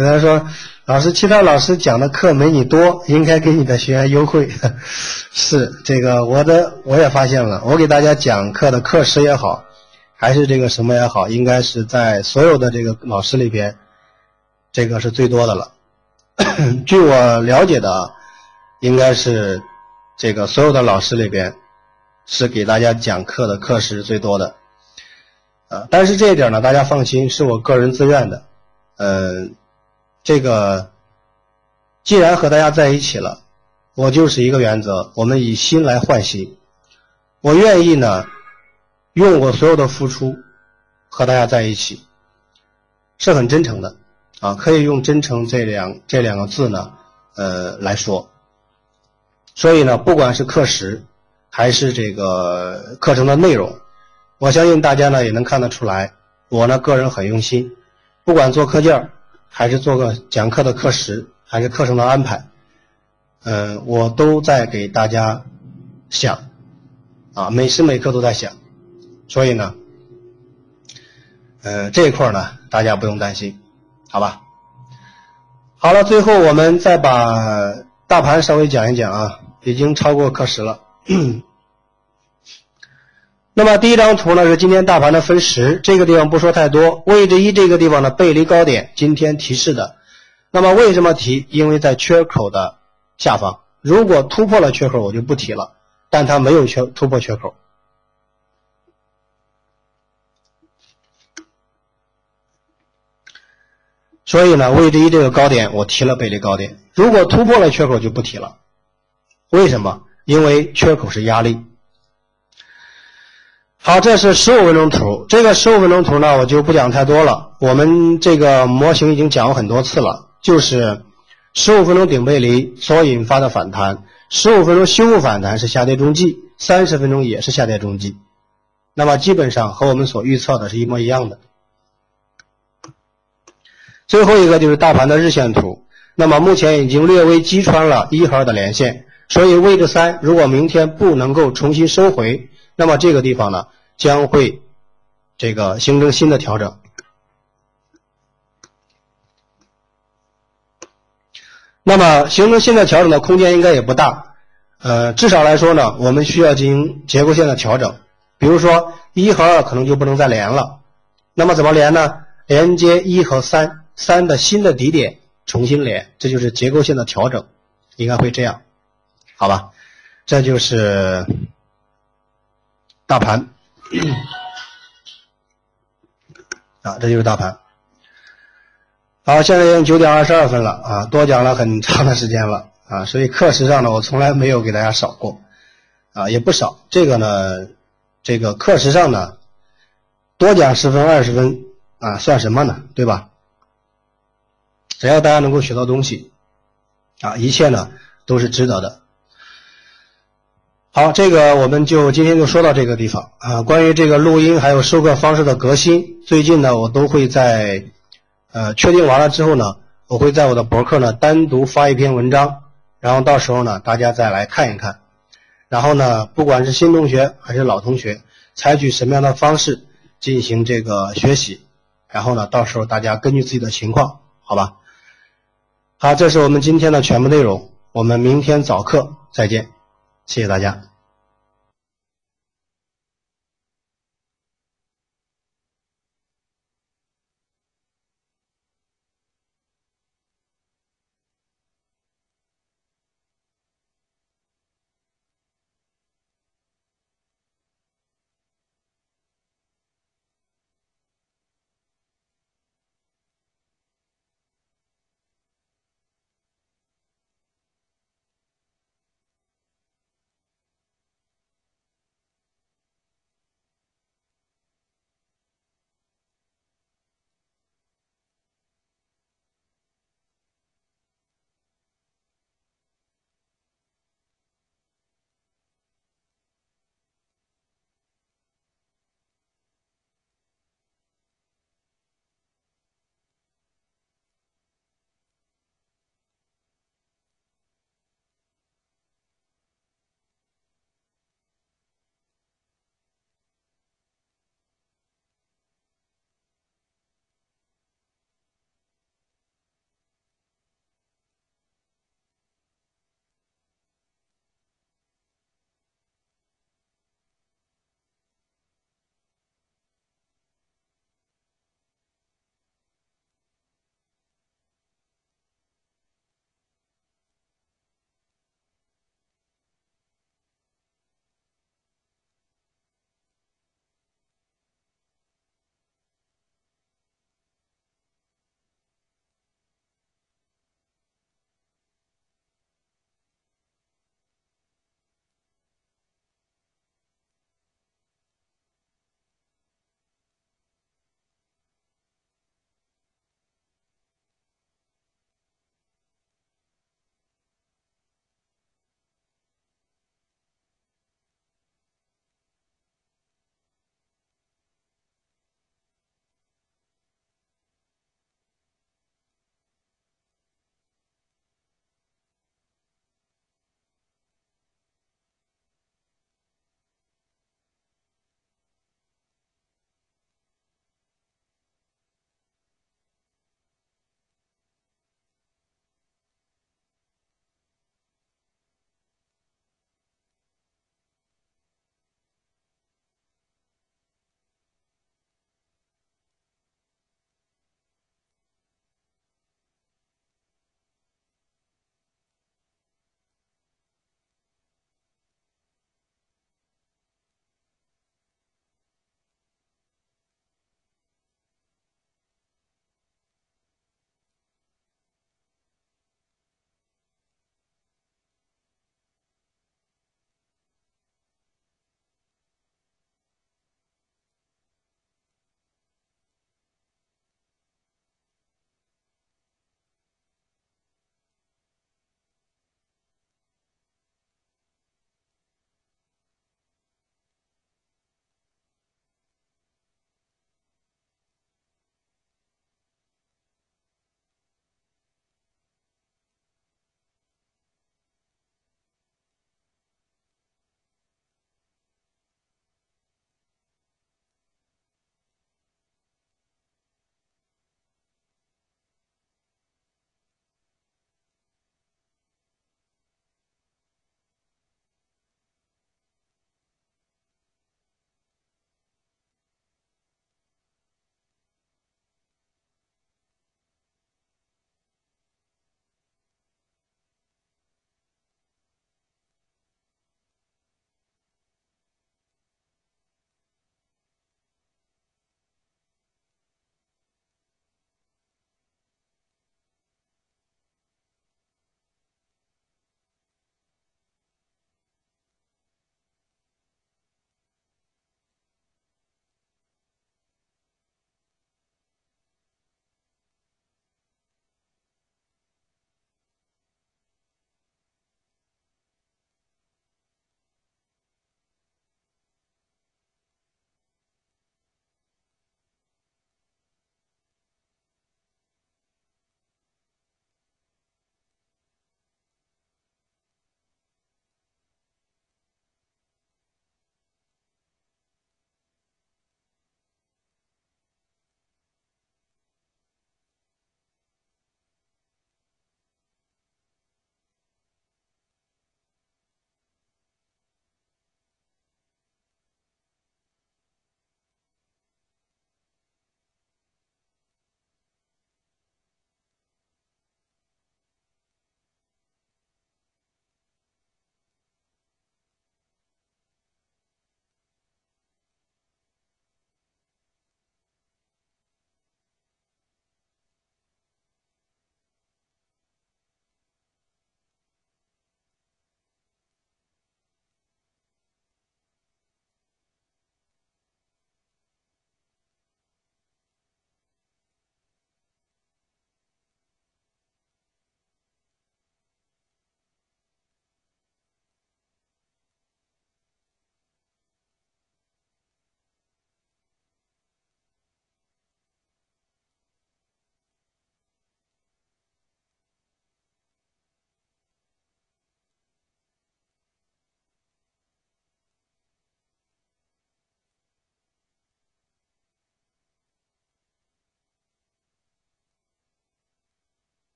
给他说，老师，其他老师讲的课没你多，应该给你的学员优惠。[laughs] 是这个，我的我也发现了，我给大家讲课的课时也好，还是这个什么也好，应该是在所有的这个老师里边，这个是最多的了。[coughs] 据我了解的，应该是这个所有的老师里边，是给大家讲课的课时最多的。呃，但是这一点呢，大家放心，是我个人自愿的。嗯。这个既然和大家在一起了，我就是一个原则，我们以心来换心。我愿意呢，用我所有的付出和大家在一起，是很真诚的啊，可以用真诚这两这两个字呢，呃来说。所以呢，不管是课时还是这个课程的内容，我相信大家呢也能看得出来，我呢个人很用心，不管做课件。还是做个讲课的课时，还是课程的安排，嗯，我都在给大家想，啊，每时每刻都在想，所以呢，呃，这一块呢，大家不用担心，好吧？好了，最后我们再把大盘稍微讲一讲啊，已经超过课时了。那么第一张图呢是今天大盘的分时，这个地方不说太多。位置一这个地方的背离高点，今天提示的。那么为什么提？因为在缺口的下方，如果突破了缺口，我就不提了。但它没有缺突破缺口，所以呢，位置一这个高点我提了背离高点。如果突破了缺口就不提了。为什么？因为缺口是压力。好，这是十五分钟图。这个十五分钟图呢，我就不讲太多了。我们这个模型已经讲过很多次了，就是十五分钟顶背离所引发的反弹，十五分钟修复反弹是下跌中继，三十分钟也是下跌中继。那么基本上和我们所预测的是一模一样的。最后一个就是大盘的日线图，那么目前已经略微击穿了一和二的连线，所以位置三如果明天不能够重新收回。那么这个地方呢，将会这个形成新的调整。那么形成新的调整的空间应该也不大，呃，至少来说呢，我们需要进行结构线的调整。比如说一和二可能就不能再连了，那么怎么连呢？连接一和三，三的新的底点重新连，这就是结构线的调整，应该会这样，好吧？这就是。大盘啊，这就是大盘。好，现在已经九点二十二分了啊，多讲了很长的时间了啊，所以课时上呢，我从来没有给大家少过啊，也不少。这个呢，这个课时上呢，多讲十分二十分啊，算什么呢？对吧？只要大家能够学到东西啊，一切呢都是值得的。好，这个我们就今天就说到这个地方啊。关于这个录音还有授课方式的革新，最近呢我都会在呃确定完了之后呢，我会在我的博客呢单独发一篇文章，然后到时候呢大家再来看一看。然后呢，不管是新同学还是老同学，采取什么样的方式进行这个学习，然后呢到时候大家根据自己的情况，好吧？好，这是我们今天的全部内容，我们明天早课再见。谢谢大家。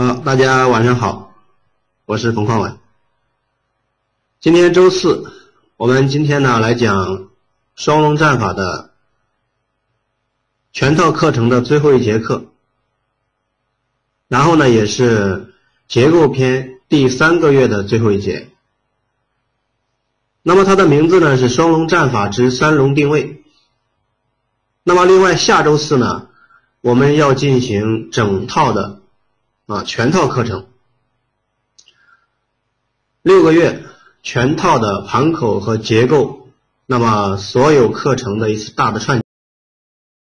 啊，大家晚上好，我是冯况伟。今天周四，我们今天呢来讲双龙战法的全套课程的最后一节课，然后呢也是结构篇第三个月的最后一节。那么它的名字呢是双龙战法之三龙定位。那么另外下周四呢，我们要进行整套的啊全套课程，六个月全套的盘口和结构，那么所有课程的一次大的串